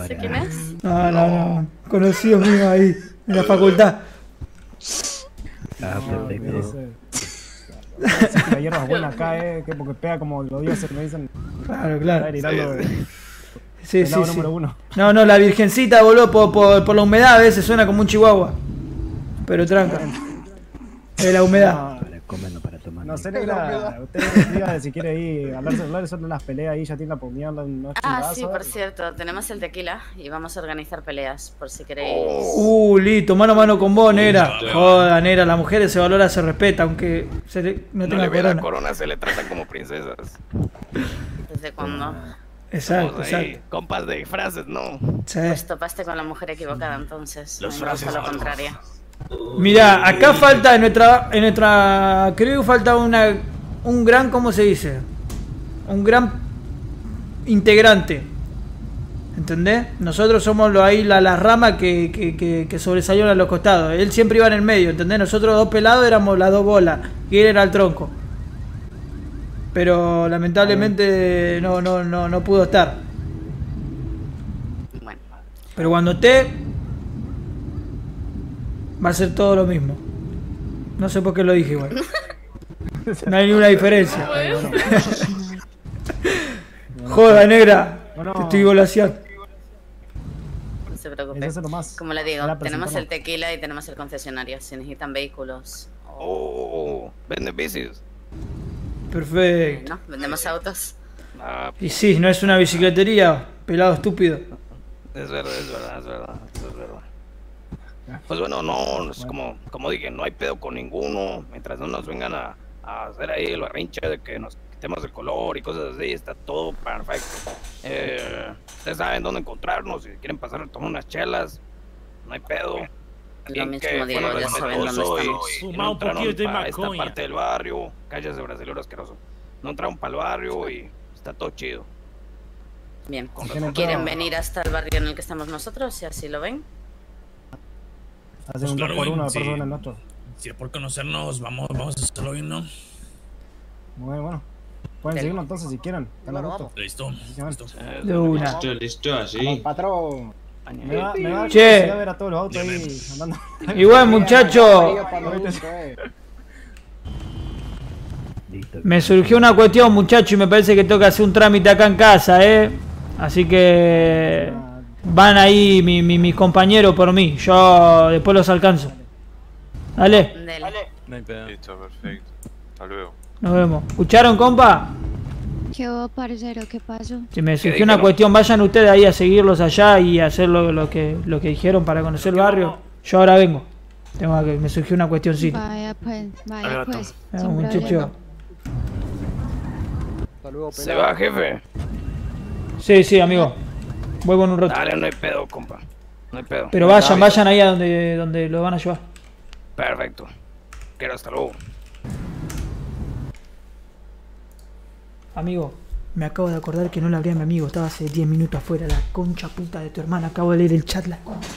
¿Sé quién es? No, no, no. Conocido mío ahí, en la facultad. Ah, perfecto. La hierba es buena acá, eh, que porque pega como los dioses me dicen. Claro, claro. Sí, sí, sí. No, no, la virgencita, boludo, por, por, por la humedad a veces suena como un chihuahua. Pero tranca. Es la humedad. No sé, negra. Usted diga si quiere ir hablar hablar sobre las peleas ahí, ya tiene la no, no Ah, sí, por cierto, tenemos el tequila y vamos a organizar peleas, por si queréis. Uh, listo, mano a mano con vos, negra. Joda, negra, las mujeres se valora, se respeta, aunque se le- no No tenga le ve la corona. corona, se le trata como princesas. ¿Desde cuándo? Exacto, Somos ahí, exacto. Compas de frases, ¿no? Sí. Pues topaste con la mujer equivocada entonces. Los A frases lo contrario. Mira, acá falta en nuestra, en nuestra crew falta una, un gran, ¿cómo se dice? Un gran integrante. ¿Entendés? Nosotros somos lo, ahí la, la rama que, que, que, que sobresalieron a los costados. Él siempre iba en el medio, ¿entendés? Nosotros dos pelados éramos las dos bolas y él era el tronco. Pero lamentablemente no, no, no, no pudo estar. Pero cuando esté, va a ser todo lo mismo. No sé por qué lo dije igual. No hay ninguna diferencia. Joda, negra. Te estoy volaseando. No se preocupe. Como le digo, tenemos el tequila y tenemos el concesionario. Si necesitan vehículos. Oh, vende bicis. Perfecto. ¿No? Vendemos autos. Ah, Y sí, no es una bicicletería, pelado estúpido. es verdad, es verdad, es verdad, es verdad. Pues bueno, no, es como, como dije, no hay pedo con ninguno. Mientras no nos vengan a, a hacer ahí el berrinche de que nos quitemos el color y cosas así, está todo perfecto. Eh, ustedes saben dónde encontrarnos, si quieren pasar a tomar unas chelas, no hay pedo. Lo mismo que digo, fueron ya saben dónde y- estamos. y Fuma no un entraron poquito de esta parte del barrio, cállese brasileño asqueroso. No entraron para el barrio y está todo chido. Bien. ¿Quieren venir hasta el barrio en el que estamos nosotros? Si así lo ven. Hacen un claro, 2 por 1 de sí. persona nuestro. Si es por conocernos, vamos, vamos a hacerlo bien, ¿no? Muy bueno. Pueden seguirnos entonces si quieren. Están a gusto. Listo. listo. De una. Listo, listo, así. Patrón. Me va, me va a Che. ver a todos los autos ahí andando. Igual, muchacho. Me surgió una cuestión, muchacho, y me parece que toca hacer un trámite acá en casa, ¿eh? Así que van ahí mi- mi- mis compañeros por mí. Yo después los alcanzo. Dale, No hay pedo. Listo, perfecto. Hasta luego. nos vemos. ¿Escucharon, compa? ¿Qué hubo, parcero? ¿Qué pasó? Si me surgió una cuestión, vayan ustedes ahí a seguirlos allá y a hacer lo, lo que, lo que dijeron para conocer el barrio. Yo ahora vengo. Tengo que, me surgió una cuestioncita. Vaya pues, vaya pues. Ah. ¿Se va, jefe? Sí, sí, amigo. Vuelvo en un rato. Dale, no hay pedo, compa. No hay pedo. Pero vayan, vayan ahí a donde, donde lo van a llevar. Perfecto. Quiero hasta luego. Amigo, me acabo de acordar que no le hablé a mi amigo. Estaba hace 10 minutos afuera. La concha puta de tu hermana. Acabo de leer el chat. La concha.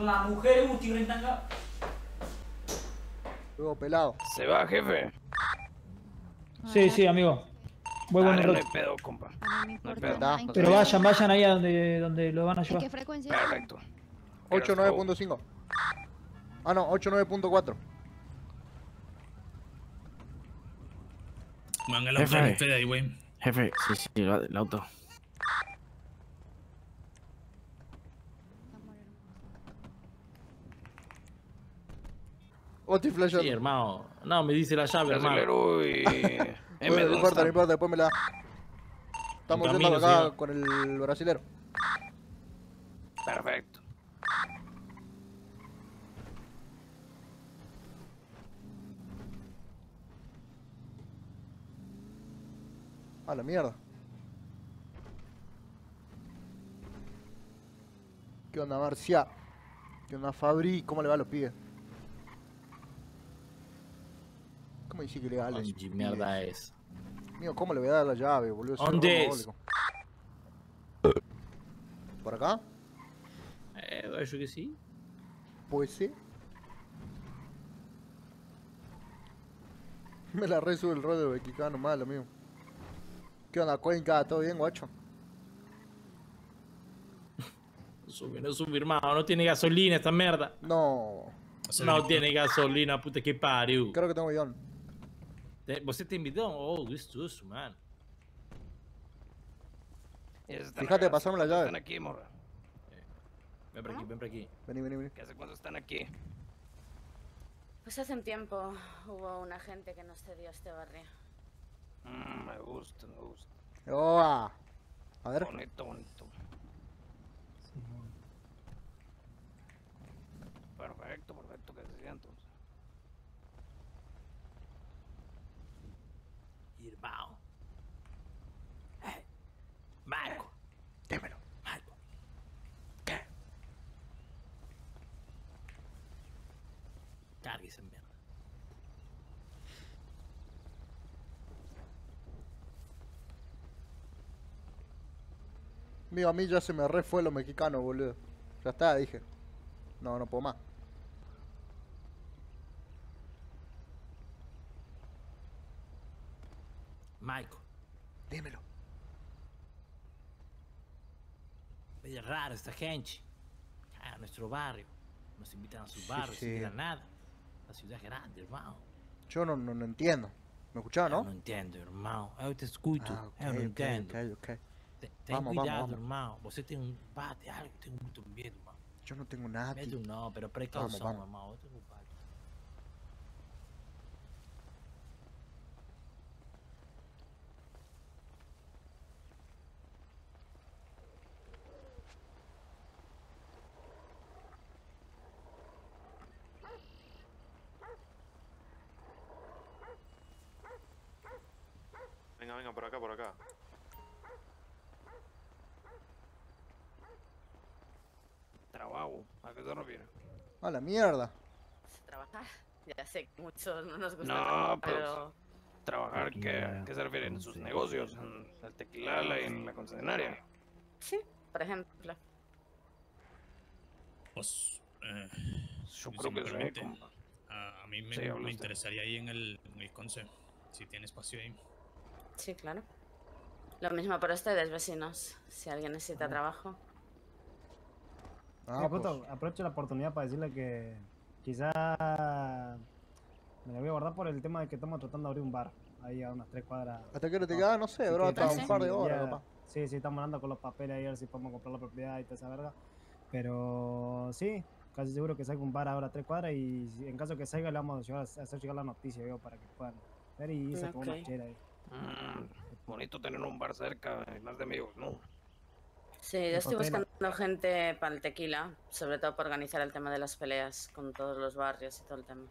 La mujer útil, rentanga. Luego pelado. ¿Se va, jefe? Sí, sí, amigo. Vuelvo en Dale, un no hay pedo, compa. No hay pedo. Pero vayan, vayan ahí a donde, donde lo van a llevar. frecuencia? Perfecto. 89.5. Ah, no, 89.4. Van el auto de ahí, güey. Jefe, sí, sí, el, el auto. Estoy flasheando. Sí, hermano. No, me dice la llave, hermano. Bueno, no importa, no importa, después me la. Estamos En yendo acá señor. con el brasilero. Perfecto. A la mierda. ¿Qué onda, Marcia? ¿Qué onda, Fabri? ¿Cómo le va a los pibes? ¿Cómo dice que mierda es. Mío, ¿cómo le voy a dar la llave, boludo? ¿Dónde es? ¿Por acá? Eh, yo que sí. Pues sí. Me la resube el rol de mexicano mal, amigo. ¿Qué onda, Cuenca? ¿Todo bien, guacho? Sube, no sube, hermano. No tiene gasolina esta mierda. No. No tiene gasolina, puta que pariu. Creo que tengo bidón. Te- ¿Você tem bidão? Oh, gostoso, mano. Fíjate, pasame la llave. Están aquí, morra. Ven por aquí, ven por aquí. Vení, vení, vení. ¿Qué hace cuando están aquí? Pues hace un tiempo hubo una gente que nos cedió este barrio. Mm, me gusta, me gusta. ¡Oa! A ver. Bonito, bonito. Perfecto, perfecto, que se siga entonces. Irmão. Eh, Marco. Dímelo. Marco. ¿Qué? Cargue esa mierda. Mío, a mí ya se me re fue lo mexicano, boludo. Ya está, dije. No, no puedo más. Michael. Dímelo. Es raro esta gente. A nuestro barrio. Nos invitan a sus Sí, barrios sí. sin dar nada. La ciudad es grande, hermano. Yo no, no, no entiendo. ¿Me escuchás, Yo no? no entiendo, hermano. Eu te escuto. Ah, ok, eu não ok, entendo. ok, ok. Te- Ten Vamos, cuidado, vamos, vamos. hermano. Você tem um bate algo, eu tenho muito medo, mano. Yo no tengo nada. Medo não, pero precaução, Vamos, vamos. hermano. Mierda. Trabajar. Ya sé que muchos no nos gusta, No, trabajar, pues, pero trabajar, ¿qué, qué se refiere? ¿En sus negocios? ¿En el tequila y en la concesionaria? sí, por ejemplo. Pues, eh, Yo creo que a, a mí me, Sí, me interesaría ahí en el, en el conce, si tiene espacio ahí. Sí, claro. Lo mismo para ustedes, vecinos. Si alguien necesita trabajo. Ah, Mira, pues. aprovecho la oportunidad para decirle que quizá me la voy a guardar por el tema de que estamos tratando de abrir un bar ahí a unas tres cuadras. ¿Hasta qué hora te queda? No sé, bro, hasta un par de horas, capaz. Sí, sí, estamos hablando con los papeles ahí a ver si podemos comprar la propiedad y toda esa verga. Pero sí, casi seguro que salga un bar ahora a tres cuadras y en caso que salga le vamos a llevar- a hacer llegar la noticia yo, para que puedan ver y irse con Ok. una chela ahí. Mm, bonito tener un bar cerca, más de amigos, ¿no? Sí, yo estoy buscando gente para el tequila, sobre todo para organizar el tema de las peleas con todos los barrios y todo el tema.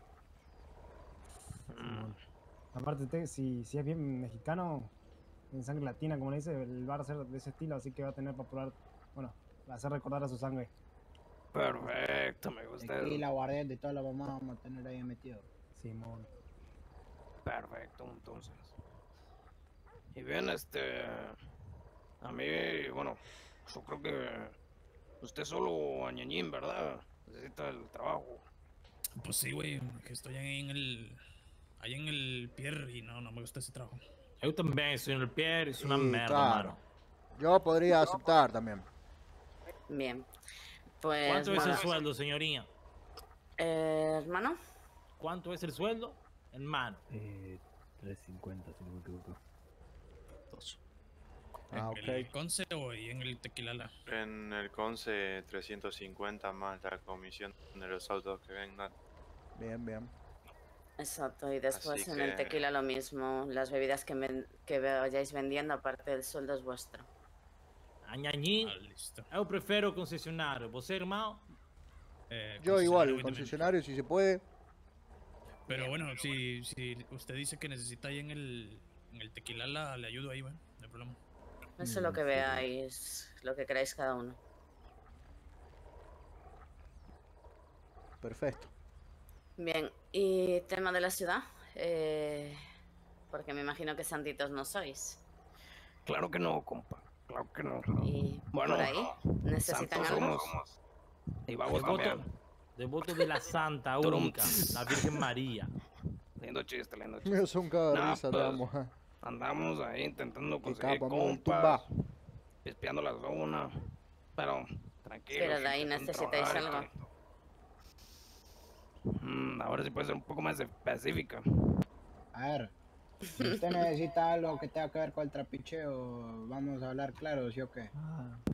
Aparte, te- si, si es bien mexicano, en sangre latina, como le dice, el bar va a ser de ese estilo, así que va a tener para probar, bueno, hacer recordar a su sangre. Perfecto, me gusta. Y la guardia y todo lo vamos a tener ahí metido. Simón. Perfecto, entonces. Y bien, este. A mí, bueno, yo creo que. Usted solo añañín, ¿verdad? Necesita el trabajo. Pues sí, güey, que estoy ahí en el. Ahí en el pier y no, no me gusta ese trabajo. Eu também, senhor Pierre, es una Sí, merda, claro. mano. Yo podría aceptar también. Bien. Pues. ¿Cuánto es el bueno, sueldo, señoría? Eh, hermano. ¿Cuánto es el sueldo? En mano. Eh, 350, si no me equivoco. Ah, ¿En el Conce o en el Tequilala? En el Conce 350 más la comisión de los autos que vengan. Bien, bien. Exacto, y después Así en el tequila lo mismo. Las bebidas que, ven- que vayáis vendiendo, aparte del sueldo, es vuestro. Añañín, eu prefiro concesionário. Você, irmão? Eh, Yo igual, concesionario si se puede. Pero bueno, si, si usted dice que necesita ahí en el, en el Tequilala, le ayudo ahí, bueno, no hay problema. Eso es lo que veáis, lo que queráis cada uno. Perfecto. Bien, y tema de la ciudad, eh, porque me imagino que santitos no sois. Claro que no, compa. Claro que no. Y bueno, por ahí, ¿necesitan algo? somos. Y vamos Devoto, devoto de la Santa. Única, la Virgen María. Lindo chiste, lindo chiste. Es un de Nah, te pues, amo. Andamos ahí intentando conseguir amigo, compas, espiando la zona, pero tranquilo. Pero de ahí necesitáis algo. Mm, ahora sí puede ser un poco más específica. A ver, si usted necesita algo que tenga que ver con el trapicheo, vamos a hablar claro, ¿sí o qué?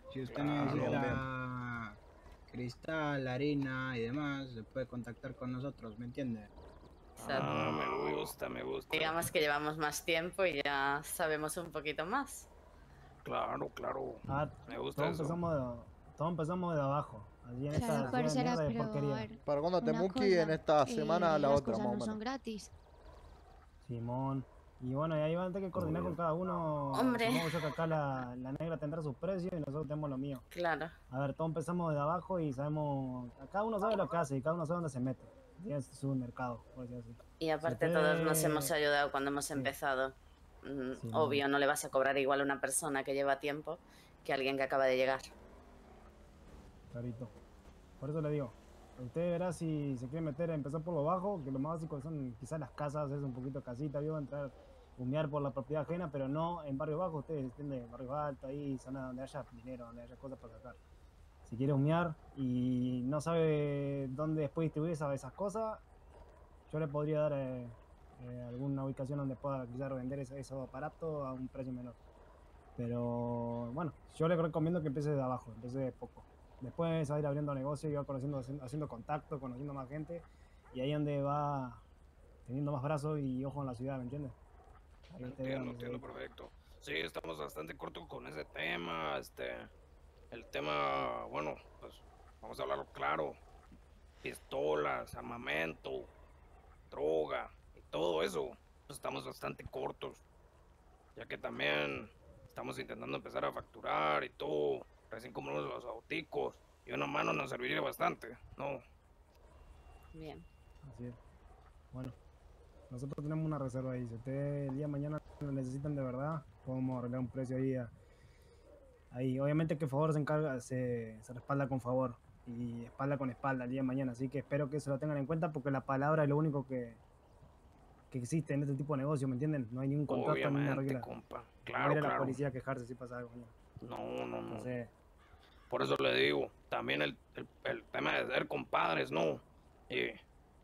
Si usted Claro, necesita bien. cristal, harina y demás, se puede contactar con nosotros, ¿me entiende? Ah, me gusta, me gusta. Digamos que llevamos más tiempo y ya sabemos un poquito más. Claro, claro. Ah, Me gusta todos eso. empezamos de, todos empezamos de abajo. Allí en Claro, esta parcerá, mierda de pero, porquería. a Para cuando te cosa, en esta eh, semana, la las otra, cosas más no menos. son gratis. Simón. Y bueno, y ahí van a tener que coordinar con cada uno. Hombre. Supongo yo que acá la, la negra tendrá sus precios y nosotros tenemos lo mío. Claro. A ver, todos empezamos de abajo y sabemos. Cada uno sabe lo que hace y cada uno sabe dónde se mete. Tiene su mercado, por decir así. Y aparte todos nos hemos ayudado cuando hemos empezado. Mm, Sí, Obvio, no le vas a cobrar igual a una persona que lleva tiempo que a alguien que acaba de llegar. Clarito. Por eso le digo. Usted verá si se quiere meter a empezar por lo bajo, que lo más básico son quizás las casas, es un poquito casita, vio, entrar, humear por la propiedad ajena, pero no en barrio bajo, ustedes entienden, barrio alto, ahí, zona donde haya dinero, donde haya cosas para sacar. Si quiere humear y no sabe dónde después distribuir esas, esas cosas, yo le podría dar eh, eh, alguna ubicación donde pueda quizás vender ese- esos aparatos a un precio menor. Pero bueno, yo le recomiendo que empiece de abajo, empiece de poco. Después va a ir abriendo negocio y va conociendo, haciendo, haciendo contacto, conociendo más gente. Y ahí donde va teniendo más brazos y ojo en la ciudad, ¿me entiendes? Ahí Entiendo, entiendo, perfecto. Sí, estamos bastante cortos con ese tema. Este, el tema, bueno, pues vamos a hablarlo claro. Pistolas, armamento, droga y todo eso. Pues estamos bastante cortos. Ya que también estamos intentando empezar a facturar y todo. Recién como los auticos. Y una mano nos serviría bastante, ¿no? Bien. Así es. Bueno, nosotros tenemos una reserva ahí. Si ustedes el día de mañana lo necesitan de verdad, podemos arreglar un precio ahí. a- ahí, obviamente que favor se encarga, se, se respalda con favor y espalda con espalda el día de mañana. Así que espero que se lo tengan en cuenta porque la palabra es lo único que, que existe en este tipo de negocio, ¿me entienden? No hay ningún contrato ni una Obviamente, regla. compa. No Claro, a ir a la claro. policía a quejarse si pasa algo. No, no, no. Entonces, Por eso le digo, también el, el, el tema de ser compadres, ¿no? Y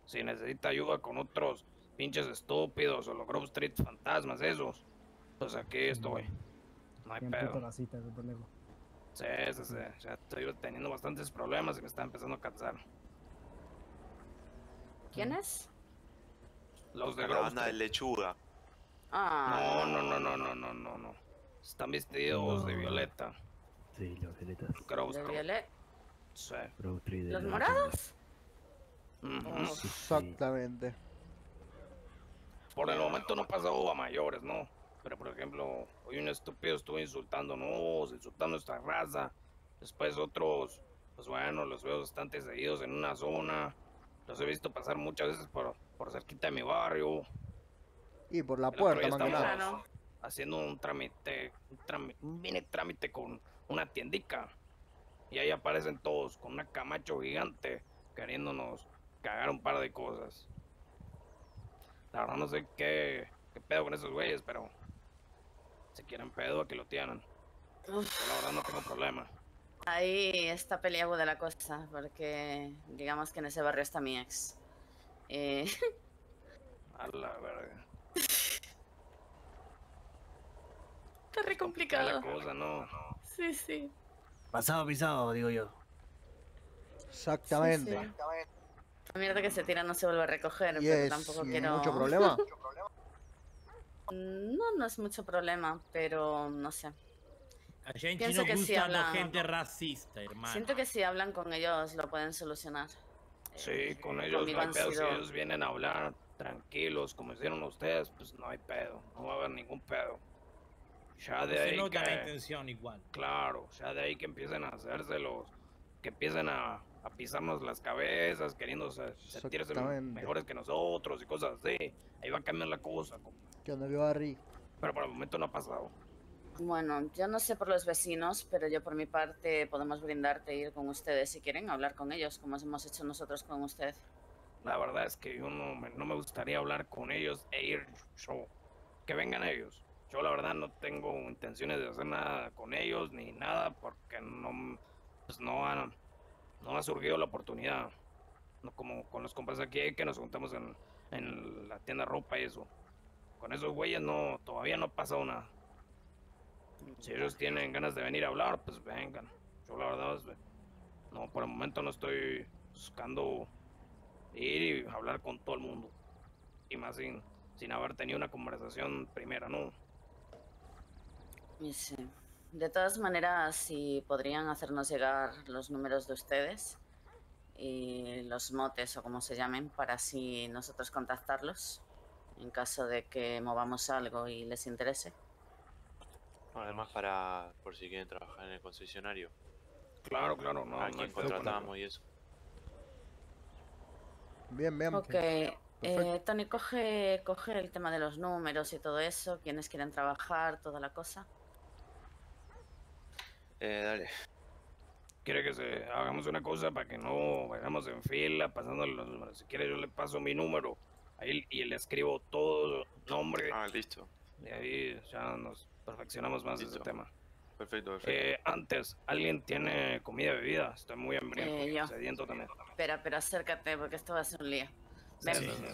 si necesita ayuda con otros pinches estúpidos o los Grove Street fantasmas esos, pues aquí estoy. No hay pedo. ese pendejo. Sí, sí, sí. Ya estoy teniendo bastantes problemas y me está empezando a cansar. ¿Quién es? Los de La banda de lechuga. Ah. No, no, no, no, no, no, no, no. Están vestidos de violeta. Sí, los violetas. ¿Los la morados? Exactamente. Por el momento no ha pasado a mayores, ¿no? Pero por ejemplo, hoy un estúpido estuvo insultándonos, insultando a nuestra raza. Después otros, pues bueno, los veo bastante seguidos en una zona. Los he visto pasar muchas veces por, por cerquita de mi barrio. Y por la puerta, más que nada. haciendo un trámite, un, trámite, un mini trámite con una tiendica. Y ahí aparecen todos con una camacho gigante queriéndonos cagar un par de cosas. La verdad no sé qué, qué pedo con esos güeyes, pero si quieren pedo aquí lo tienen. Yo la verdad no tengo problema. Ahí está peliaguda la cosa, porque digamos que en ese barrio está mi ex. Eh, A la verga. está re La complicado. cosa, no. Sí, sí. Pasado pisado, digo yo. Exactamente. Sí, sí. La mierda que se tira no se vuelve a recoger, ¿Y pero es tampoco quiero... mucho problema? No, no es mucho problema, pero no sé. A gente Pienso no que sí gusta habla- la gente racista, hermano. Siento que si hablan con ellos lo pueden solucionar. Sí, con ellos no hay pedo. Si sido- ellos vienen a hablar tranquilos, como hicieron ustedes, pues no hay pedo. No va a haber ningún pedo. Ya de ahí nota que... la intención igual. Claro, ya de ahí que empiecen a hacérselos, que empiecen a, a pisarnos las cabezas, queriendo se- sentirse mejores que nosotros y cosas así. Ahí va a cambiar la cosa, compa. ¿Qué onda, Barry? pero por el momento no ha pasado. Bueno, yo no sé por los vecinos, pero yo por mi parte podemos brindarte ir con ustedes si quieren hablar con ellos, como hemos hecho nosotros con usted. La verdad es que yo no me, no me gustaría hablar con ellos e ir yo. Que vengan ellos. Yo la verdad no tengo intenciones de hacer nada con ellos ni nada porque no, pues no, han, no ha surgido la oportunidad. No como con los compas aquí que nos juntamos en, en la tienda ropa y eso. Con esos güeyes no, todavía no ha pasado nada. Si ellos tienen ganas de venir a hablar, pues vengan. Yo la verdad No, por el momento no estoy buscando ir y hablar con todo el mundo. Y más sin, sin haber tenido una conversación primera, ¿no? Sí. De todas maneras, si podrían hacernos llegar los números de ustedes y los motes o como se llamen para así nosotros contactarlos en caso de que movamos algo y les interese. Además para por si quieren trabajar en el concesionario. Claro, claro, no. A no quien contratamos y eso. Bien, bien. Ok, eh, Tony, coge, coge el tema de los números y todo eso, quienes quieren trabajar, toda la cosa. Eh, dale. Quiere que se hagamos una cosa para que no vayamos en fila pasando los números. Si quiere yo le paso mi número ahí y le escribo todo nombre. Ah, listo. Y ahí ya nos perfeccionamos más ese tema. Perfecto, perfecto. Eh, antes, ¿alguien tiene comida y bebida? Estoy muy hambriento, Eh, yo. sediento también. Espera, pero acércate porque esto va a ser un lío. Sí, Ven. sí, sí.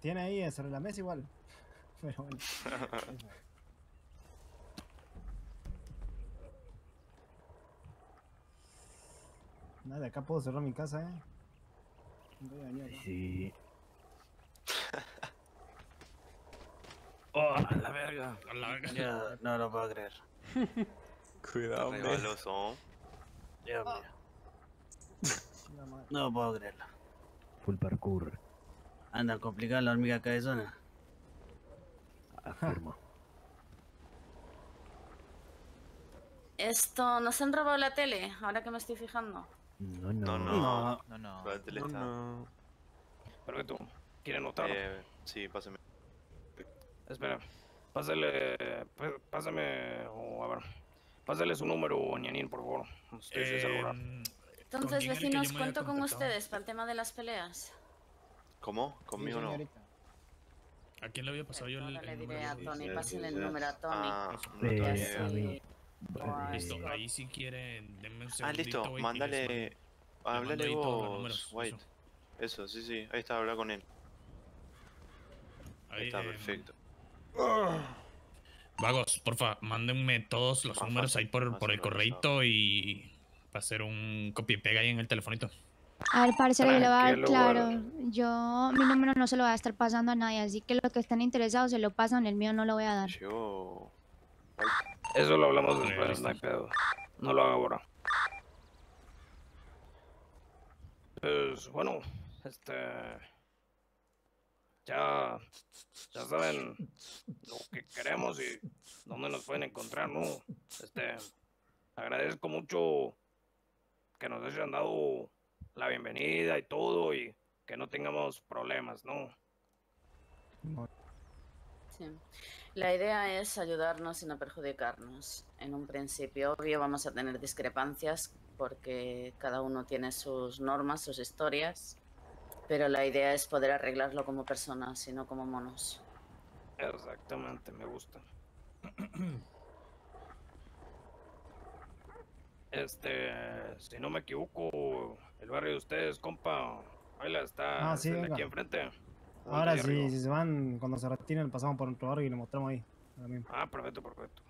Tiene ahí sobre la mesa igual. Pero bueno. Nada, acá puedo cerrar mi casa, eh. Voy a venir acá. Sí. Oh, a la verga. A la verga. Ya, no lo puedo creer. Cuidado, Resbaloso. Dios mío. No puedo creerlo. Full parkour. Anda, complicada la hormiga cabezona. Afirmo. Esto, ¿nos han robado la tele? Ahora que me estoy fijando. No, No, no. no. No, no. La tele está. Perfecto. ¿Quiere anotar? Eh, sí, pásame. Espera. Pásale. pa- Pásame. O a ver. Pásale su número, ñanín, por favor. Estoy sin Eh, celular. Entonces, el vecinos, cuento con ustedes para el tema de las peleas. ¿Cómo? Conmigo no. ¿A quién le había pasado yo el, Ahora le el diré número? a Tony, sí, pásenle sí, el sí. número a Tony. Ah, Y Mí. Listo, ahí si quieren, denme un Ah, segundito, listo. güey, y les Mándale. Háblale vos, números, White. Eso, sí, sí. Ahí está, habla con él. Ahí Ahí, está, eh, perfecto. Vagos, porfa, mándenme todos los Más números fácil, ahí por, por el correito y para hacer un copy y pega ahí en el telefonito. A ver, parcero, yo le voy a dar claro. guarda. Yo, mi número no se lo voy a estar pasando a nadie, así que los que estén interesados se lo pasan, el mío no lo voy a dar. Yo. Eso lo hablamos después, no hay pedo. No lo haga ahora. Pues bueno, este. Ya. Ya saben lo que queremos y dónde nos pueden encontrar, ¿no? Este. Agradezco mucho que nos hayan dado la bienvenida y todo y que no tengamos problemas, ¿no? Sí. La idea es ayudarnos y no perjudicarnos. En un principio, obvio, vamos a tener discrepancias porque cada uno tiene sus normas, sus historias, pero la idea es poder arreglarlo como personas y no como monos. Exactamente, me gusta. Este, si no me equivoco, el barrio de ustedes, compa, ahí la está Ah, sí, es el de venga. aquí enfrente. Ahora Ahí sí, arriba. si se van, cuando se retiren, pasamos por nuestro barrio y le mostramos ahí. Ah, perfecto, perfecto.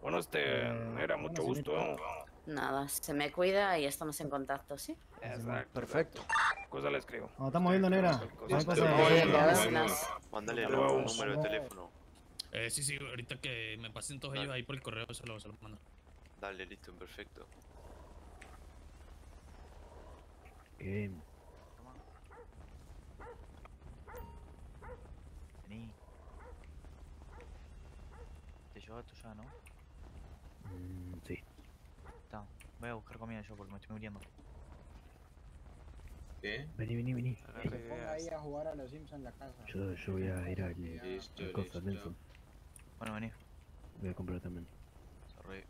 Bueno, este, Eh, era mucho bueno, gusto. Nada, se me cuida y estamos en contacto, ¿sí? Exacto. Perfecto. Cosa le escribo. Nos estamos viendo, negra. Cosas- Mándale el número de teléfono. Eh, sí, sí, ahorita que me pasen todos ellos ahí por el correo se lo, se lo mando. Dale, listo, perfecto. Bien. Vení. Llevo esto ya, ¿no? Mm, sí. Está. Voy a buscar comida yo porque me estoy muriendo. ¿Qué? Vení, vení, vení. Que se ponga ahí a jugar a los Simpsons en la casa. Yo, yo voy a ir al, Listo, al Costa. Nelson. Bueno, vení. Voy a comprar también. Sorry.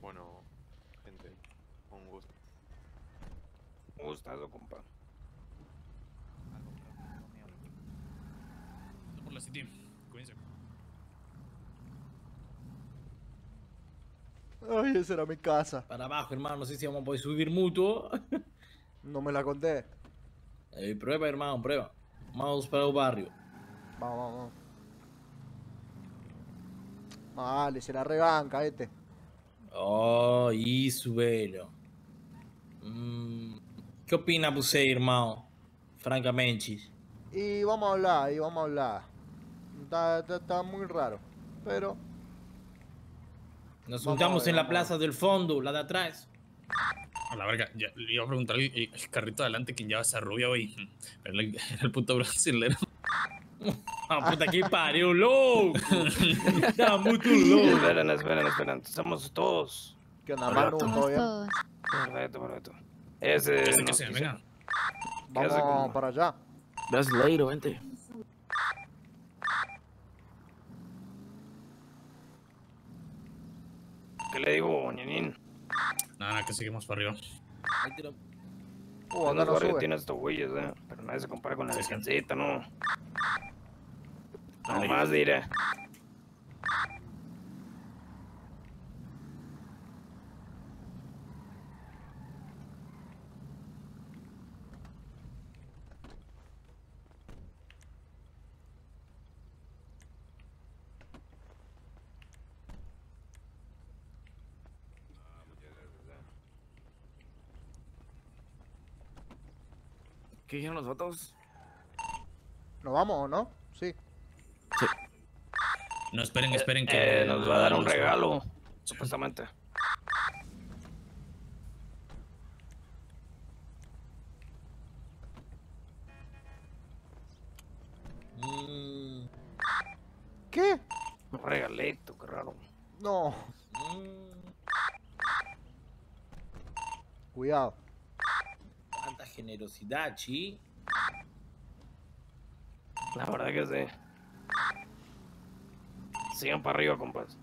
Bueno, gente, un gusto. Un gustazo, compa. Ando por la City, cuídense. Ay, esa era mi casa. Para abajo, hermano. No sé si vamos a poder subir mutuo. No me la conté. Eh, prueba, hermano, prueba. Vamos para el barrio. Vamos, vamos. Vale, se la rebanca este. Oh, isso, velho. Hum, que opina você, irmão? Francamente. Y vamos a hablar, y vamos a hablar. Está, está- está muy raro. Pero Nos juntamos ver, en la plaza del fondo, la de atrás. A la verga, ya, le iba a preguntar el, el carrito adelante quién lleva esa rubia, güey. Era el, el puto brasilero. Ah, puta que pariu, louco! Tá muito louco. Esperen, esperen, esperen. Somos todos. ¿Qué onda, Perfecto. Manu? ¿Todo bien? Todos. Perfecto, perfecto. Ese. Que se, que se, venga. ¿Qué hace Vamos para allá. Brasileiro, vente. ¿Qué le digo, ñanín? Nada, nada, que seguimos para arriba. Uh, acá los no barrios sube. tiene estos güeyes, eh. Pero nadie se compara con la Sí, sí. descansita, ¿no? Dale. Nomás diré. ¿Qué dijeron los votos? ¿Nos vamos o no? Sí. No, esperen, esperen que... Eh, nos va a dar un regalo, supuestamente. Mm, ¿Qué? Un regalito, qué raro. No. mm, Cuidado. Generosidad, chi. La verdad que sí. Sigan para arriba, compas.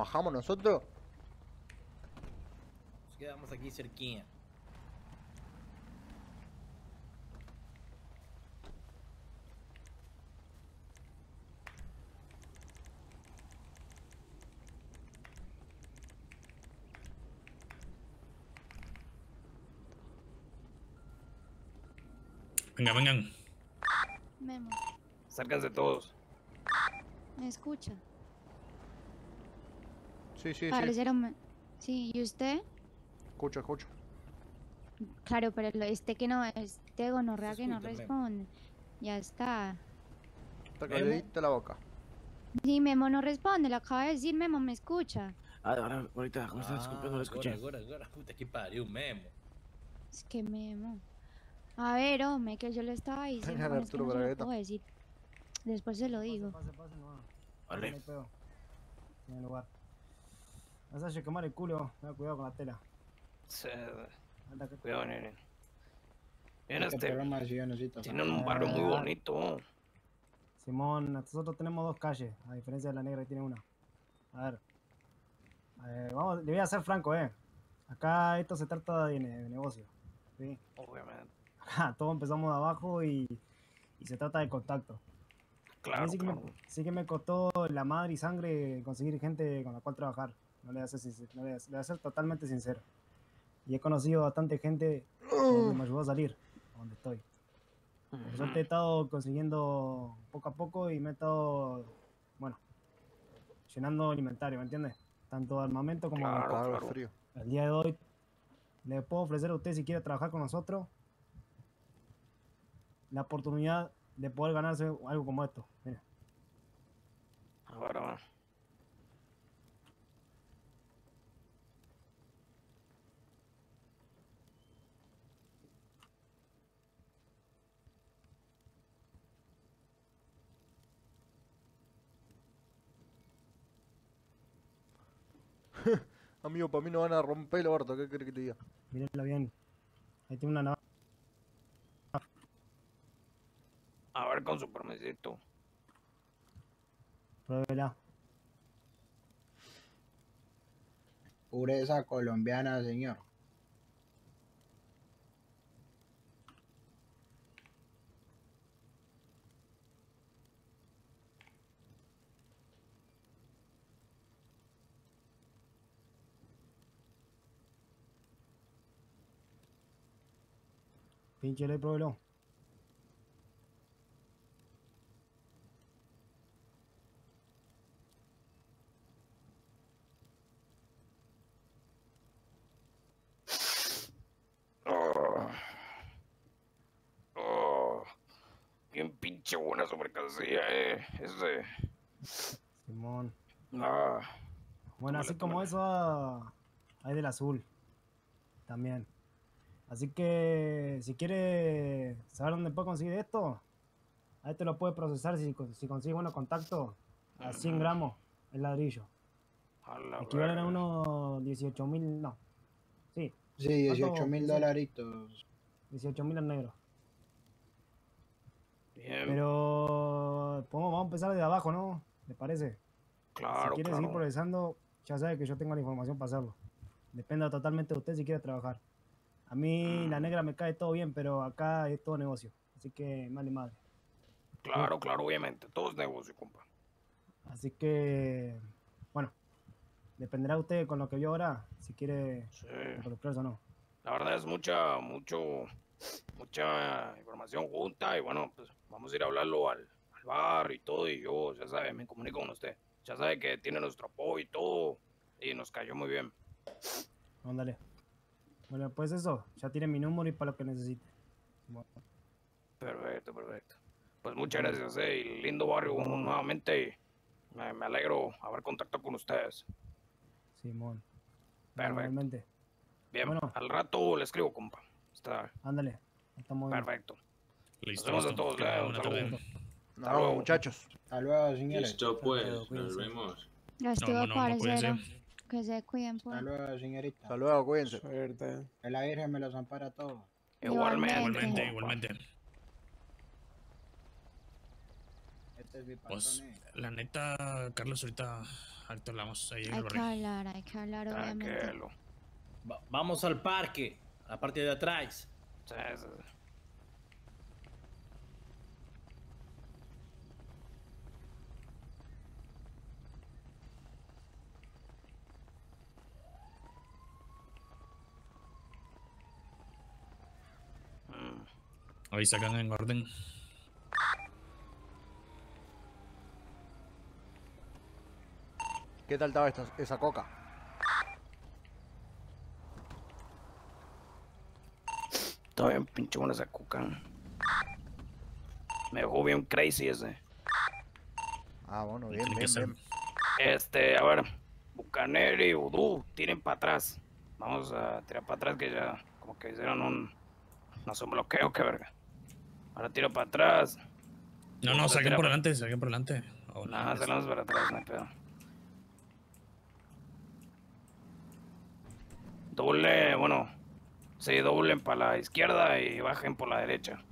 Bajamos nosotros? Nos quedamos aquí cerquinha. Venga, vengan. Memo, Acérquense todos. ¿me escucha? Sí, sí, sí. Parcero, me- Sí, ¿y usted? Escucho, escucho. Claro, pero este que no, este gonorrea que no responde. Ya está. Está calladita la boca. Sí, Memo no responde, lo acaba de decir, Memo, ¿me escucha? Ah, ahora, ahorita, ¿cómo estás? Disculpe, no lo escuché. Agora, agora, agora. Puta que pariu, Memo. Es que Memo. A ver, hombre, que yo le estaba diciendo, es que no se lo Bragueta. puedo decir. Después se lo digo. Pase, pase, no. Vale. No hay pedo. En el lugar. Vas a quemar el culo. Ten cuidado con la tela. Sí, Anda, que- Cuidado, nene. Bien, Este este. Tienen un barrio muy bonito. Simón, nosotros tenemos dos calles, a diferencia de la negra que tiene una. A ver. Eh, vamos, le voy a ser franco, eh. Acá esto se trata de, ne- de negocio. ¿sí? Obviamente. Acá todos empezamos de abajo y, y se trata de contacto. Claro, sí que, claro. me, sí que me costó la madre y sangre conseguir gente con la cual trabajar. No le sincer- no le a- le ser totalmente sincero. Y he conocido bastante gente que me ayudó a salir a donde estoy. Por suerte he estado consiguiendo poco a poco y me he estado, bueno, llenando alimentario, ¿me entiendes? Tanto armamento como Claro, comida. claro. frío. El día de hoy le puedo ofrecer a usted si quiere trabajar con nosotros la oportunidad de poder ganarse algo como esto. Mira. Ahora va. Amigo, para mí no van a romper el orto. ¿Qué crees que te diga? Mírenla bien. Ahí tiene una navaja. A ver con su permisito. Pruébela. Pureza colombiana, señor. Pinchele y pruébelo. Oh. Oh. Bien pinche buena su mercancía, eh. Ese. Simón. Ah. Bueno, así como eso, ah, hay del azul. También. Así que, si quiere saber dónde puede conseguir esto, ahí te lo puede procesar si, si consigue buenos contactos a 100 gramos el ladrillo. Equivalen a unos 18 mil, no. Sí. Sí, ¿Cuánto? 18 mil dolaritos. 18 mil en negro. Bien. Pero podemos, vamos a empezar desde abajo, ¿no? ¿Le parece? Claro, si quiere claro. seguir progresando, ya sabe que yo tengo la información para hacerlo. Depende totalmente de usted si quiere trabajar. A mí Mm. la negra me cae todo bien, pero acá es todo negocio. Así que madre madre. Claro, claro, obviamente. Todo es negocio, compa. Así que, bueno, dependerá usted con lo que vio ahora, si quiere involucrarse o no. La verdad es mucha, mucho, mucha información junta y bueno, pues vamos a ir a hablarlo al, al bar y todo y yo, ya sabe, me comunico con usted. Ya sabe que tiene nuestro apoyo y todo y nos cayó muy bien. Ándale. Bueno, pues eso, ya tiene mi número y para lo que necesite. Bueno, Perfecto, perfecto. Pues muchas gracias, eh, y lindo barrio nuevamente. Me, me alegro haber contactado con ustedes. Simón. Perfecto. Bien, Bueno. al rato le escribo, compa. Está Ándale. Estamos bien. perfecto. Listo, Nos vemos a todos. Que tenga eh, un buena saludo. tarde. Hasta luego, muchachos. Hasta luego, señores. Listo, pues, nos vemos. No, no. Que se cuiden, pues. Hasta luego, señorita. Hasta luego, cuídense. Suerte. Que la Virgen me los ampara a todos. Igualmente. Igualmente, igualmente. Este es mi patrón. Pues, eh. la neta, Carlos, ahorita, ahorita hablamos ahí en el Hay que barrio. hablar, hay que hablar, obviamente. Tranquilo. Va- vamos al parque, a la parte de atrás. Sí, sí, sí. Mm. Ahí sacan en orden. ¿Qué tal estaba esta- esa coca? Está bien pinche buena esa cuca. Me dejó bien crazy ese. Ah, bueno, bien, que. Este, a ver, Bucanero y Udú, tiren para atrás. Vamos a tirar para atrás que ya como que hicieron un, no sé, un bloqueo, qué verga. Ahora tiro para atrás. No, no, saquen por delante, saquen por delante. Oh, no, Nada, es- salamos para atrás, no hay pedo. Doble, bueno, sí, doblen para la izquierda y bajen por la derecha.